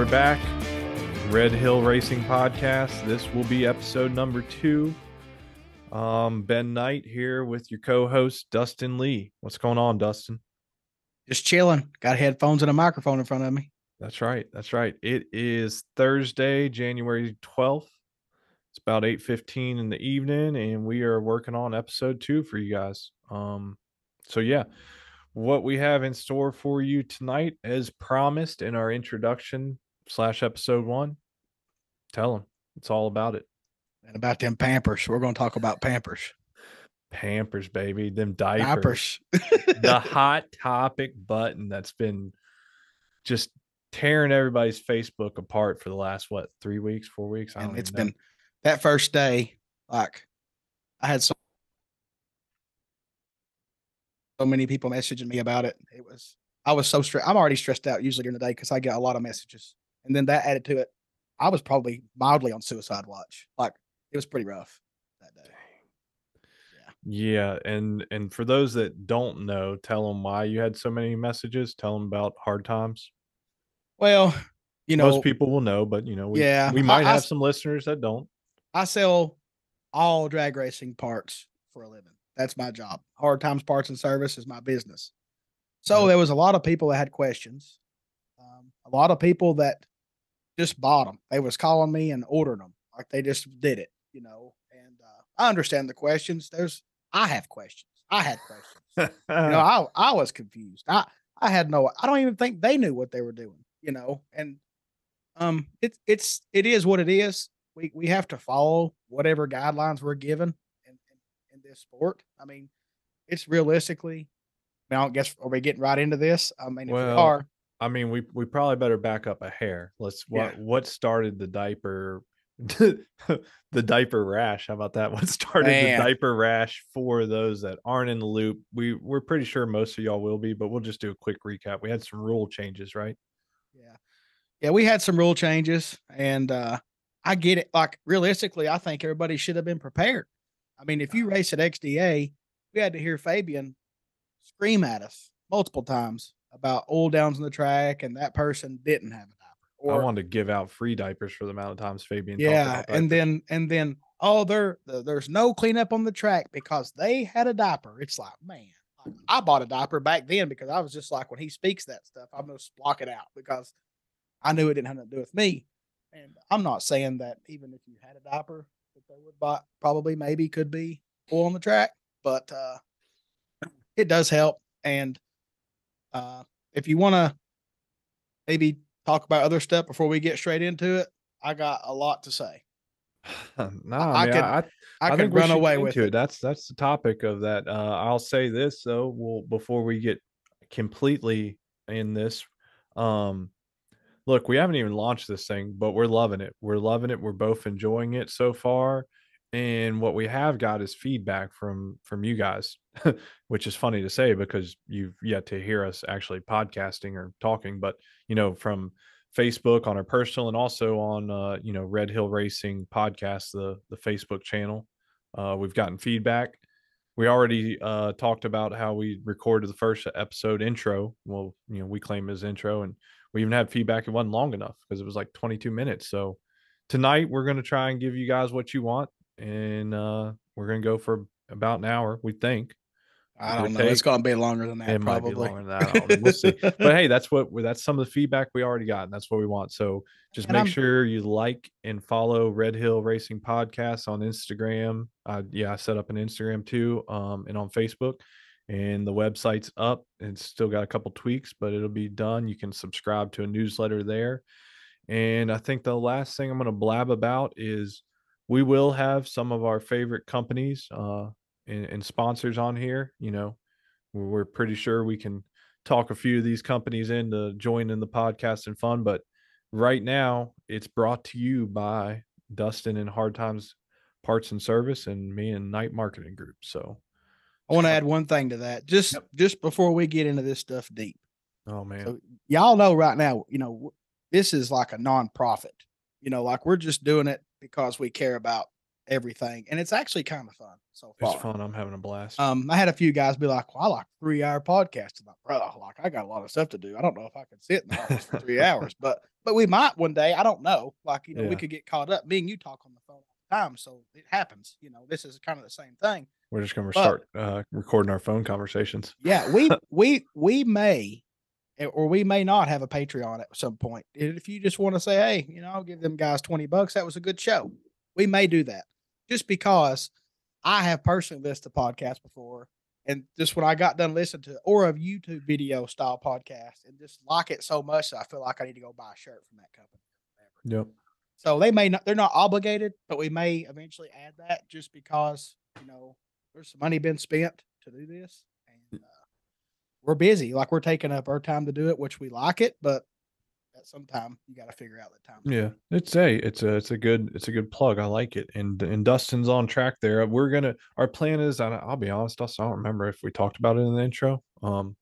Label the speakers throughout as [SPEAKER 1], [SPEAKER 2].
[SPEAKER 1] we're back. Red Hill Racing Podcast. This will be episode number two. Um, Ben Knight here with your co-host Dustin Lee. What's going on, Dustin?
[SPEAKER 2] Just chilling. Got headphones and a microphone in front of me.
[SPEAKER 1] That's right. That's right. It is Thursday, January 12th. It's about 8:15 in the evening and we are working on episode 2 for you guys. Um so yeah, what we have in store for you tonight as promised in our introduction slash episode 1. Tell them. It's all about it.
[SPEAKER 2] And about them Pampers. We're going to talk about Pampers.
[SPEAKER 1] Pampers, baby. Them diapers.
[SPEAKER 2] Diapers.
[SPEAKER 1] the hot topic button that's been just tearing everybody's Facebook apart for the last what three weeks, four weeks. I don't
[SPEAKER 2] and it's been that first day, like I had so, so many people messaging me about it. It was I was so stressed. I'm already stressed out usually during the day because I get a lot of messages. And then that added to it. I was probably mildly on suicide watch. Like it was pretty rough that day.
[SPEAKER 1] yeah. yeah, And and for those that don't know, tell them why you had so many messages. Tell them about hard times.
[SPEAKER 2] Well, you know,
[SPEAKER 1] Most people will know, but you know, we,
[SPEAKER 2] Yeah,
[SPEAKER 1] we might
[SPEAKER 2] I
[SPEAKER 1] have
[SPEAKER 2] s-
[SPEAKER 1] some listeners that don't.
[SPEAKER 2] I sell all drag racing parts for a living. That's my job. Hard Times Parts and Service is my business. So
[SPEAKER 1] Yep.
[SPEAKER 2] there was a lot of people that had questions. Um, a lot of people that just bought them. They was calling me and ordering them like they just did it, you know. And uh, I understand the questions. There's I have questions. I had questions. you know, I I was confused. I I had no. I don't even think they knew what they were doing. You know, and um, it's it's it is what it is. We we have to follow whatever guidelines we're given in in, in this sport. I mean, it's realistically. I, mean, I don't guess are we getting right into this? I mean, if we are,
[SPEAKER 1] I mean, we we probably better back up a hair. Let's what
[SPEAKER 2] Yeah.
[SPEAKER 1] what started the diaper the diaper rash. How about that? What started
[SPEAKER 2] Man.
[SPEAKER 1] the diaper rash for those that aren't in the loop? We we're pretty sure most of y'all will be, but we'll just do a quick recap. We had some rule changes, right?
[SPEAKER 2] yeah, yeah, we had some rule changes, and uh I get it. Like realistically, I think everybody should have been prepared. I mean, if you race at XDA, we had to hear Fabian scream at us multiple times about oil downs in the track, and that person didn't have a diaper.
[SPEAKER 1] I wanted to give out free diapers for the amount of times Fabian.
[SPEAKER 2] yeah,
[SPEAKER 1] about
[SPEAKER 2] and then and then oh, there there's no cleanup on the track because they had a diaper. It's like man, I bought a diaper back then because I was just like when he speaks that stuff, I'm gonna block it out because I knew it didn't have nothing to do with me. And I'm not saying that even if you had a diaper, that they would buy probably maybe could be oil on the track, but uh it does help. And uh if you want to maybe talk about other stuff before we get straight into it, I got a lot to say.
[SPEAKER 1] no,
[SPEAKER 2] I
[SPEAKER 1] I, mean,
[SPEAKER 2] could-
[SPEAKER 1] I, I,
[SPEAKER 2] I,
[SPEAKER 1] I
[SPEAKER 2] could
[SPEAKER 1] think
[SPEAKER 2] run away with
[SPEAKER 1] into
[SPEAKER 2] it.
[SPEAKER 1] That's that's the topic of that. Uh, I'll say this though. Well, before we get completely in this, um, look, we haven't even launched this thing, but we're loving it. We're loving it. We're both enjoying it so far. And what we have got is feedback from from you guys, which is funny to say because you've yet to hear us actually podcasting or talking. But you know, from Facebook on our personal and also on uh, you know Red Hill Racing podcast, the the Facebook channel. Uh, we've gotten feedback. We already uh, talked about how we recorded the first episode intro. Well, you know, we claim as intro, and we even had feedback. It wasn't long enough because it was like 22 minutes. So tonight we're going to try and give you guys what you want, and uh, we're going to go for about an hour. We think
[SPEAKER 2] I don't know. It's going to be longer than that,
[SPEAKER 1] it might be
[SPEAKER 2] probably.
[SPEAKER 1] longer than that. I don't know. We'll see. but hey, that's what that's some of the feedback we already got, and that's what we want. So just
[SPEAKER 2] And
[SPEAKER 1] make
[SPEAKER 2] I'm-
[SPEAKER 1] sure you like and follow Red Hill Racing Podcast on Instagram. Uh, yeah, I set up an Instagram too, um, and on Facebook. And the website's up. It's still got a couple tweaks, but it'll be done. You can subscribe to a newsletter there. And I think the last thing I'm going to blab about is we will have some of our favorite companies uh, and, and sponsors on here. You know, we're, pretty sure we can talk a few of these companies into joining the podcast and fun. But right now, it's brought to you by Dustin and Hard Times Parts and Service and me and Knight Marketing Group. So,
[SPEAKER 2] I want to add one thing to that. Just
[SPEAKER 1] Yep.
[SPEAKER 2] just before we get into this stuff deep.
[SPEAKER 1] oh man,
[SPEAKER 2] So y'all know right now, you know, this is like a nonprofit. You know, like we're just doing it because we care about everything, and it's actually kind of fun so far.
[SPEAKER 1] It's fun. I'm having a blast.
[SPEAKER 2] Um, I had a few guys be like, "Well, I like three hour podcast." I'm like, bro, like I got a lot of stuff to do. I don't know if I can sit in the office for three hours, but but we might one day. I don't know. Like you know,
[SPEAKER 1] Yeah.
[SPEAKER 2] we could get caught up. Me and you talk on the phone all the time, so it happens. You know, this is kind of the same thing.
[SPEAKER 1] We're just gonna
[SPEAKER 2] but-
[SPEAKER 1] start uh, recording our phone conversations.
[SPEAKER 2] Yeah, we we we may Eh, or we may not have a Patreon at some point. If you just want to say, hey, you know, I'll give them guys 20 bucks. That was a good show. We may do that just because I have personally listened to podcasts before. And just when I got done listening to or a YouTube video style podcast and just like it so much that I feel like I need to go buy a shirt from that company.
[SPEAKER 1] Yep.
[SPEAKER 2] So they may not, they're not obligated, but we may eventually add that just because, you know, there's some money been spent to do this. Uh, we're busy. Like we're taking up our time to do it, which we like it, but at some time you got to figure out that time.
[SPEAKER 1] Yeah, it's a it's a it's a good it's a good plug. I like it, and and Dustin's on track there. We're gonna our plan is. and I'll be honest, Dustin. I don't remember if we talked about it in the intro. Um,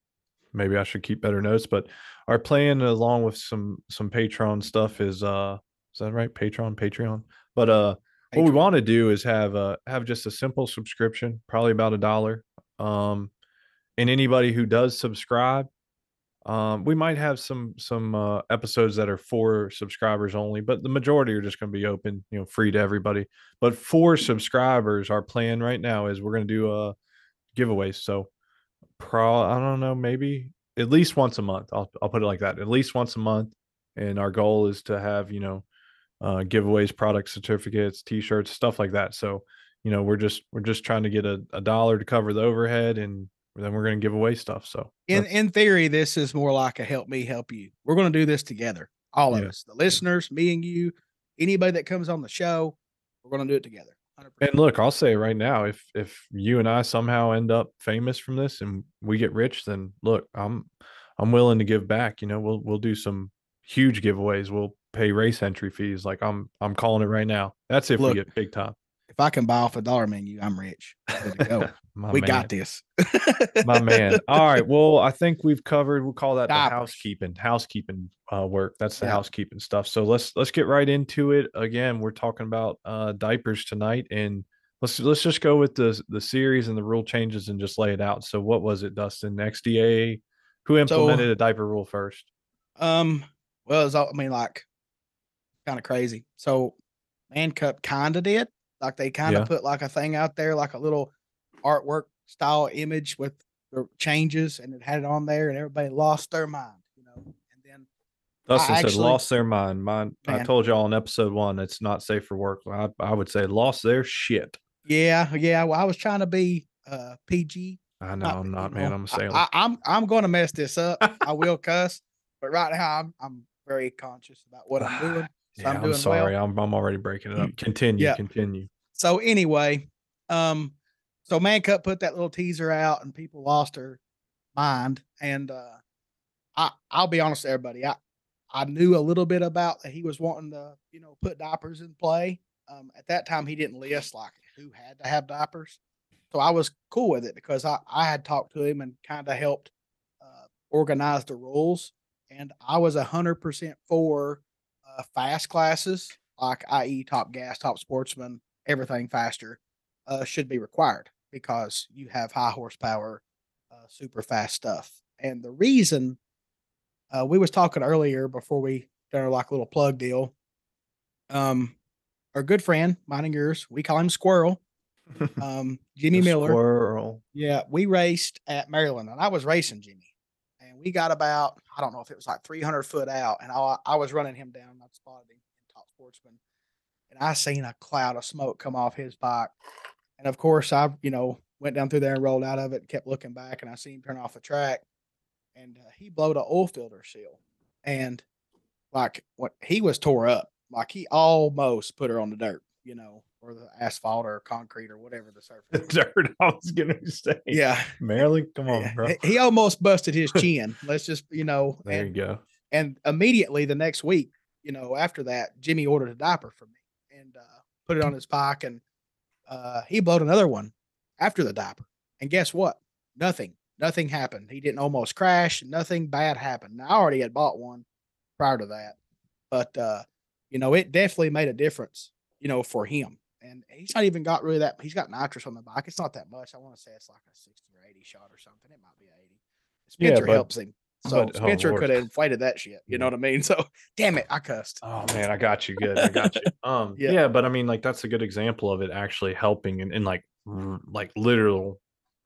[SPEAKER 1] maybe I should keep better notes. But our plan, along with some some Patreon stuff, is uh, is that right? Patreon, Patreon. But uh, what we want to do is have uh have just a simple subscription, probably about a dollar. Um, and anybody who does subscribe, um, we might have some some uh, episodes that are for subscribers only, but the majority are just going to be open, you know, free to everybody. But for subscribers, our plan right now is we're going to do a giveaways. So, pro I don't know, maybe at least once a month. I'll I'll put it like that. At least once a month, and our goal is to have you know uh, giveaways, product certificates, T-shirts, stuff like that. So, you know, we're just we're just trying to get a, a dollar to cover the overhead, and then we're going to give away stuff. So,
[SPEAKER 2] In
[SPEAKER 1] that's-
[SPEAKER 2] in theory, this is more like a help me help you. We're going to do this together, all of
[SPEAKER 1] Yeah.
[SPEAKER 2] us, the listeners, me and you, anybody that comes on the show. We're going to do it together. 100%.
[SPEAKER 1] And look, I'll say right now, if if you and I somehow end up famous from this and we get rich, then look, I'm I'm willing to give back. You know, we'll we'll do some huge giveaways. We'll pay race entry fees. Like I'm I'm calling it right now. That's if
[SPEAKER 2] Look,
[SPEAKER 1] we get big time.
[SPEAKER 2] If I can buy off a dollar menu, I'm rich. Go. We
[SPEAKER 1] man,
[SPEAKER 2] got this.
[SPEAKER 1] my man. All right. Well, I think we've covered. We'll call that the housekeeping housekeeping uh, work. That's the
[SPEAKER 2] Yeah.
[SPEAKER 1] housekeeping stuff. So let's let's get right into it. Again, we're talking about uh, diapers tonight, and let's let's just go with the the series and the rule changes and just lay it out. So what was it, Dustin? XDA, who implemented a diaper rule first?
[SPEAKER 2] Um, well, it's all, I mean, like kind of crazy. So, Man Cup kind of did. Like they kind of
[SPEAKER 1] Yeah.
[SPEAKER 2] put like a thing out there, like a little artwork style image with the changes, and it had it on there, and everybody lost their mind, you know. And then
[SPEAKER 1] Dustin said
[SPEAKER 2] actually-
[SPEAKER 1] lost their mind. Mine, I told y'all in episode one, it's not safe for work. I, I would say lost their shit.
[SPEAKER 2] Yeah, yeah. Well, I was trying to be uh PG.
[SPEAKER 1] I know I'm not, man.
[SPEAKER 2] know,
[SPEAKER 1] I'm a
[SPEAKER 2] I-
[SPEAKER 1] sailor.
[SPEAKER 2] I, I'm I'm going to mess this up. I will cuss, but right now I'm I'm very conscious about what I'm doing. So
[SPEAKER 1] yeah,
[SPEAKER 2] I'm
[SPEAKER 1] I'm, sorry.
[SPEAKER 2] well.
[SPEAKER 1] I'm I'm already breaking it up. Continue.
[SPEAKER 2] Yeah.
[SPEAKER 1] Continue.
[SPEAKER 2] So anyway, um, so Man Cup put that little teaser out, and people lost their mind. And uh, I I'll be honest, with everybody, I I knew a little bit about that he was wanting to you know put diapers in play. Um, at that time, he didn't list like who had to have diapers, so I was cool with it because I I had talked to him and kind of helped uh, organize the rules, and I was a hundred percent for fast classes like i.e. Top Gas, Top Sportsman, everything faster uh, should be required because you have high horsepower, uh, super fast stuff. And the reason uh, we was talking earlier before we done our like little plug deal, um, our good friend, mine and yours, we call him Squirrel, um, Jimmy Miller.
[SPEAKER 1] Squirrel.
[SPEAKER 2] Yeah, we raced at Maryland, and I was racing Jimmy, and we got about I don't know if it was like 300 foot out, and I, I was running him down. I spotted him in Top Sportsman, and I seen a cloud of smoke come off his bike, and of course I you know went down through there and rolled out of it, and kept looking back, and I seen him turn off the track, and uh, he blowed a oil filter seal, and like what he was tore up, like he almost put her on the dirt, you know, or the asphalt or concrete or whatever the surface.
[SPEAKER 1] Dirt. I was gonna say.
[SPEAKER 2] Yeah,
[SPEAKER 1] Maryland, come on, bro.
[SPEAKER 2] he- almost busted his chin. Let's just, you know,
[SPEAKER 1] There you go.
[SPEAKER 2] and immediately the next week, you know, after that, Jimmy ordered a diaper for me and uh, put it on his bike, and uh, he blowed another one after the diaper. And guess what? Nothing, nothing happened. He didn't almost crash. Nothing bad happened. Now, I already had bought one prior to that, but uh, you know, it definitely made a difference, you know, for him. And he's not even got really that. He's got nitrous on the bike. It's not that much. I want to say it's like a sixty or eighty shot or something. It might be eighty.
[SPEAKER 1] Yeah,
[SPEAKER 2] Spencer
[SPEAKER 1] but-
[SPEAKER 2] helps him, so
[SPEAKER 1] but- oh,
[SPEAKER 2] Spencer could have inflated that shit. You know what I mean? So damn it, I cussed.
[SPEAKER 1] Oh man, I got you good. I got you. Um
[SPEAKER 2] Yeah.
[SPEAKER 1] yeah. but I mean like that's a good example of it actually helping in, in like r- like literal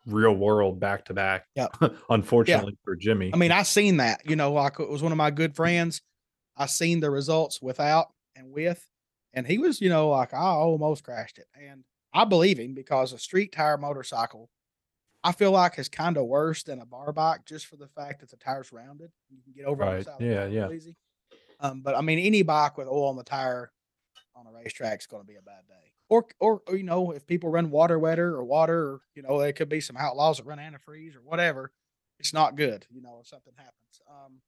[SPEAKER 1] real world back to back.
[SPEAKER 2] Yeah.
[SPEAKER 1] Unfortunately for Jimmy.
[SPEAKER 2] I mean, I seen that. You know, like it was one of my good friends. I seen the results without and with, and he was, you know, like I almost crashed it, and I believe him because a street tire motorcycle, I feel like is kind of worse than a bar bike just for the fact that the tire's rounded. You can get over on the
[SPEAKER 1] Right.
[SPEAKER 2] side the
[SPEAKER 1] Yeah, yeah.
[SPEAKER 2] easy. Um, but I mean, any bike with oil on the tire on a racetrack is going to be a bad day. Or, or, or, you know, if people run water wetter or water, or you know, there could be some outlaws that run antifreeze or whatever it's not good, you know, if something happens. Um,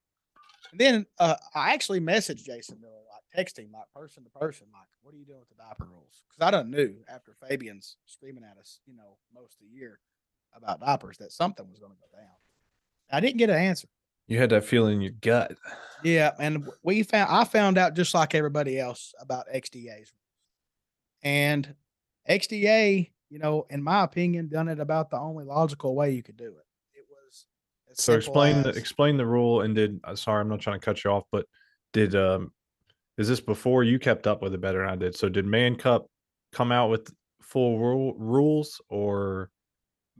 [SPEAKER 2] and then uh, I actually messaged Jason Miller, like texting, like person to person, like, what are you doing with the diaper rules? Because I done knew after Fabian's screaming at us, you know, most of the year about diapers that something was going to go down. I didn't get an answer.
[SPEAKER 1] you had that feeling in your gut.
[SPEAKER 2] Yeah, and we found I found out just like everybody else about XDA's and XDA, you know, in my opinion, done it about the only logical way you could do it.
[SPEAKER 1] So explain the explain the rule and did uh, sorry, I'm not trying to cut you off, but did um is this before you kept up with it better than I did? So did Man Cup come out with full rule rules or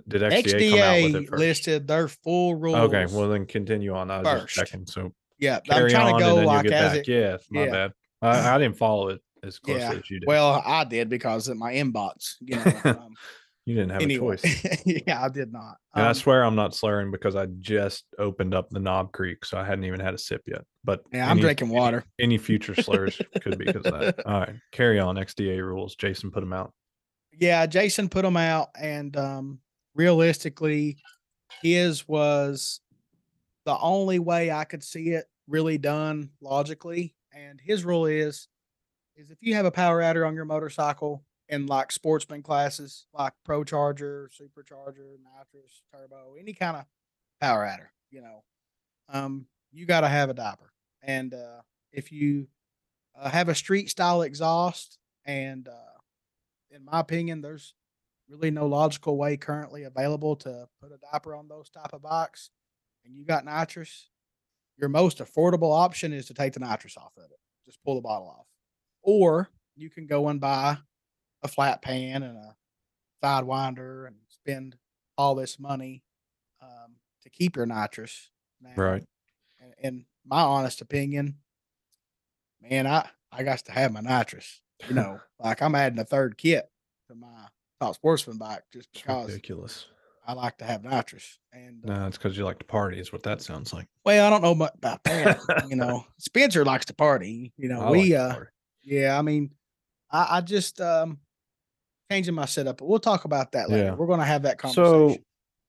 [SPEAKER 1] did XDA, come out with it
[SPEAKER 2] XDA listed their full rules.
[SPEAKER 1] Okay, well then continue on. I was
[SPEAKER 2] first.
[SPEAKER 1] just checking. So
[SPEAKER 2] yeah, I'm trying to go like as
[SPEAKER 1] back.
[SPEAKER 2] it.
[SPEAKER 1] yeah, my
[SPEAKER 2] yeah.
[SPEAKER 1] bad. I, I didn't follow it as closely
[SPEAKER 2] Yeah,
[SPEAKER 1] as you did.
[SPEAKER 2] Well, I did because of my inbox. You know. Um,
[SPEAKER 1] you didn't have
[SPEAKER 2] anyway,
[SPEAKER 1] a choice.
[SPEAKER 2] yeah, I did not.
[SPEAKER 1] And I
[SPEAKER 2] Um,
[SPEAKER 1] swear I'm not slurring because I just opened up the Knob Creek, so I hadn't even had a sip yet. But
[SPEAKER 2] yeah, I'm
[SPEAKER 1] any-
[SPEAKER 2] drinking
[SPEAKER 1] any-
[SPEAKER 2] water.
[SPEAKER 1] Any future slurs could be because of that. All right, carry on. XDA rules. Jason put them out.
[SPEAKER 2] yeah, Jason put them out, and um, realistically, his was the only way I could see it really done logically. And his rule is, is if you have a power adder on your motorcycle in like sportsman classes, like Pro Charger, Supercharger, Nitrous, Turbo, any kind of power adder, you know, um, you got to have a diaper. And uh, if you uh, have a street style exhaust and uh, in my opinion, there's really no logical way currently available to put a diaper on those type of bikes. And you got nitrous, your most affordable option is to take the nitrous off of it. Just pull the bottle off. Or you can go and buy a flat pan and a sidewinder and spend all this money um, to keep your nitrous. Now,
[SPEAKER 1] Right.
[SPEAKER 2] in- in my honest opinion, man, I I got to have my nitrous. You know, like I'm adding a third kit to my top sportsman bike just
[SPEAKER 1] It's
[SPEAKER 2] because
[SPEAKER 1] ridiculous.
[SPEAKER 2] I like to have nitrous. And uh,
[SPEAKER 1] No, it's because you like to party. Is what that sounds like.
[SPEAKER 2] well, I don't know much about that. you know, Spencer likes to party. You know,
[SPEAKER 1] I
[SPEAKER 2] we
[SPEAKER 1] like
[SPEAKER 2] uh, yeah, I mean, I, I just um changing my setup, but we'll talk about that later.
[SPEAKER 1] Yeah.
[SPEAKER 2] We're gonna have that conversation.
[SPEAKER 1] so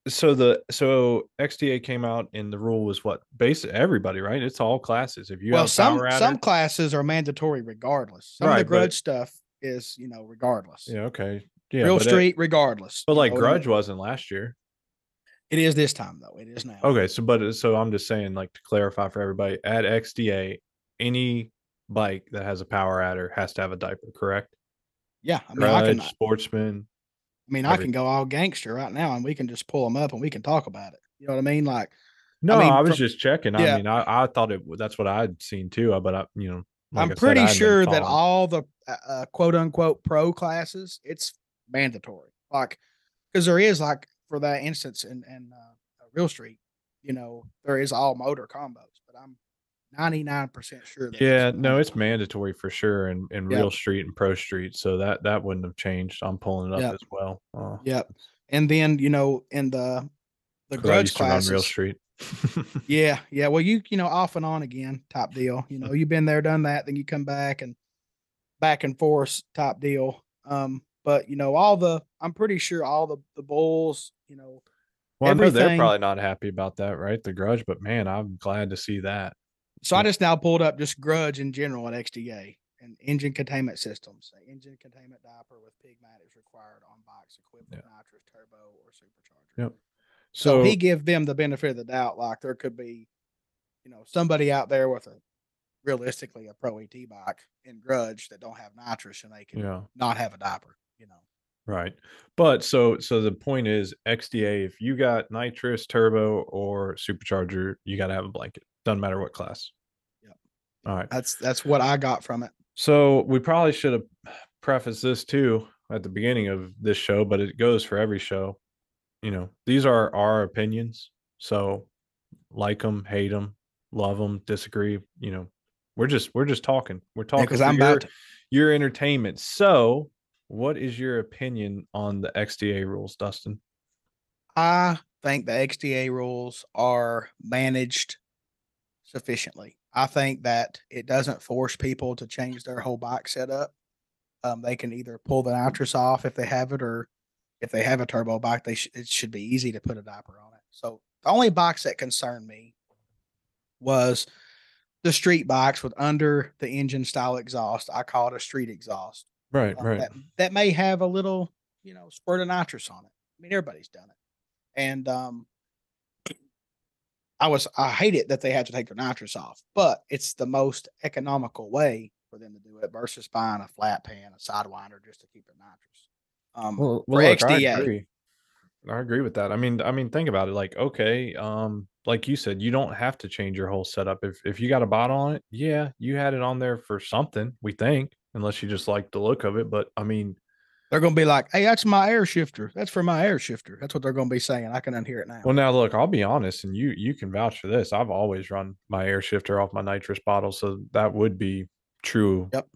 [SPEAKER 1] so the so XDA came out and the rule was what basic everybody right? It's all classes. If you
[SPEAKER 2] well,
[SPEAKER 1] have
[SPEAKER 2] some
[SPEAKER 1] adder,
[SPEAKER 2] some classes are mandatory regardless. Some of the grudge
[SPEAKER 1] it-
[SPEAKER 2] stuff is you know regardless.
[SPEAKER 1] yeah, okay, yeah,
[SPEAKER 2] Real
[SPEAKER 1] but it-
[SPEAKER 2] street regardless.
[SPEAKER 1] but like
[SPEAKER 2] know what I mean?
[SPEAKER 1] grudge wasn't last year.
[SPEAKER 2] It is this time though. It is now.
[SPEAKER 1] Okay, so but so I'm just saying, like to clarify for everybody, at XDA, any bike that has a power adder has to have a diaper, correct?
[SPEAKER 2] Yeah, I mean, I can
[SPEAKER 1] sportsman.
[SPEAKER 2] I mean, I can go all gangster right now, and we can just pull them up, and we can talk about it. You know what I mean? Like,
[SPEAKER 1] No, I,
[SPEAKER 2] mean,
[SPEAKER 1] was
[SPEAKER 2] from-
[SPEAKER 1] just checking.
[SPEAKER 2] yeah.
[SPEAKER 1] I mean, I, I thought it. That's what I'd seen too. uh, But I, you know, like I
[SPEAKER 2] I'm
[SPEAKER 1] I
[SPEAKER 2] pretty
[SPEAKER 1] hadn't
[SPEAKER 2] sure that all the uh, uh, quote unquote pro classes, it's mandatory. Like, because there is like for that instance in in uh, Real Street, you know, there is all motor combos, but I'm 99 percent sure. That
[SPEAKER 1] Yeah, no, it's mandatory for sure in, in
[SPEAKER 2] Yep.
[SPEAKER 1] real street and pro street. So that that wouldn't have changed. I'm pulling it up
[SPEAKER 2] Yep.
[SPEAKER 1] as well. Uh,
[SPEAKER 2] Yep. And then you know in the the grudge
[SPEAKER 1] used to run
[SPEAKER 2] classes,
[SPEAKER 1] real street.
[SPEAKER 2] Yeah, yeah. Well, you you know off and on again, top deal. You know, you've been there, done that, then you come back and back and forth, top deal. Um, but you know, all the I'm pretty sure all the the bulls, you know,
[SPEAKER 1] well, I know they're probably not happy about that, right? The grudge, but man, I'm glad to see that.
[SPEAKER 2] So I just now pulled up just grudge in general at XDA and engine containment systems. Engine containment diaper with pig mat is required on bikes equipped with nitrous turbo or supercharger.
[SPEAKER 1] Yep.
[SPEAKER 2] So,
[SPEAKER 1] So,
[SPEAKER 2] he give them the benefit of the doubt, like there could be, you know, somebody out there with a realistically a pro ET bike in grudge that don't have nitrous and they can
[SPEAKER 1] Yeah.
[SPEAKER 2] not have a diaper, you know.
[SPEAKER 1] Right. But so so the point is XDA, if you got nitrous, turbo, or supercharger, you gotta have a blanket. Doesn't matter what class. All right.
[SPEAKER 2] That's that's what I got from it.
[SPEAKER 1] So we probably should have prefaced this too at the beginning of this show, but it goes for every show. You know, these are our opinions. So like them, hate them, love them, disagree. You know, we're just we're just talking. We're talking
[SPEAKER 2] Because
[SPEAKER 1] for
[SPEAKER 2] I'm
[SPEAKER 1] your,
[SPEAKER 2] about to,
[SPEAKER 1] your entertainment. So, what is your opinion on the XDA rules, Dustin?
[SPEAKER 2] I think the XDA rules are managed sufficiently. I think that it doesn't force people to change their whole bike setup. Um, they can either pull the nitrous off if they have it, or if they have a turbo bike, they sh- it should be easy to put a diaper on it. So the only bikes that concerned me was the street bikes with under the engine style exhaust. I call it a street exhaust.
[SPEAKER 1] Right,
[SPEAKER 2] um,
[SPEAKER 1] right.
[SPEAKER 2] That, that may have a little, you know, squirt of nitrous on it. I mean, everybody's done it. And um, I was, I hate it that they had to take their nitrous off, but it's the most economical way for them to do it versus buying a flat pan, a sidewinder just to keep their nitrous. Um,
[SPEAKER 1] Well, well look, I agree. I agree with that. I mean, I mean, think about it. Like, okay, um, like you said, you don't have to change your whole setup. If if you got a bottle on it, yeah, you had it on there for something. We think, unless you just like the look of it. But I mean,
[SPEAKER 2] they're going to be like, hey, that's my air shifter. That's for my air shifter. That's what they're going to be saying. I can unhear it now.
[SPEAKER 1] well, now look, I'll be honest, and you you can vouch for this. I've always run my air shifter off my nitrous bottle, so that would be true.
[SPEAKER 2] Yep.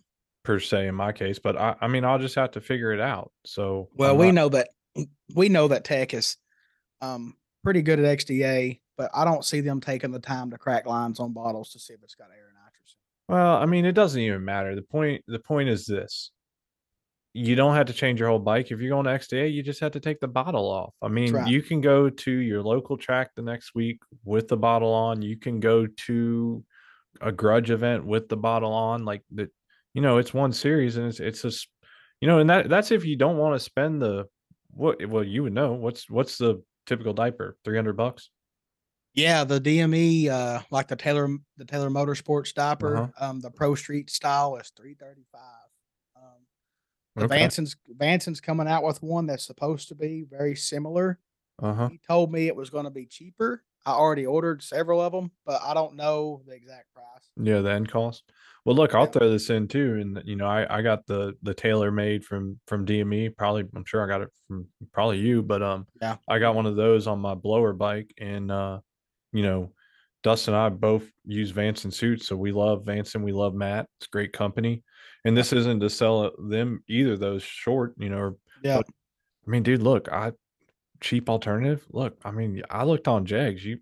[SPEAKER 1] Per se, in my case, but I, I mean, I'll just have to figure it out. So,
[SPEAKER 2] Well,
[SPEAKER 1] I'm
[SPEAKER 2] we
[SPEAKER 1] not-
[SPEAKER 2] know that we know that Tech is um, pretty good at XDA, but I don't see them taking the time to crack lines on bottles to see if it's got air and nitrous.
[SPEAKER 1] Well, I mean, it doesn't even matter. The point the point is this. You don't have to change your whole bike. If you're going to XDA, you just have to take the bottle off. I mean,
[SPEAKER 2] right.
[SPEAKER 1] you can go to your local track the next week with the bottle on. You can go to a grudge event with the bottle on. Like that, you know, it's one series and it's it's just you know, and that that's if you don't want to spend the what well, you would know. What's what's the typical diaper? Three hundred bucks?
[SPEAKER 2] Yeah, the DME, uh, like the Taylor the Taylor Motorsports diaper,
[SPEAKER 1] Uh-huh.
[SPEAKER 2] um, the Pro Street style is three thirty five.
[SPEAKER 1] Okay.
[SPEAKER 2] Vanson's Vanson's coming out with one that's supposed to be very similar.
[SPEAKER 1] Uh-huh.
[SPEAKER 2] He told me it was going to be cheaper. I already ordered several of them, but I don't know the exact price.
[SPEAKER 1] Yeah, the end cost. Well, look, I'll throw this in too, and you know, I I got the the tailor made from from DME. Probably, I'm sure I got it from probably you, but um,
[SPEAKER 2] Yeah.
[SPEAKER 1] I got one of those on my blower bike, and uh, you know, Dustin and I both use Vanson suits, so we love Vanson, we love Matt. It's great company, and this isn't to sell them either those short, you know. Or,
[SPEAKER 2] Yeah.
[SPEAKER 1] But- I mean, dude, look, I cheap alternative. Look, I mean, I looked on Jegs. You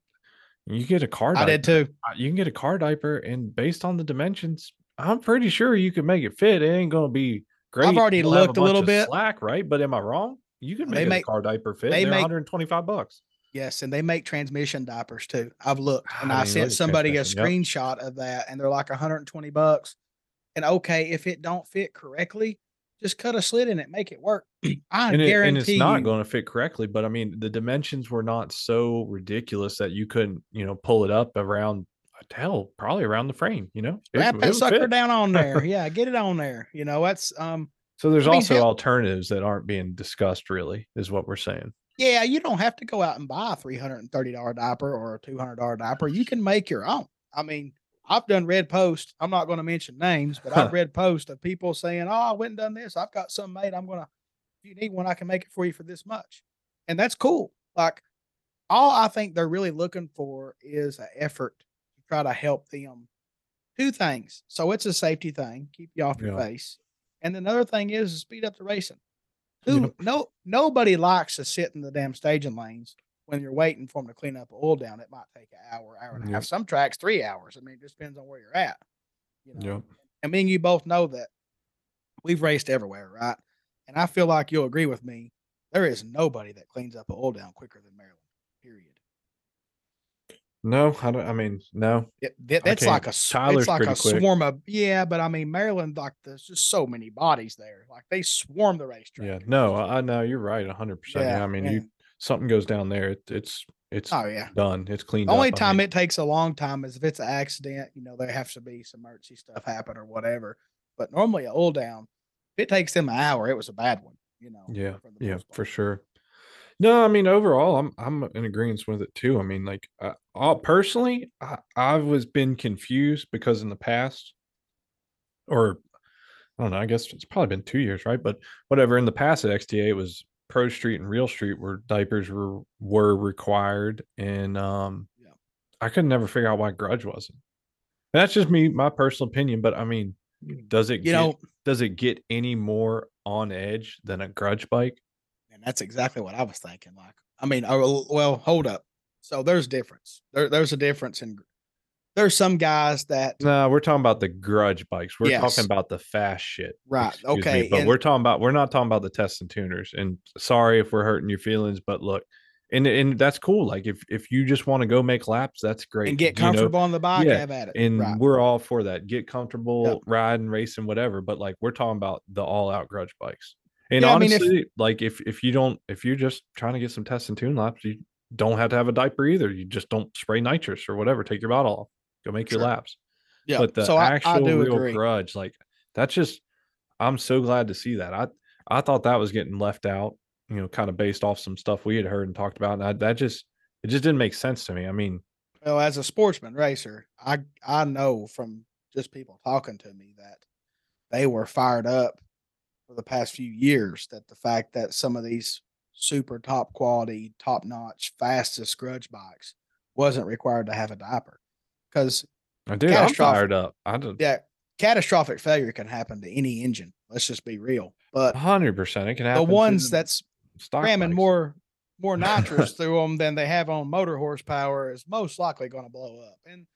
[SPEAKER 1] you get a car.
[SPEAKER 2] I did too.
[SPEAKER 1] you can get a car diaper and based on the dimensions i'm pretty sure you can make it fit it ain't gonna be great I've
[SPEAKER 2] already
[SPEAKER 1] You'll
[SPEAKER 2] looked a
[SPEAKER 1] bunch
[SPEAKER 2] little bit.
[SPEAKER 1] slack right but am i wrong you can make,
[SPEAKER 2] make-
[SPEAKER 1] a car diaper fit
[SPEAKER 2] they
[SPEAKER 1] they're
[SPEAKER 2] make-
[SPEAKER 1] 125 bucks
[SPEAKER 2] Yes, and they make transmission diapers too. I've looked and
[SPEAKER 1] I
[SPEAKER 2] I somebody a
[SPEAKER 1] transmission,
[SPEAKER 2] screenshot of that and they're like 120 bucks. And okay, if it don't fit correctly, just cut a slit in it, make it work. I
[SPEAKER 1] and, it,
[SPEAKER 2] guarantee
[SPEAKER 1] and it's not going to fit correctly but i mean the dimensions were not so ridiculous that you couldn't you know pull it up around hell probably around the frame you know It-
[SPEAKER 2] wrap
[SPEAKER 1] it
[SPEAKER 2] that sucker
[SPEAKER 1] fit.
[SPEAKER 2] down on there. Yeah, get it on there. You know, that's um
[SPEAKER 1] so there's
[SPEAKER 2] I
[SPEAKER 1] also alternatives that aren't being discussed really is what we're saying
[SPEAKER 2] yeah, you don't have to go out and buy a $330 diaper or a $200 diaper. You can make your own. I mean, I've done red posts. I'm not going to mention names, but I've read posts of people saying, "Oh, I went and done this. I've got some made. I'm gonna. If you need one, I can make it for you for this much," and that's cool. Like, all I think they're really looking for is an effort to try to help them. Two things. So it's a safety thing, keep you off your
[SPEAKER 1] Yeah.
[SPEAKER 2] face, and another thing is to speed up the racing. Who
[SPEAKER 1] Yep.
[SPEAKER 2] no nobody likes to sit in the damn staging lanes when you're waiting for them to clean up oil down. It might take an hour, hour and a half.
[SPEAKER 1] Yep.
[SPEAKER 2] Some tracks three hours. I mean, it just depends on where you're at. You know,
[SPEAKER 1] yep
[SPEAKER 2] and me and you both know that we've raced everywhere, right? And I feel like you'll agree with me. There is nobody that cleans up oil down quicker than Maryland. Period.
[SPEAKER 1] no i don't i mean no
[SPEAKER 2] It, that, that's like a
[SPEAKER 1] Tyler's
[SPEAKER 2] it's like a
[SPEAKER 1] quick.
[SPEAKER 2] swarm of yeah, but I mean Maryland like there's just so many bodies there. Like they swarm the racetrack.
[SPEAKER 1] Yeah, no, I know you're right, hundred percent. Yeah, I mean, you something goes down there, it, it's It's
[SPEAKER 2] Oh yeah.
[SPEAKER 1] done. It's cleaned
[SPEAKER 2] The only.
[SPEAKER 1] I
[SPEAKER 2] time it takes a long time is if it's an accident, you know, there has to be some emergency stuff happen or whatever. But normally a oil down, if it takes them an hour, it was a bad one, you know.
[SPEAKER 1] Yeah, yeah, for sure. No, I mean overall, I'm I'm in agreement with it too. I mean, like, uh, uh, personally, I I was been confused because in the past, or I don't know, I guess it's probably been two years, right? But whatever. In the past at XDA, it was Pro Street and Real Street where diapers were were required, and um,
[SPEAKER 2] Yeah.
[SPEAKER 1] I could never figure out why Grudge wasn't. And that's just me, my personal opinion. But I mean, does it
[SPEAKER 2] You
[SPEAKER 1] get
[SPEAKER 2] know,
[SPEAKER 1] does it get any more on edge than a Grudge bike?
[SPEAKER 2] and that's exactly what I was thinking. Like, I mean, oh, well, hold up. So there's difference. There, there's a difference in. There's some guys that
[SPEAKER 1] No, we're talking about the grudge bikes. We're
[SPEAKER 2] Yes.
[SPEAKER 1] talking about the fast shit.
[SPEAKER 2] Right,
[SPEAKER 1] Excuse me,
[SPEAKER 2] okay,
[SPEAKER 1] but
[SPEAKER 2] and-
[SPEAKER 1] we're talking about we're not talking about the test and tuners. And sorry if we're hurting your feelings, but look, and and that's cool. Like if if you just want to go make laps, that's great.
[SPEAKER 2] and get
[SPEAKER 1] you know?
[SPEAKER 2] comfortable on the bike,
[SPEAKER 1] yeah,
[SPEAKER 2] have at it.
[SPEAKER 1] and
[SPEAKER 2] right.
[SPEAKER 1] we're all for that. Get comfortable
[SPEAKER 2] Yep.
[SPEAKER 1] riding, racing, whatever. But like we're talking about the all out grudge bikes. And
[SPEAKER 2] Yeah, I mean, if-
[SPEAKER 1] honestly, like if if you don't if you're just trying to get some test and tune laps, you don't have to have a diaper either. You just don't spray nitrous or whatever. Take your bottle off. Go make your
[SPEAKER 2] Sure.
[SPEAKER 1] laps
[SPEAKER 2] Yeah.
[SPEAKER 1] but the
[SPEAKER 2] so I,
[SPEAKER 1] actual
[SPEAKER 2] I do
[SPEAKER 1] real
[SPEAKER 2] agree.
[SPEAKER 1] grudge like that's just i'm so glad to see that i i thought that was getting left out you know kind of based off some stuff we had heard and talked about and I, that just it just didn't make sense to me i mean
[SPEAKER 2] Well, as a sportsman racer, I I know from just people talking to me that they were fired up for the past few years that the fact that some of these super top quality, top notch, fastest grudge bikes wasn't required to have a diaper. Because
[SPEAKER 1] i did i'm
[SPEAKER 2] Catastrophic.
[SPEAKER 1] fired up i did
[SPEAKER 2] yeah, catastrophic failure can happen to any engine. Let's just be real. But
[SPEAKER 1] 100% it can happen The
[SPEAKER 2] ones that's ramming more more nitrous through them than they have on motor horsepower is most likely going to blow up. And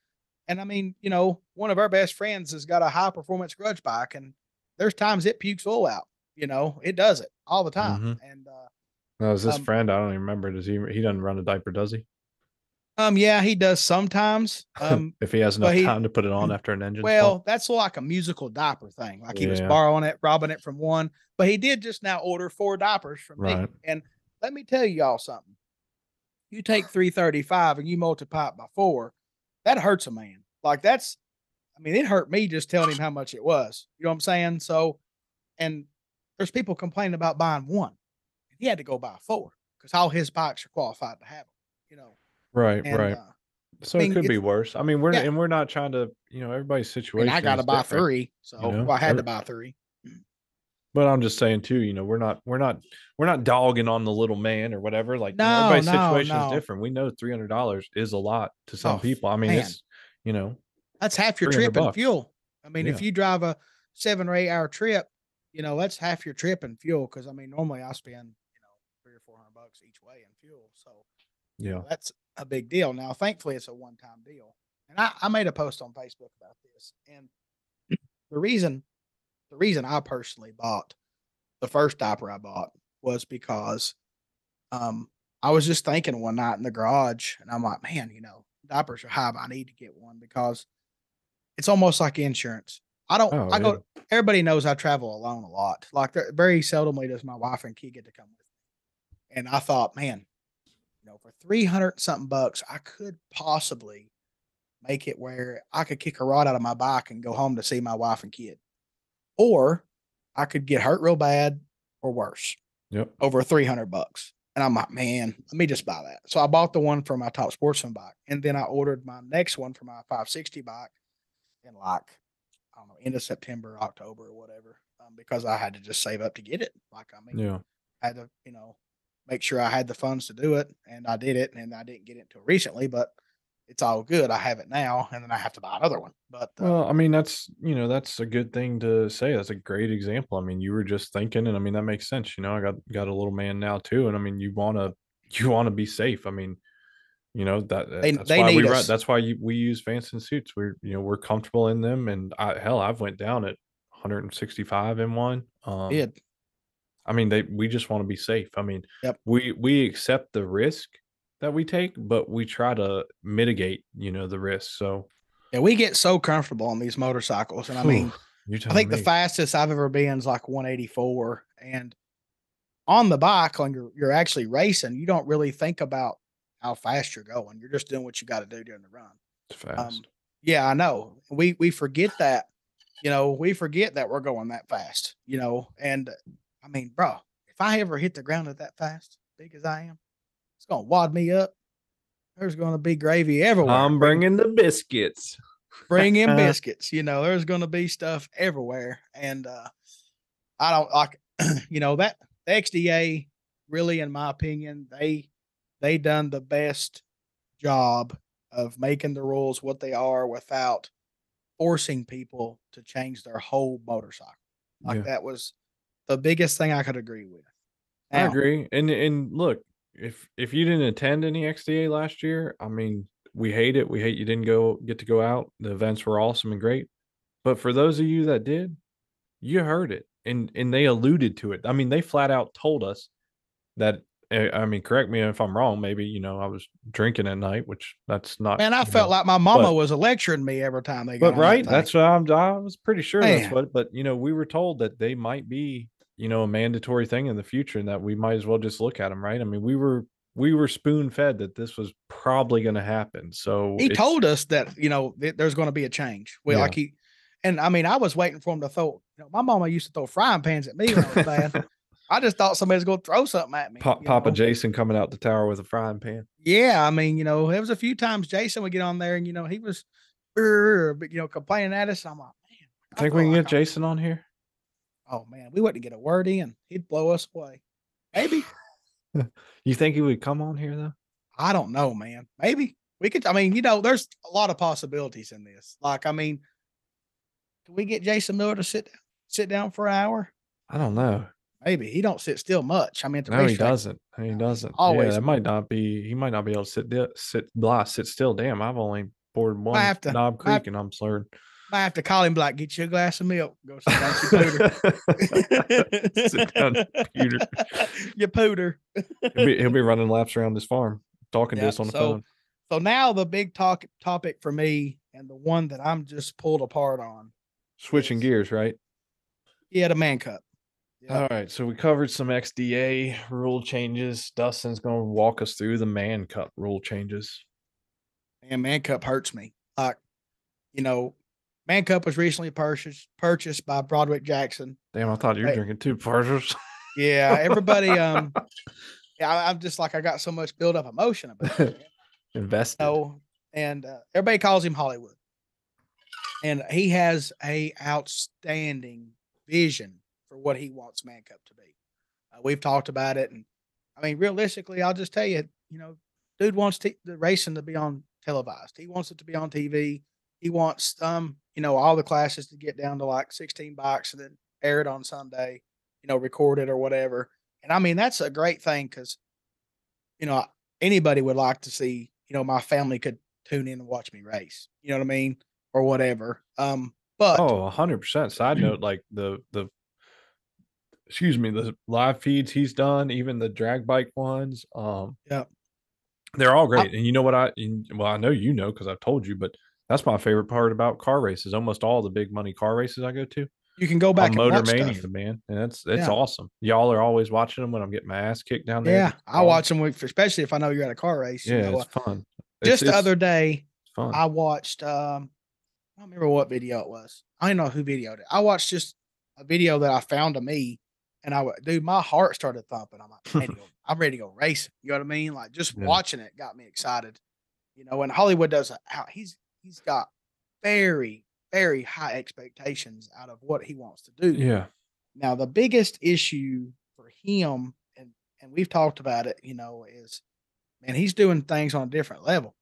[SPEAKER 2] and I mean, you know, one of our best friends has got a high performance grudge bike, and there's times it pukes oil out. You know, it does it all the time.
[SPEAKER 1] Mhm.
[SPEAKER 2] And uh,
[SPEAKER 1] no is this
[SPEAKER 2] um,
[SPEAKER 1] friend i don't even remember does he he doesn't run a diaper does he
[SPEAKER 2] um, yeah, he does sometimes. Um,
[SPEAKER 1] if he has enough
[SPEAKER 2] he-
[SPEAKER 1] time to put it on after an engine
[SPEAKER 2] well, that's like a musical diaper thing. Like he was borrowing it, robbing it from one, but he did just now order four diapers from me. And let me tell y'all something. You take 335 and you multiply it by four, that hurts a man. Like that's, I mean, it hurt me just telling him how much it was. You know what I'm saying? So, and there's people complaining about buying one. He had to go buy four because all his bikes are qualified to have them, you know.
[SPEAKER 1] Right
[SPEAKER 2] And,
[SPEAKER 1] right
[SPEAKER 2] uh,
[SPEAKER 1] so it could be worse i mean we're
[SPEAKER 2] Yeah.
[SPEAKER 1] and we're not trying to you know everybody's
[SPEAKER 2] I
[SPEAKER 1] situation
[SPEAKER 2] mean, I got to buy
[SPEAKER 1] different.
[SPEAKER 2] three. So
[SPEAKER 1] know,
[SPEAKER 2] well, I had to buy three.
[SPEAKER 1] But I'm just saying too, you know, we're not we're not we're not dogging on the little man or whatever. Like you know, everybody's
[SPEAKER 2] no,
[SPEAKER 1] situation is
[SPEAKER 2] no.
[SPEAKER 1] different. We know three hundred dollars is a lot to some
[SPEAKER 2] Oh,
[SPEAKER 1] people. I mean,
[SPEAKER 2] man.
[SPEAKER 1] it's you know,
[SPEAKER 2] That's half your
[SPEAKER 1] 300
[SPEAKER 2] trip in
[SPEAKER 1] bucks.
[SPEAKER 2] fuel. I mean, if you drive a seven or eight hour trip, you know, that's half your trip in fuel. Cause I mean, normally I spend, you know, three or 400 bucks each way in fuel. So you know,
[SPEAKER 1] yeah,
[SPEAKER 2] that's a big deal. Now, thankfully, it's a one time deal. And I, I made a post on Facebook about this. And the reason, the reason I personally bought the first diaper I bought was because um, I was just thinking one night in the garage, and I'm like, man, you know, diapers are high, but I need to get one because it's almost like insurance. I don't.
[SPEAKER 1] Oh,
[SPEAKER 2] I go. Everybody knows I travel alone a lot. Like very seldomly does my wife and kid get to come with me. And I thought, man, you know, for three hundred something bucks, I could possibly make it where I could kick a rod out of my bike and go home to see my wife and kid, or I could get hurt real bad or worse
[SPEAKER 1] yep,
[SPEAKER 2] over 300 bucks. And I'm like, man, let me just buy that. So I bought the one for my top sportsman bike. And then I ordered my next one for my 560 bike in like, I don't know, end of September, October, or whatever, um, because I had to just save up to get it. Like, I mean,
[SPEAKER 1] yeah,
[SPEAKER 2] I had to, you know, make sure I had the funds to do it. And I did it. And I didn't get it until recently, but it's all good. I have it now. And then I have to buy another one. But uh,
[SPEAKER 1] Well, I mean, that's you know, that's a good thing to say. That's a great example. I mean, you were just thinking, and I mean, that makes sense. You know, I got got a little man now too, and I mean, you want to you want to be safe. I mean, you know that
[SPEAKER 2] They-
[SPEAKER 1] that's
[SPEAKER 2] they
[SPEAKER 1] why we run. That's why you, we use Vanson suits. We're you know we're comfortable in them, and I hell, I've went down at 165 in one. Um,
[SPEAKER 2] did.
[SPEAKER 1] I mean, they we just want to be safe. I mean,
[SPEAKER 2] Yep.
[SPEAKER 1] we we accept the risk that we take, but we try to mitigate, you know, the risk. So
[SPEAKER 2] Yeah, we get so comfortable on these motorcycles. And I mean, I think the fastest I've ever been is like 184. And on the bike, when you're you're actually racing, you don't really think about how fast you're going. You're just doing what you got to do during the run.
[SPEAKER 1] It's fast.
[SPEAKER 2] Um, yeah, I know. We we forget that. You know, we forget that we're going that fast. You know, and I mean, bro, if I ever hit the ground at that fast, big as I am, it's gonna wad me up. There's gonna be gravy everywhere.
[SPEAKER 1] I'm bringing the biscuits.
[SPEAKER 2] bring in biscuits. You know, there's gonna be stuff everywhere, and uh I don't like. You know that the XDA really, in my opinion, they they done the best job of making the rules what they are without forcing people to change their whole motorcycle. Like
[SPEAKER 1] Yeah.
[SPEAKER 2] that was the biggest thing I could agree with.
[SPEAKER 1] I agree. And and look, if if you didn't attend any XDA last year, I mean, we hate it. We hate you didn't go get to go out. The events were awesome and great. But for those of you that did, you heard it. And and they alluded to it. I mean, they flat out told us that Eh, I mean, correct me if I'm wrong. Maybe, you know, I was drinking at night, which that's not
[SPEAKER 2] Man, I felt
[SPEAKER 1] know,
[SPEAKER 2] like my mama
[SPEAKER 1] but-
[SPEAKER 2] was lecturing me every time they got
[SPEAKER 1] but right,
[SPEAKER 2] that
[SPEAKER 1] that's what I'm I was pretty sure that's what but you know, we were told that they might be, you know, a mandatory thing in the future and that we might as well just look at them, right? I mean, we were we were spoon fed that this was probably going to happen. So
[SPEAKER 2] he told us that you know th- there's going to be a change. Well,
[SPEAKER 1] Yeah.
[SPEAKER 2] like he, and I mean, I was waiting for him to throw. You know, my mama used to throw frying pans at me when I was bad. I just thought somebody's going to throw something at me.
[SPEAKER 1] Pa- Papa
[SPEAKER 2] know?
[SPEAKER 1] Jason coming out the tower with a frying pan.
[SPEAKER 2] Yeah, I mean, you know, there was a few times Jason would get on there, and you know, he was, but you know, complaining at us. I'm like, man, I
[SPEAKER 1] Think we can
[SPEAKER 2] like
[SPEAKER 1] get
[SPEAKER 2] I'm-
[SPEAKER 1] Jason on here?
[SPEAKER 2] Oh man, we wouldn't get a word in. He'd blow us away. Maybe
[SPEAKER 1] You think he would come on here though?
[SPEAKER 2] I don't know, man. Maybe we could. I mean, you know, there's a lot of possibilities in this. Like, I mean, can we get Jason Miller to sit sit down for an hour?
[SPEAKER 1] I don't know.
[SPEAKER 2] Maybe he don't sit still much. I mean,
[SPEAKER 1] No, he doesn't. He doesn't.
[SPEAKER 2] always
[SPEAKER 1] yeah, that might not be. He might not be able to sit di- sit blah sit still. Damn, I've only boarded one I
[SPEAKER 2] have to-
[SPEAKER 1] Knob
[SPEAKER 2] might have-
[SPEAKER 1] and I'm slurred.
[SPEAKER 2] Might have to call him like, get you a glass of milk. Go sit down, you pooter.
[SPEAKER 1] Sit down, Peter.
[SPEAKER 2] you pooter.
[SPEAKER 1] He'll be, he'll be running laps around his farm, talking to us on the
[SPEAKER 2] so-
[SPEAKER 1] phone.
[SPEAKER 2] So now the big talk topic for me, and the one that I'm just pulled apart on,
[SPEAKER 1] Switching
[SPEAKER 2] yes.
[SPEAKER 1] gears, right?
[SPEAKER 2] yeah, the man cup. Yep.
[SPEAKER 1] All right. So we covered some XDA rule changes. Dustin's going to walk us through the Man Cup rule changes.
[SPEAKER 2] and Man Cup hurts me. Like, you know, Man Cup was recently purchased purchased by Broadwick Jackson.
[SPEAKER 1] Damn, I thought you were
[SPEAKER 2] Hey.
[SPEAKER 1] drinking two Parshers.
[SPEAKER 2] Yeah, everybody. um, yeah, I- I'm just like I got so much build up emotion about it. man.
[SPEAKER 1] Invested.
[SPEAKER 2] So, and uh, everybody calls him Hollywood, and he has a outstanding vision for what he wants Man Cup to be. Uh, we've talked about it, and I mean, realistically, I'll just tell you, you know, dude wants t- the racing to be on televised. He wants it to be on TV. He wants um, you know, all the classes to get down to like 16 bikes and then air it on Sunday, you know, record it or whatever. And I mean, that's a great thing because, you know, anybody would like to see, you know, my family could tune in and watch me race. You know what I mean? Or whatever. Um, but
[SPEAKER 1] Oh, hundred percent. Side note, like the the excuse me, the live feeds he's done, even the drag bike ones, um,
[SPEAKER 2] Yep.
[SPEAKER 1] they're all great. and you know what I well, I know you know because I've told you, but that's my favorite part about car races. Almost all the big money car races I go to,
[SPEAKER 2] you can go back and
[SPEAKER 1] Motor Mania,
[SPEAKER 2] stuff.
[SPEAKER 1] man, and that's it's
[SPEAKER 2] Yeah.
[SPEAKER 1] awesome. Y'all are always watching them when I'm getting my ass kicked down there.
[SPEAKER 2] Yeah, I watch them, especially if I know you're at a car race. you
[SPEAKER 1] Yeah,
[SPEAKER 2] know,
[SPEAKER 1] it's fun.
[SPEAKER 2] just
[SPEAKER 1] It's-
[SPEAKER 2] the
[SPEAKER 1] it's
[SPEAKER 2] other day,
[SPEAKER 1] fun.
[SPEAKER 2] I watched. um I don't remember what video it was. I don't know who videoed it. I watched just a video that I found of me, and I would, dude, my heart started thumping. I'm like, I'm ready to go, I'm ready to go racing. You know what I mean? Like just
[SPEAKER 1] Yeah.
[SPEAKER 2] watching it got me excited. You know, and Hollywood does. How he's he's got very very high expectations out of what he wants to do.
[SPEAKER 1] yeah,
[SPEAKER 2] Now, the biggest issue for him, and and we've talked about it, you know, is man, he's doing things on a different level.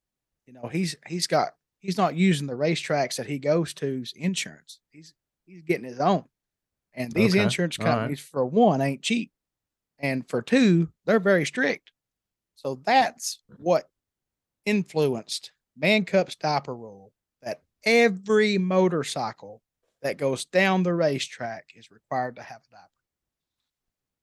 [SPEAKER 2] You know, he's he's got he's not using the racetracks that he goes to's insurance. He's he's getting his own. And these
[SPEAKER 1] Okay,
[SPEAKER 2] insurance
[SPEAKER 1] all right.
[SPEAKER 2] companies, for one, ain't cheap. And for two, they're very strict. So that's what influenced Man Cup's diaper rule that every motorcycle that goes down the racetrack is required to have a diaper.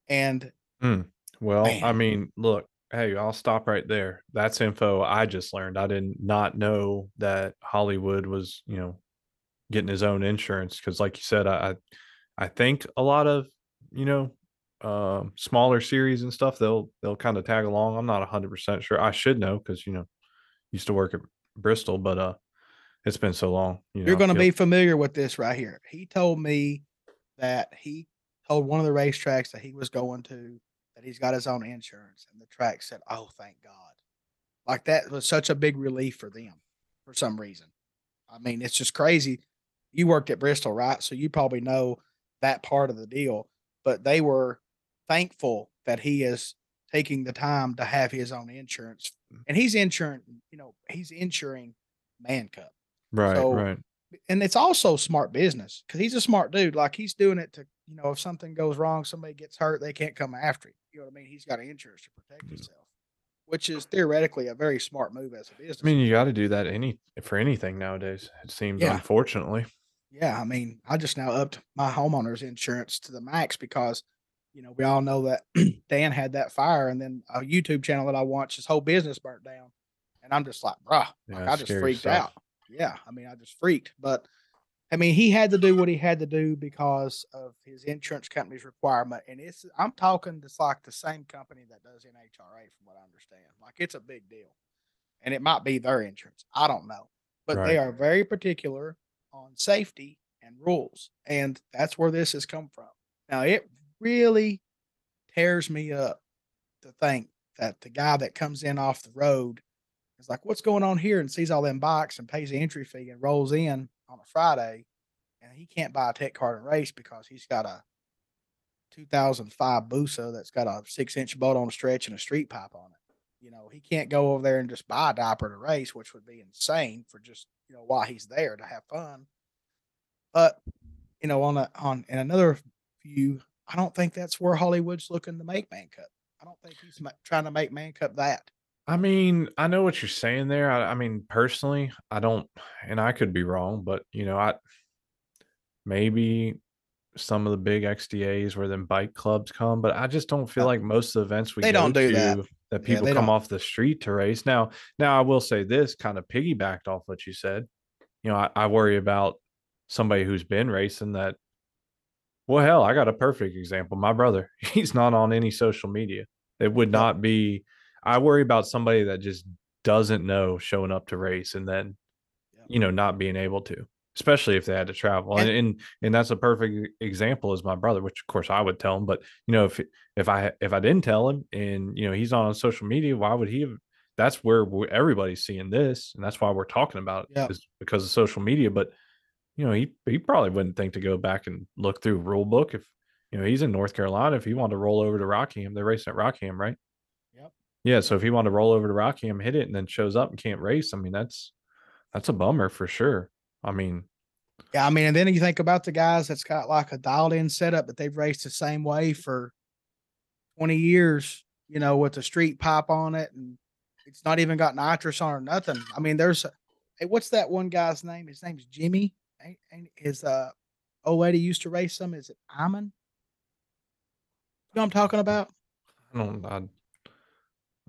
[SPEAKER 2] And hmm.
[SPEAKER 1] Well, I mean, look, hey, I'll stop right there. That's info I just learned. I did not know that Hollywood was, you know, getting his own insurance because, like you said, I, I, I think a lot of, you know, um smaller series and stuff, they'll they'll kind of tag along. I'm not hundred percent sure. I should know because you know used to work at Bristol, but uh, it's been so long. you
[SPEAKER 2] you're going to be familiar with this right here. He told me that he told one of the racetracks that he was going to that he's got his own insurance, and the track said, "Oh, thank God!" Like that was such a big relief for them for some reason. I mean, it's just crazy. You worked at Bristol, right? So you probably know that part of the deal. But they were thankful that he is taking the time to have his own insurance, mm. and he's insuring. You know, he's insuring Man Cup
[SPEAKER 1] right,
[SPEAKER 2] so-
[SPEAKER 1] right.
[SPEAKER 2] and it's also smart business because he's a smart dude. Like he's doing it to, you know, if something goes wrong, somebody gets hurt, they can't come after him. You know what I mean? He's got insurance to protect
[SPEAKER 1] Yeah.
[SPEAKER 2] himself, which is theoretically a very smart move as a business.
[SPEAKER 1] I mean, you got to do that any for anything nowadays. It seems,
[SPEAKER 2] Yeah.
[SPEAKER 1] unfortunately.
[SPEAKER 2] Yeah, I mean, I just now upped my homeowner's insurance to the max because, you know, we all know that Dan had that fire, and then a YouTube channel that I watch, his whole business burnt down, and I'm just like, bruh,
[SPEAKER 1] Yeah,
[SPEAKER 2] like, I just freaked
[SPEAKER 1] stuff.
[SPEAKER 2] out. Yeah, I mean, I just freaked, but I mean, he had to do what he had to do because of his insurance company's requirement, and it's I'm talking it's like the same company that does NHRA, from what I understand. Like it's a big deal, and it might be their insurance. I don't know, but they are very particular safety and rules, and that's where this has come from. Now, it really tears me up to think that the guy that comes in off the road is like, "What's going on here?" and sees all them bikes and pays the entry fee and rolls in on a Friday, and he can't buy a tech card and race because he's got a 2005 Busa that's got a six inch bolt on a stretch and a street pipe on it. You know, he can't go over there and just buy a diaper to race, which would be insane for just you know while he's there to have fun. But you know, on a on in another view, I don't think that's where Hollywood's looking to make Man Cup. I don't think he's trying to make Man Cup that.
[SPEAKER 1] I mean, I know what you're saying there. I, I mean, personally, I don't, and I could be wrong, but you know, I maybe some of the big XDAs where them bike clubs come, but I just don't feel
[SPEAKER 2] No.
[SPEAKER 1] like most of the events we
[SPEAKER 2] They don't do
[SPEAKER 1] to
[SPEAKER 2] that.
[SPEAKER 1] that people
[SPEAKER 2] they
[SPEAKER 1] come
[SPEAKER 2] don't.
[SPEAKER 1] off the street to race. Now, now I will say this kind of piggybacked off what you said. You know, I, I worry about somebody who's been racing that. Well, hell, I got a perfect example. My brother, he's not on any social media. It would not be. I worry about somebody that just doesn't know showing up to race and then,
[SPEAKER 2] Yep.
[SPEAKER 1] you know, not being able to, especially if they had to travel. And
[SPEAKER 2] And-
[SPEAKER 1] and that's a perfect example is my brother, which of course I would tell him. But you know, if if I if I didn't tell him, and you know, he's on social media, why would he have? That's where everybody's seeing this, and that's why we're talking about it
[SPEAKER 2] Yep.
[SPEAKER 1] is because of social media. But you know, he he probably wouldn't think to go back and look through rule book if you know he's in North Carolina. If he wanted to roll over to Rockingham, they're racing at Rockingham, right?
[SPEAKER 2] Yep.
[SPEAKER 1] Yeah. So if he wanted to roll over to Rockingham, hit it, and then shows up and can't race, I mean, that's that's a bummer for sure. I mean,
[SPEAKER 2] Yeah, I mean, and then you think about the guys that's got like a dialed in setup that they've raced the same way for 20 years, you know, with the street pipe on it and it's not even got nitrous on or nothing. I mean, there's hey, what's that one guy's name? His name's Jimmy. Ain't uh old lady used to race some. Is it Iman? You know what I'm talking about?
[SPEAKER 1] I don't, I,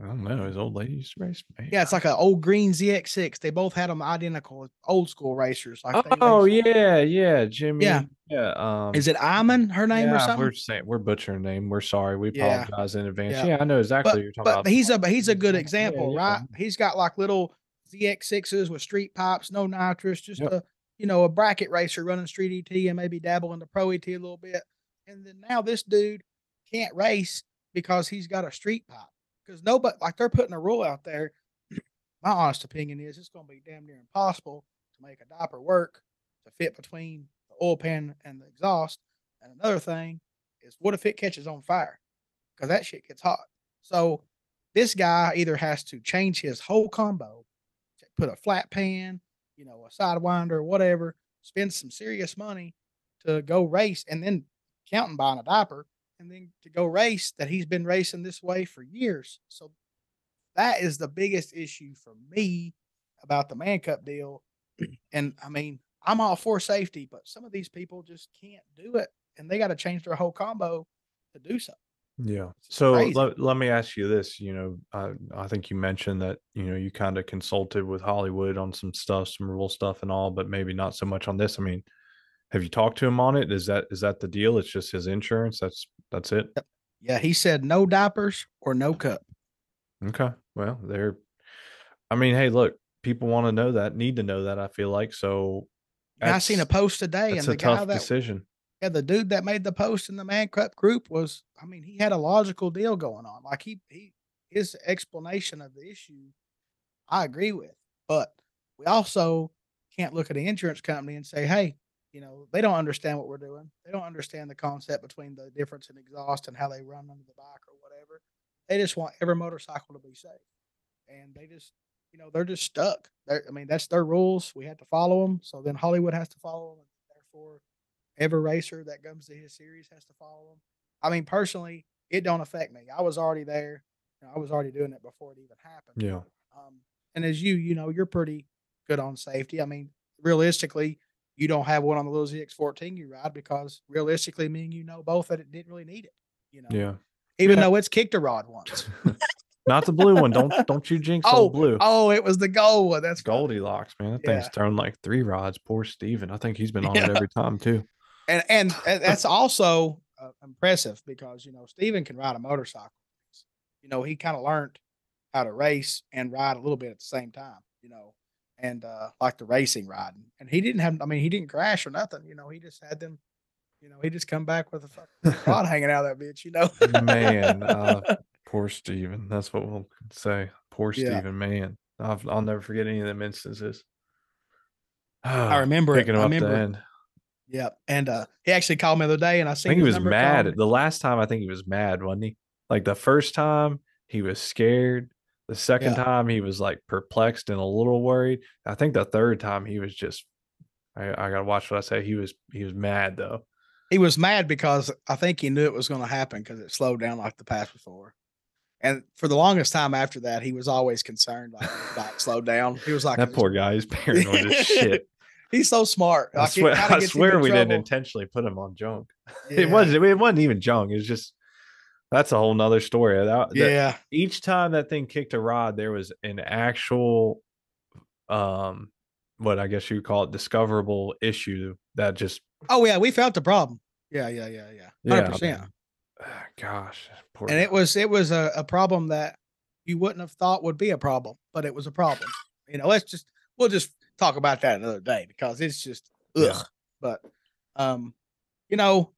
[SPEAKER 1] I don't know. His old lady used to race. Man.
[SPEAKER 2] Yeah, it's like an old green ZX6. They both had them identical, old school racers. Like they
[SPEAKER 1] Oh
[SPEAKER 2] raced-
[SPEAKER 1] yeah, yeah, Jimmy.
[SPEAKER 2] Yeah.
[SPEAKER 1] yeah. Um,
[SPEAKER 2] Is it Iman, her name or
[SPEAKER 1] yeah,
[SPEAKER 2] something?
[SPEAKER 1] We're saying we're butchering name. We're sorry. We
[SPEAKER 2] Yeah.
[SPEAKER 1] apologize in advance.
[SPEAKER 2] Yeah.
[SPEAKER 1] Yeah, I know exactly
[SPEAKER 2] but,
[SPEAKER 1] what you're talking
[SPEAKER 2] but,
[SPEAKER 1] about.
[SPEAKER 2] he's a but he's a good
[SPEAKER 1] Yeah,
[SPEAKER 2] example,
[SPEAKER 1] yeah.
[SPEAKER 2] right? He's got like little ZX6s with street pipes, no nitrous, just
[SPEAKER 1] Yep.
[SPEAKER 2] a you know a bracket racer running street ET and maybe dabble into pro ET a little bit. And then now this dude can't race because he's got a street pipe. Because nobody like they're putting a rule out there. My honest opinion is it's going to be damn near impossible to make a diaper work to fit between the oil pan and the exhaust. And another thing is, what if it catches on fire? Because that shit gets hot. So this guy either has to change his whole combo, put a flat pan, you know, a sidewinder, or whatever, spend some serious money to go race, and then counting buying a diaper, and then to go race that he's been racing this way for years. So that is the biggest issue for me about the Man Cup deal. And I mean, I'm all for safety, but some of these people just can't do it, and they got to change their whole combo to do so.
[SPEAKER 1] Yeah. So
[SPEAKER 2] crazy.
[SPEAKER 1] let, let me ask you this. You know, I, I think you mentioned that, you know, you kind of consulted with Hollywood on some stuff, some rule stuff and all, but maybe not so much on this. I mean, have you talked to him on it? Is that is that the deal? It's just his insurance. That's that's it.
[SPEAKER 2] Yeah, he said no diapers or no cup.
[SPEAKER 1] Okay. Well, they're I mean, hey, look, people want to know that, need to know that, I feel like. So
[SPEAKER 2] I seen a post today, and the guy
[SPEAKER 1] tough
[SPEAKER 2] that
[SPEAKER 1] decision.
[SPEAKER 2] Yeah, the dude that made the post in the Man Cup group was, I mean, he had a logical deal going on. Like he he his explanation of the issue, I agree with, but we also can't look at the insurance company and say, hey, you know, they don't understand what we're doing. They don't understand the concept between the difference in exhaust and how they run under the bike or whatever. They just want every motorcycle to be safe, and they just, you know, they're just stuck. They're, I mean, that's their rules. We had to follow them. So then Hollywood has to follow them, and therefore every racer that comes to his series has to follow him. I mean, personally, it don't affect me. I was already there. You know, I was already doing it before it even happened.
[SPEAKER 1] Yeah.
[SPEAKER 2] Um, and as you, you know, you're pretty good on safety. I mean, realistically, you don't have one on the little ZX14 you ride because realistically, me and you know both that it didn't really need it. You know,
[SPEAKER 1] Yeah.
[SPEAKER 2] even
[SPEAKER 1] Yeah.
[SPEAKER 2] though it's kicked a rod once.
[SPEAKER 1] Not the blue one. Don't don't you jinx
[SPEAKER 2] Oh,
[SPEAKER 1] blue.
[SPEAKER 2] oh, it was the gold one. That's.
[SPEAKER 1] Goldilocks, man. That thing's
[SPEAKER 2] Yeah.
[SPEAKER 1] thrown like three rods. Poor Steven. I think he's been on
[SPEAKER 2] Yeah.
[SPEAKER 1] it every time too.
[SPEAKER 2] And and and that's also uh, impressive because you know Steven can ride a motorcycle. You know, he kind of learned how to race and ride a little bit at the same time. You know, and uh like the racing riding, and he didn't have. I mean, he didn't crash or nothing. You know, he just had them. You know, he just come back with a fucking rod hanging out of that bitch. You know,
[SPEAKER 1] Man, uh, poor Steven. That's what we'll say. Poor
[SPEAKER 2] Yeah.
[SPEAKER 1] Steven, man. I'll, I'll never forget any of them instances.
[SPEAKER 2] I remember it. I
[SPEAKER 1] up
[SPEAKER 2] remember. Yeah. And uh he actually called me the other day, and I
[SPEAKER 1] I think he was mad. The last time I think he was mad, wasn't he? Like the first time he was scared. The second
[SPEAKER 2] Yeah.
[SPEAKER 1] time he was like perplexed and a little worried. I think the third time he was just I, I gotta watch what I say. He was he was mad though.
[SPEAKER 2] He was mad because I think he knew it was going to happen because it slowed down like the past before. And for the longest time after that, he was always concerned like his slowed down. He was like,
[SPEAKER 1] That poor guy is paranoid as shit.
[SPEAKER 2] He's so smart.
[SPEAKER 1] I
[SPEAKER 2] it
[SPEAKER 1] swear, I swear we didn't intentionally put him on junk.
[SPEAKER 2] Yeah.
[SPEAKER 1] It wasn't. It wasn't even junk. It was just that's a whole nother story. That, that-
[SPEAKER 2] Yeah.
[SPEAKER 1] each time that thing kicked a rod, there was an actual, um, what I guess you would call it, discoverable issue that just
[SPEAKER 2] Oh yeah, we found the problem. Yeah, yeah, yeah, yeah. Hundred percent.
[SPEAKER 1] Ah, Gosh, poor
[SPEAKER 2] And it was it was a, a problem that you wouldn't have thought would be a problem, but it was a problem. You know, let's just we'll just talk about that another day because it's just ugh.
[SPEAKER 1] Yeah.
[SPEAKER 2] But um, you know,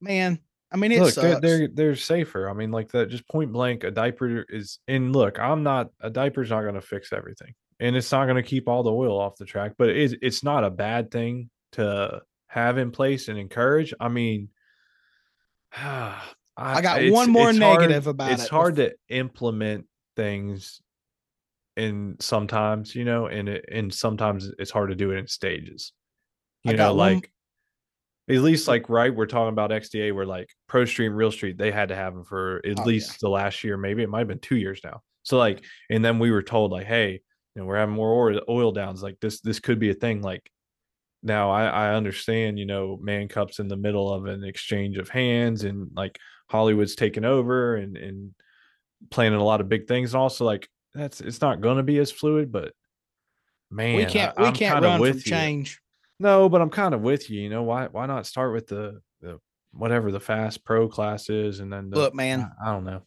[SPEAKER 2] man, I mean it
[SPEAKER 1] look, they're,
[SPEAKER 2] sucks.
[SPEAKER 1] they're they're safer. I mean, like that, just point blank, a diaper is. And look, I'm not a diaper's not going to fix everything, and it's not going to keep all the oil off the track. But it's it's not a bad thing to have in place and encourage. I mean, I,
[SPEAKER 2] I got one more
[SPEAKER 1] it's hard-
[SPEAKER 2] negative about
[SPEAKER 1] It's
[SPEAKER 2] it
[SPEAKER 1] hard to implement things, and sometimes you know, and it, and sometimes it's hard to do it in stages. You
[SPEAKER 2] got
[SPEAKER 1] know,
[SPEAKER 2] one-
[SPEAKER 1] like at least like right, we're talking about XDA where like Pro Street and Real Street, they had to have them for at
[SPEAKER 2] Oh, yeah.
[SPEAKER 1] least the last year, maybe it might have been two years now. So like, and then we were told like, hey, you know, we're having more oil, oil downs. Like this, this could be a thing. Like now, I I understand, you know, Man Cup's in the middle of an exchange of hands, and like Hollywood's taking over and and planning a lot of big things, and also like that's it's not going to be as fluid, but man,
[SPEAKER 2] we can't
[SPEAKER 1] I,
[SPEAKER 2] we
[SPEAKER 1] I'm
[SPEAKER 2] can't run from
[SPEAKER 1] with you.
[SPEAKER 2] change.
[SPEAKER 1] No, but I'm kind of with you. You know why? Why not start with the the whatever the fast pro class is, and then the,
[SPEAKER 2] Look, man,
[SPEAKER 1] I, I don't know.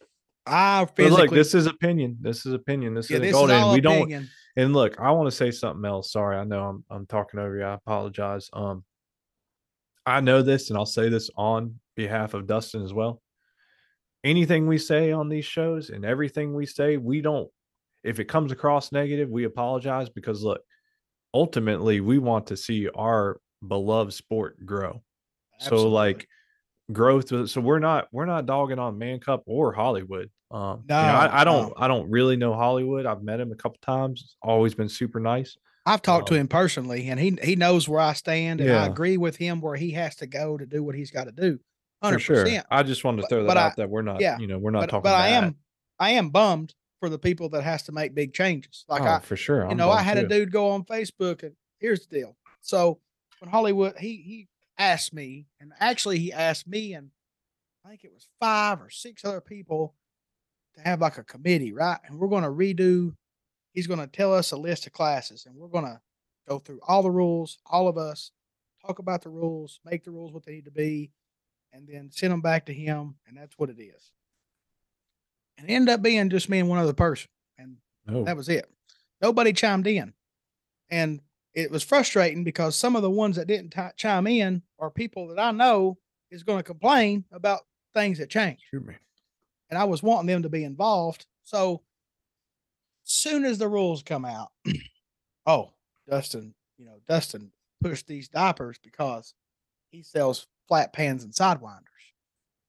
[SPEAKER 2] I
[SPEAKER 1] But
[SPEAKER 2] physically
[SPEAKER 1] look, this is opinion. This is opinion. This
[SPEAKER 2] yeah,
[SPEAKER 1] is
[SPEAKER 2] this
[SPEAKER 1] gold,
[SPEAKER 2] is
[SPEAKER 1] we don't. And look, I want to say something else. Sorry, I know I'm I'm talking over you. I apologize. Um, I know this, and I'll say this on behalf of Dustin as well. Anything we say on these shows and everything we say, we don't. If it comes across negative, we apologize because look, ultimately, we want to see our beloved sport grow. So like growth. uh, So we're not we're not dogging on Man Cup or Hollywood. Um, you know,
[SPEAKER 2] No,
[SPEAKER 1] I, I don't
[SPEAKER 2] no.
[SPEAKER 1] I don't really know Hollywood. I've met him a couple times. Always been super nice.
[SPEAKER 2] I've talked to
[SPEAKER 1] um,
[SPEAKER 2] him personally, and he he knows where I stand, and I agree with him where he has to go to do what he's got to do.
[SPEAKER 1] For
[SPEAKER 2] Hundred
[SPEAKER 1] sure.
[SPEAKER 2] percent.
[SPEAKER 1] I just wanted to
[SPEAKER 2] But-
[SPEAKER 1] throw that
[SPEAKER 2] but I-
[SPEAKER 1] out that we're not.
[SPEAKER 2] yeah,
[SPEAKER 1] you know, we're not
[SPEAKER 2] But
[SPEAKER 1] talking.
[SPEAKER 2] but I am I am bummed for the people that has to make big changes. Like
[SPEAKER 1] oh,
[SPEAKER 2] I,
[SPEAKER 1] for sure.
[SPEAKER 2] you
[SPEAKER 1] I'm
[SPEAKER 2] know, I had
[SPEAKER 1] too.
[SPEAKER 2] a dude go on Facebook, and here's the deal. So when Hollywood, he he asked me, and actually he asked me, and I think it was five or six other people to have like a committee, right? And we're going to redo. He's going to tell us a list of classes, and we're going to go through all the rules, all of us, talk about the rules, make the rules what they need to be, and then send them back to him, and that's what it is. And it ended up being just me and one other person, and
[SPEAKER 1] Oh,
[SPEAKER 2] that was it. Nobody chimed in, and it was frustrating because some of the ones that didn't ti- chime in are people that I know is going to complain about things that change and I was wanting them to be involved. So soon as the rules come out, oh, Dustin, you know, Dustin pushed these diapers because he sells flat pans and sidewinders.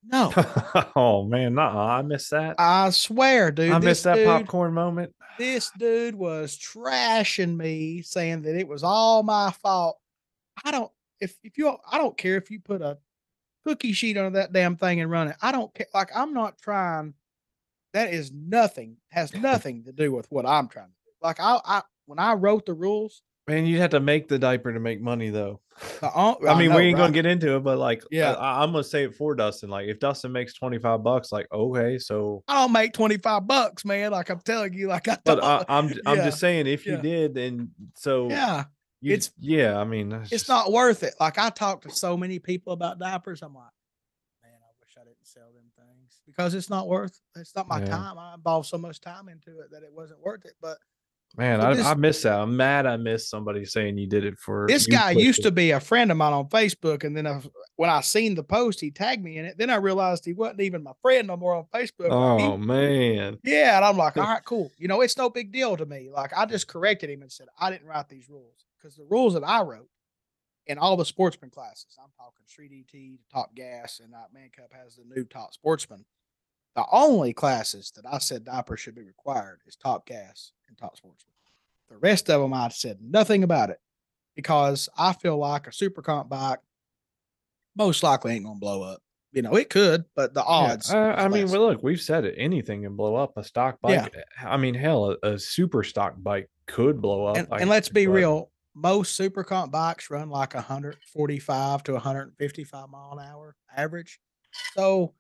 [SPEAKER 2] No,
[SPEAKER 1] oh man, nah, I missed that.
[SPEAKER 2] I swear, dude.
[SPEAKER 1] I missed that
[SPEAKER 2] dude,
[SPEAKER 1] popcorn moment.
[SPEAKER 2] This dude was trashing me, saying that it was all my fault. I don't. If if you, I don't care if you put a cookie sheet on that damn thing and run it. I don't care. Like I'm not trying. That is nothing. Has nothing to do with what I'm trying to do. Like I, I when I wrote the rules,
[SPEAKER 1] Man, you'd have to make the diaper to make money though.
[SPEAKER 2] on-
[SPEAKER 1] I mean,
[SPEAKER 2] know,
[SPEAKER 1] we ain't gonna get into it, but like,
[SPEAKER 2] Yeah.
[SPEAKER 1] I, I'm gonna say it for Dustin. Like, if Dustin makes 25 bucks, like, okay, so,
[SPEAKER 2] I don't make twenty five bucks, man. Like I'm telling you, like I.
[SPEAKER 1] but I,
[SPEAKER 2] don't.
[SPEAKER 1] I'm, I'm
[SPEAKER 2] Yeah,
[SPEAKER 1] just saying, if you
[SPEAKER 2] yeah.
[SPEAKER 1] did, then so,
[SPEAKER 2] yeah.
[SPEAKER 1] you,
[SPEAKER 2] it's-
[SPEAKER 1] yeah, I mean,
[SPEAKER 2] it's
[SPEAKER 1] just-
[SPEAKER 2] not worth it. Like I talked to so many people about diapers. I'm like, man, I wish I didn't sell them things because it's not worth. It's not my
[SPEAKER 1] Yeah.
[SPEAKER 2] time. I involved so much time into it that it wasn't worth it. But
[SPEAKER 1] man, I,
[SPEAKER 2] this-
[SPEAKER 1] I miss that. I'm mad. I missed somebody saying you did it for
[SPEAKER 2] this guy used
[SPEAKER 1] it.
[SPEAKER 2] to be a friend of mine on Facebook, and then I, when I seen the post, he tagged me in it. Then I realized he wasn't even my friend no more on Facebook. Like, he-
[SPEAKER 1] Oh man,
[SPEAKER 2] yeah, and I'm like, all right, cool. You know, it's no big deal to me. Like I just corrected him and said I didn't write these rules because the rules that I wrote in all the sportsman classes, I'm talking Street ET, Top Gas, and uh, Man Cup has the new Top Sportsman. The only classes that I said diapers should be required is Top Gas and Top Sportsman. The rest of them, I said nothing about it because I feel like a super comp bike most likely ain't gonna blow up. You know, it could, but the odds.
[SPEAKER 1] uh,
[SPEAKER 2] is
[SPEAKER 1] I mean, well, look, we've said it. Anything can blow up. A stock bike. eh, I mean, hell, a, a super stock bike could blow up.
[SPEAKER 2] and,
[SPEAKER 1] I
[SPEAKER 2] and let's be
[SPEAKER 1] but-
[SPEAKER 2] real most super comp bikes run like 145 to 155 mile an hour average so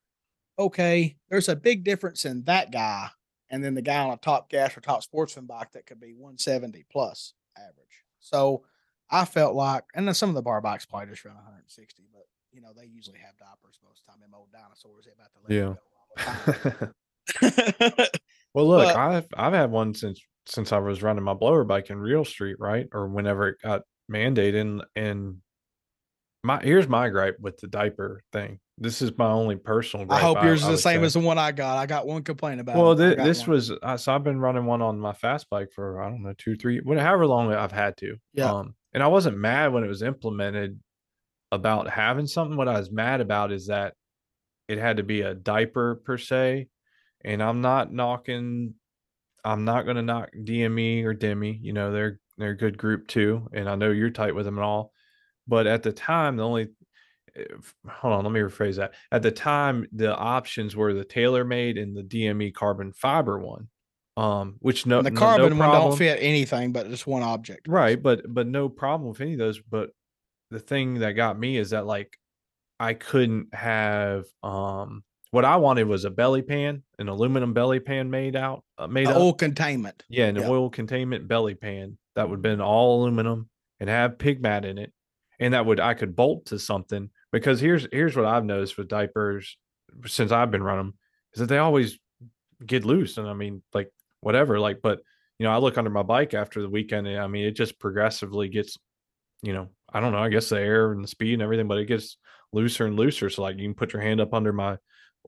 [SPEAKER 2] okay there's a big difference in that guy and then the guy on a top gas or top sportsman bike that could be 170 plus average so i felt like and then some of the bar bikes probably just run 160 but you know they usually have diapers most of the time them old dinosaurs they about to let
[SPEAKER 1] Yeah.
[SPEAKER 2] go all the time.
[SPEAKER 1] well, look,
[SPEAKER 2] But-
[SPEAKER 1] I've I've had one since since I was running my blower bike in Real Street, right, or whenever it got mandated. And, and my here's my gripe with the diaper thing. This is my only personal. Gripe i
[SPEAKER 2] hope yours is the same
[SPEAKER 1] say.
[SPEAKER 2] as the one i got i got one complaint about
[SPEAKER 1] Well,
[SPEAKER 2] it. I
[SPEAKER 1] this
[SPEAKER 2] one.
[SPEAKER 1] was uh, so I've been running one on my fast bike for I don't know two, three, whatever, however long I've had to.
[SPEAKER 2] Yeah.
[SPEAKER 1] Um, and I wasn't mad when it was implemented about having something. What I was mad about is that it had to be a diaper per se, and I'm not knocking. I'm not going to knock DME or Demi. You know they're they're a good group too, and I know you're tight with them and all. But at the time, the only hold on, let me rephrase that. At the time, the options were the tailor made and the DME carbon fiber one, um, which no
[SPEAKER 2] And the
[SPEAKER 1] no- no
[SPEAKER 2] carbon one don't fit anything but just one object.
[SPEAKER 1] right, but but no problem with any of those. But the thing that got me is that like I couldn't have um what I wanted was a belly pan, an aluminum belly pan made out uh, made
[SPEAKER 2] oil containment.
[SPEAKER 1] Yeah, an
[SPEAKER 2] Yeah.
[SPEAKER 1] oil containment belly pan that would been all aluminum and have pig mat in it, and that would I could bolt to something because here's here's what I've noticed with diapers since I've been running them is that they always get loose, and I mean like whatever, like but you know I look under my bike after the weekend, and I mean it just progressively gets, you know I don't know I guess the air and the speed and everything, but it gets looser and looser. So like you can put your hand up under my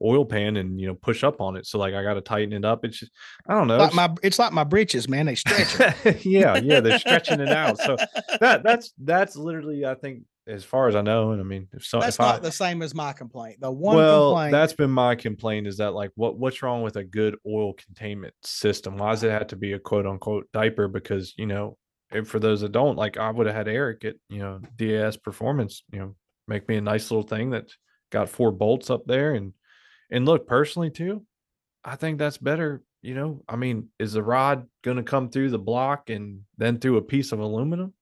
[SPEAKER 1] oil pan and you know push up on it. So like I got to tighten it up. It's just I don't know.
[SPEAKER 2] Like
[SPEAKER 1] it's-
[SPEAKER 2] my, it's like my breeches, man. They stretch.
[SPEAKER 1] yeah, yeah, they're stretching it out. So that that's that's literally, I think, as far as I know, and I mean, if so,
[SPEAKER 2] That's
[SPEAKER 1] if I
[SPEAKER 2] not the same as my complaint. The one
[SPEAKER 1] well,
[SPEAKER 2] complaint.
[SPEAKER 1] that's been my complaint is that like, what what's wrong with a good oil containment system? Why does it have to be a quote unquote diaper? Because you know, and for those that don't, like, I would have had Eric at you know DAS Performance, you know, make me a nice little thing that's got four bolts up there, and and look personally too, I think that's better. You know, I mean, is the rod going to come through the block and then through a piece of aluminum?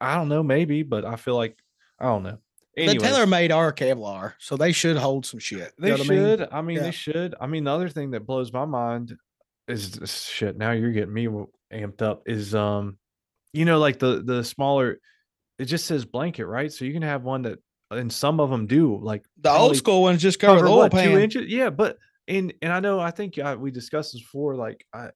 [SPEAKER 1] I don't know, maybe, but I feel like I don't know.
[SPEAKER 2] the
[SPEAKER 1] Anyways,
[SPEAKER 2] tailor made our Kevlar, so they should hold some shit. You
[SPEAKER 1] they
[SPEAKER 2] know what I mean?
[SPEAKER 1] should. I mean,
[SPEAKER 2] Yeah.
[SPEAKER 1] they should. I mean, the other thing that blows my mind is this shit. Now you're getting me amped up. Is um, you know, like the the smaller. It just says blanket, right? So you can have one that and some of them do like
[SPEAKER 2] The old school ones just cover,
[SPEAKER 1] cover
[SPEAKER 2] the oil
[SPEAKER 1] what two inches. Yeah, but and and I know I think uh, we discussed this before. Like I,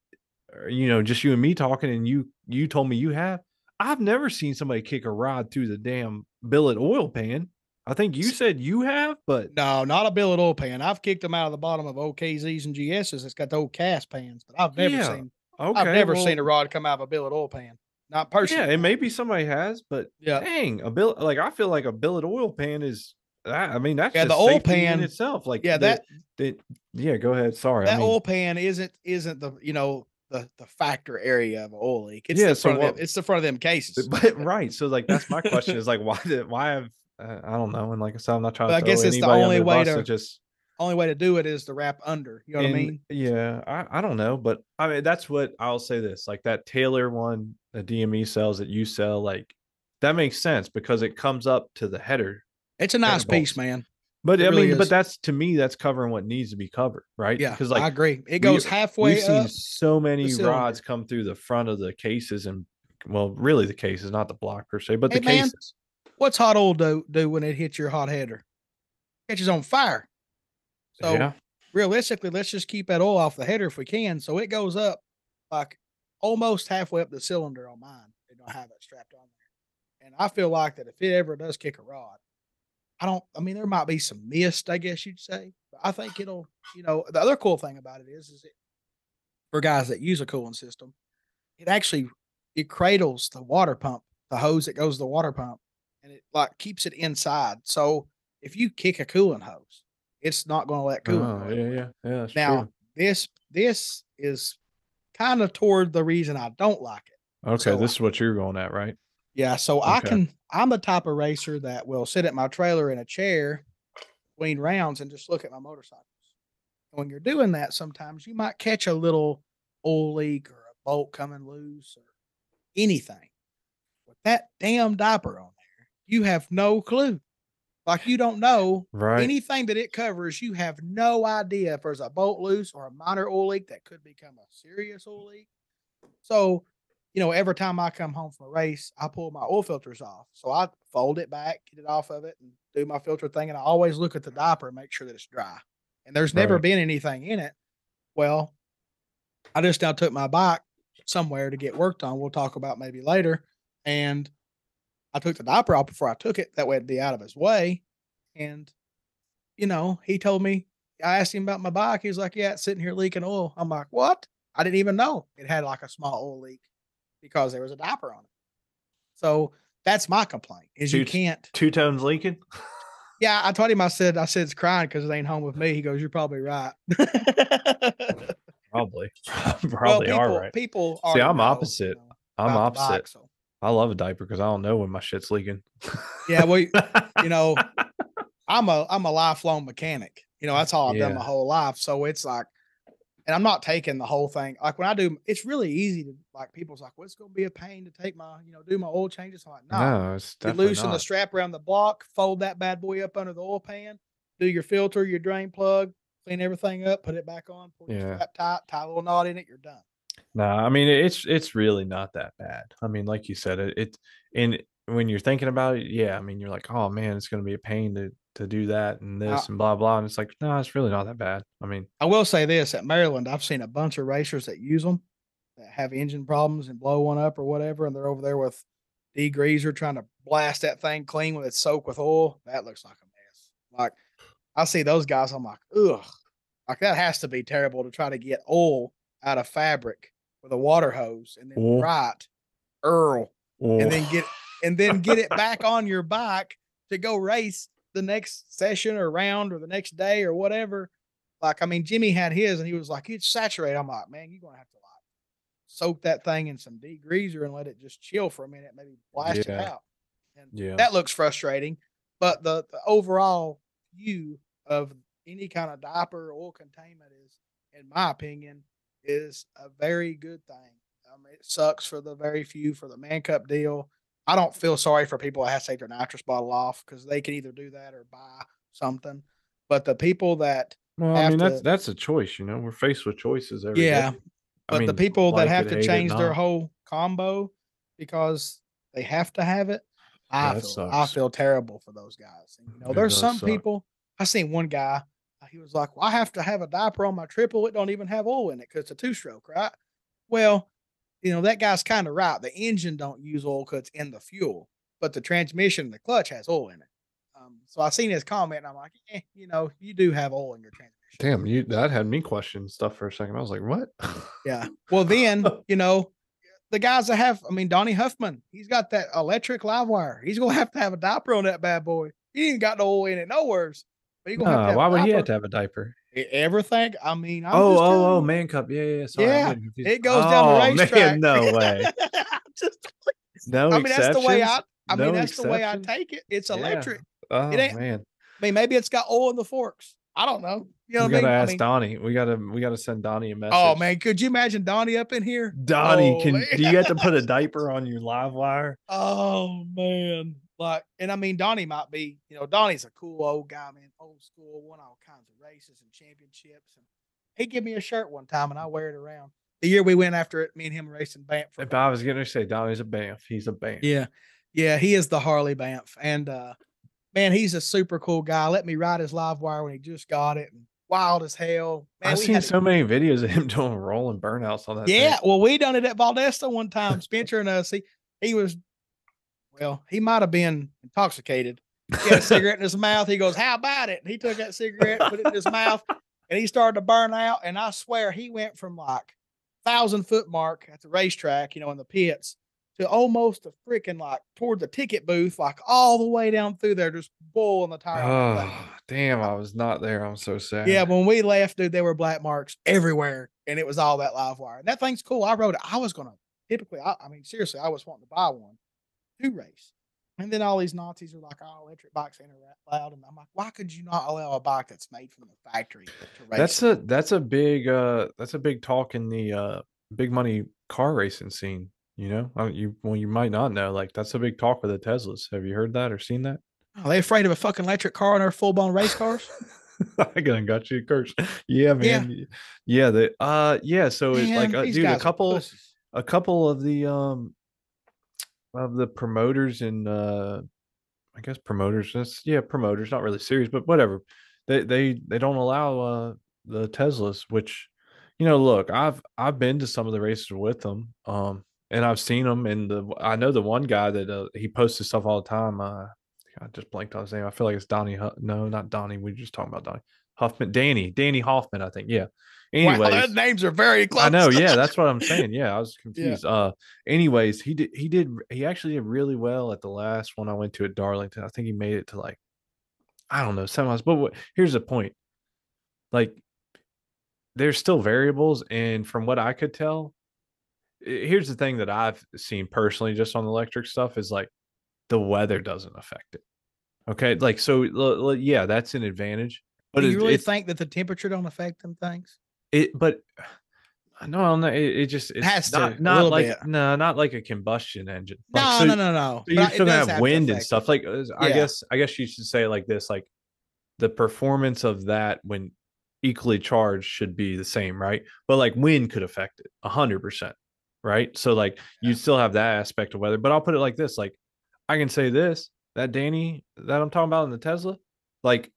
[SPEAKER 1] you know, just you and me talking, and you you told me you have. I've never seen somebody kick a rod through the damn billet oil pan. I think you said you have, but
[SPEAKER 2] No, not a billet oil pan. I've kicked them out of the bottom of OKZs and GSs. It's got the old cast pans, but I've never
[SPEAKER 1] Yeah,
[SPEAKER 2] seen
[SPEAKER 1] okay,
[SPEAKER 2] I've never seen a rod come out of a billet oil pan. Not personally.
[SPEAKER 1] Yeah, and maybe somebody has, but
[SPEAKER 2] Yeah.
[SPEAKER 1] dang, a bill like I feel like a billet oil pan is. I mean, that's
[SPEAKER 2] Yeah, the oil pan-
[SPEAKER 1] in itself. Like
[SPEAKER 2] yeah, that
[SPEAKER 1] the- yeah. Go ahead. Sorry, I
[SPEAKER 2] that
[SPEAKER 1] mean,
[SPEAKER 2] oil pan isn't isn't the you know the the factor area of oil leak. It's
[SPEAKER 1] Yeah,
[SPEAKER 2] the
[SPEAKER 1] so
[SPEAKER 2] front of them, it's the front of them cases.
[SPEAKER 1] but right. So like that's my question is like why did why have uh, I don't know. And like I said, I'm not trying
[SPEAKER 2] But
[SPEAKER 1] to
[SPEAKER 2] I guess it's the only way
[SPEAKER 1] bus,
[SPEAKER 2] to-
[SPEAKER 1] just
[SPEAKER 2] Only way to do it is to wrap under. You know what I mean?
[SPEAKER 1] Yeah, I, I don't know, but I mean that's what I'll say this like that Taylor one, the DME cells that you sell, like that makes sense because it comes up to the header.
[SPEAKER 2] It's a nice piece, man.
[SPEAKER 1] But
[SPEAKER 2] It
[SPEAKER 1] I
[SPEAKER 2] really
[SPEAKER 1] mean, but that's to me, that's covering what needs to be covered, right?
[SPEAKER 2] Yeah,
[SPEAKER 1] because like
[SPEAKER 2] I agree. It goes halfway
[SPEAKER 1] we've seen so many rods come through the front of the cases and well, really the cases, not the block per se, but
[SPEAKER 2] Hey,
[SPEAKER 1] the
[SPEAKER 2] man,
[SPEAKER 1] cases.
[SPEAKER 2] What's hot oil do do when it hits your hot header? Catches on fire. So
[SPEAKER 1] yeah,
[SPEAKER 2] realistically, let's just keep that oil off the header if we can. So it goes up like almost halfway up the cylinder on mine. They don't have it strapped on there. And I feel like that if it ever does kick a rod, I don't, I mean, there might be some mist, I guess you'd say. But I think it'll, you know, the other cool thing about it is, is it for guys that use a cooling system, it actually it cradles the water pump, the hose that goes to the water pump, and it like keeps it inside. So if you kick a cooling hose, it's not going to let cooling.
[SPEAKER 1] oh, yeah, yeah, yeah.
[SPEAKER 2] Now
[SPEAKER 1] true.
[SPEAKER 2] this this is kind of toward the reason I don't like it.
[SPEAKER 1] Okay,
[SPEAKER 2] so-
[SPEAKER 1] this is what you're going at, right?
[SPEAKER 2] Yeah, so I can I'm the type of racer that will sit at my trailer in a chair between rounds and just look at my motorcycles. When you're doing that, sometimes you might catch a little oil leak or a bolt coming loose or anything. With that damn diaper on there, you have no clue. Like you don't know
[SPEAKER 1] Right.
[SPEAKER 2] anything that it covers, you have no idea if there's a bolt loose or a minor oil leak that could become a serious oil leak. So, you know, every time I come home from a race, I pull my oil filters off. So I fold it back, get it off of it, and do my filter thing. And I always look at the diaper and make sure that it's dry. And there's never
[SPEAKER 1] Right.
[SPEAKER 2] been anything in it. Well, I just now took my bike somewhere to get worked on. We'll talk about maybe later. And I took the diaper off before I took it. That way it'd be out of his way. And, you know, he told me, I asked him about my bike. He's like, Yeah, it's sitting here leaking oil. I'm like, What? I didn't even know it had like a small oil leak because there was a diaper on it. So that's my complaint is you can't.
[SPEAKER 1] Two tones leaking.
[SPEAKER 2] Yeah, I told him I said I said it's crying because it ain't home with me. He goes, You're probably right.
[SPEAKER 1] Probably,
[SPEAKER 2] well,
[SPEAKER 1] probably
[SPEAKER 2] people,
[SPEAKER 1] are right.
[SPEAKER 2] people
[SPEAKER 1] See, I'm opposite.
[SPEAKER 2] you know,
[SPEAKER 1] I'm
[SPEAKER 2] the bike,
[SPEAKER 1] opposite.
[SPEAKER 2] so.
[SPEAKER 1] I love a diaper because I don't know when my shit's leaking.
[SPEAKER 2] Yeah, well, you know, I'm a I'm a lifelong mechanic. You know, that's all I've done my whole life. So it's like, and I'm not taking the whole thing. Like when I do, it's really easy to like people's like, well, it's gonna be a pain to take my, you know, do my oil changes. I'm like, no,
[SPEAKER 1] no, it's
[SPEAKER 2] you loosen the strap around the block, fold that bad boy up under the oil pan, do your filter, your drain plug, clean everything up, put it back on, pull your strap tight, tie a little knot in it, you're done.
[SPEAKER 1] Nah, I mean it's it's really not that bad. I mean, like you said, it, it and when you're thinking about it, yeah, I mean you're like, oh man, it's gonna be a pain to to do that and this
[SPEAKER 2] Uh,
[SPEAKER 1] and blah blah. And it's like, no, it's really not that bad. I mean,
[SPEAKER 2] I will say this at Maryland, I've seen a bunch of racers that use them that have engine problems and blow one up or whatever, and they're over there with degreaser trying to blast that thing clean with its soaked with oil. That looks like a mess. Like I see those guys, I'm like, ugh, like that has to be terrible to try to get oil out of fabric with a water hose and then
[SPEAKER 1] Oh.
[SPEAKER 2] right Earl and then get and then get it back on your bike to go race the next session or round or the next day or whatever. Like, I mean, Jimmy had his and he was like, it's saturated. I'm like, man, you're gonna have to like soak that thing in some degreaser and let it just chill for a minute, maybe blast it out. And
[SPEAKER 1] yeah,
[SPEAKER 2] that looks frustrating. But the, the overall view of any kind of diaper or oil containment is, in my opinion, is a very good thing. Um, it sucks for the very few for the man cup deal. I don't feel sorry for people that have to take their nitrous bottle off because they can either do that or buy something. But the people that,
[SPEAKER 1] well, I mean that's
[SPEAKER 2] to-
[SPEAKER 1] that's a choice. You know, we're faced with choices every day.
[SPEAKER 2] yeah,
[SPEAKER 1] I
[SPEAKER 2] but the
[SPEAKER 1] mean,
[SPEAKER 2] people that have
[SPEAKER 1] it,
[SPEAKER 2] to change their whole combo because they have to have it, I
[SPEAKER 1] that
[SPEAKER 2] feel I feel terrible for those guys. And, you know,
[SPEAKER 1] It
[SPEAKER 2] there's some
[SPEAKER 1] suck.
[SPEAKER 2] people. I seen one guy. He was like, "Well, I have to have a diaper on my triple. It don't even have oil in it because it's a two stroke, right?" Well, you know that guy's kind of right. The engine don't use oil because it's in the fuel, but the transmission the clutch has oil in it. Um, so I seen his comment, and I'm like, "Eh, you know, you do have oil in your transmission."
[SPEAKER 1] Damn, you that had me question stuff for a second. I was like, what?
[SPEAKER 2] Yeah. Well, then you know, the guys that have, I mean, Donnie Huffman, he's got that electric live wire. He's gonna have to have a diaper on that bad boy. He ain't got no oil in it nowheres. But he gonna have to
[SPEAKER 1] Nah,
[SPEAKER 2] have
[SPEAKER 1] why would he
[SPEAKER 2] diaper.
[SPEAKER 1] have to have a diaper?
[SPEAKER 2] E- Everything. I mean, I'm
[SPEAKER 1] oh,
[SPEAKER 2] just
[SPEAKER 1] oh,
[SPEAKER 2] telling
[SPEAKER 1] oh,
[SPEAKER 2] you.
[SPEAKER 1] man cup. Yeah, yeah. Sorry, I'm
[SPEAKER 2] Yeah,
[SPEAKER 1] getting confused.
[SPEAKER 2] It goes down the
[SPEAKER 1] Oh,
[SPEAKER 2] racetrack.
[SPEAKER 1] Man, no way.
[SPEAKER 2] Just-
[SPEAKER 1] No
[SPEAKER 2] I mean, that's the way I. I mean, that's the way I take it. It's
[SPEAKER 1] Yeah.
[SPEAKER 2] electric.
[SPEAKER 1] Oh
[SPEAKER 2] ain't-
[SPEAKER 1] man,
[SPEAKER 2] I mean, maybe it's got oil in the forks. I don't know. You know
[SPEAKER 1] we
[SPEAKER 2] what I
[SPEAKER 1] gotta
[SPEAKER 2] mean? I
[SPEAKER 1] ask
[SPEAKER 2] mean,
[SPEAKER 1] Donnie. We gotta we gotta send Donnie a oh, message.
[SPEAKER 2] oh man, could you imagine Donnie up in here?
[SPEAKER 1] Donnie, oh, can
[SPEAKER 2] Holy-
[SPEAKER 1] do you have to put a diaper on your live wire?
[SPEAKER 2] Oh man. Like, and I mean, Donnie might be, you know, Donnie's a cool old guy, man, old school, won all kinds of races and championships. And he gave me a shirt one time and I wear it around. The year we went after it, me and him racing Banff. for-
[SPEAKER 1] If I was gonna say Donnie's a Banff, he's a Banff.
[SPEAKER 2] Yeah. Yeah, he is the Harley Banff. And uh man, he's a super cool guy. Let me ride his live wire when he just got it and wild as hell. Man,
[SPEAKER 1] I've seen so many videos of him doing rolling burnouts on that. thing.
[SPEAKER 2] Yeah, well, we done it at Valdosta one time. Spencer and us, he he was well, he might have been intoxicated. He had a cigarette in his mouth. He goes, How about it? And he took that cigarette, put it in his mouth, and he started to burn out. And I swear he went from like thousand foot mark at the racetrack, you know, in the pits, to almost a freaking like toward the ticket booth, like all the way down through there, just boiling the tire.
[SPEAKER 1] Oh damn! I was not there. I'm so sad.
[SPEAKER 2] Yeah, when we left, dude, there were black marks everywhere, and it was all that live wire. And that thing's cool. I rode it. I was gonna typically, I, I mean, seriously, I was wanting to buy one to race. And then all these Nazis are like, "Oh, electric bikes ain't allowed," and I'm like, "Why could you not allow a bike that's made from the factory to race?"
[SPEAKER 1] that's a that's a big uh that's a big talk in the uh big money car racing scene. You know, Uh, you well you might not know. Like that's a big talk with the Teslas. Have you heard that or seen that?
[SPEAKER 2] Are they afraid of a fucking electric car in their full blown race cars?
[SPEAKER 1] I gonna got you, Kirsch. Yeah, man. Yeah, yeah. The uh, yeah. So it's like, uh, dude, a couple,
[SPEAKER 2] pussies.
[SPEAKER 1] a couple of the um, of the promoters and uh, I guess promoters. Yeah, promoters. Not really serious, but whatever. They they they don't allow uh the Teslas, which you know, look, I've I've been to some of the races with them, um, and I've seen them. And the I know the one guy that uh, he posts his stuff all the time. Uh, I just blanked on his name. I feel like it's Donnie. Hu- No, not Donnie. We were just talking about Donnie Huffman. Danny. Danny Hoffman. I think. Yeah. Anyways,
[SPEAKER 2] wow, their names are very close.
[SPEAKER 1] I know. Yeah, that's what I'm saying. Yeah, I was confused. Uh, anyways, he did. He did. He actually did really well at the last one I went to at Darlington. I think he made it to like, I don't know, semis. But what, here's the point. Like, there's still variables, and from what I could tell, here's the thing that I've seen personally, just on the electric stuff, is like the weather doesn't affect it. Okay, like so, l- l- yeah, that's an advantage. But
[SPEAKER 2] Do
[SPEAKER 1] it,
[SPEAKER 2] you really
[SPEAKER 1] it,
[SPEAKER 2] think that the temperature don't affect them things?
[SPEAKER 1] It but no, no, it, it just it's
[SPEAKER 2] has to,
[SPEAKER 1] not,
[SPEAKER 2] a
[SPEAKER 1] not like
[SPEAKER 2] bit.
[SPEAKER 1] no, not like a combustion engine. Like,
[SPEAKER 2] no,
[SPEAKER 1] so,
[SPEAKER 2] no, no, no.
[SPEAKER 1] So
[SPEAKER 2] it
[SPEAKER 1] still gonna have wind and stuff. Like uh, I guess I guess you should say like this: like the performance of that when equally charged should be the same, right? But like wind could affect it a hundred percent, right? So like you still have that aspect of weather. But I'll put it like this: like I can say this that Danny that I'm talking about in the Tesla, like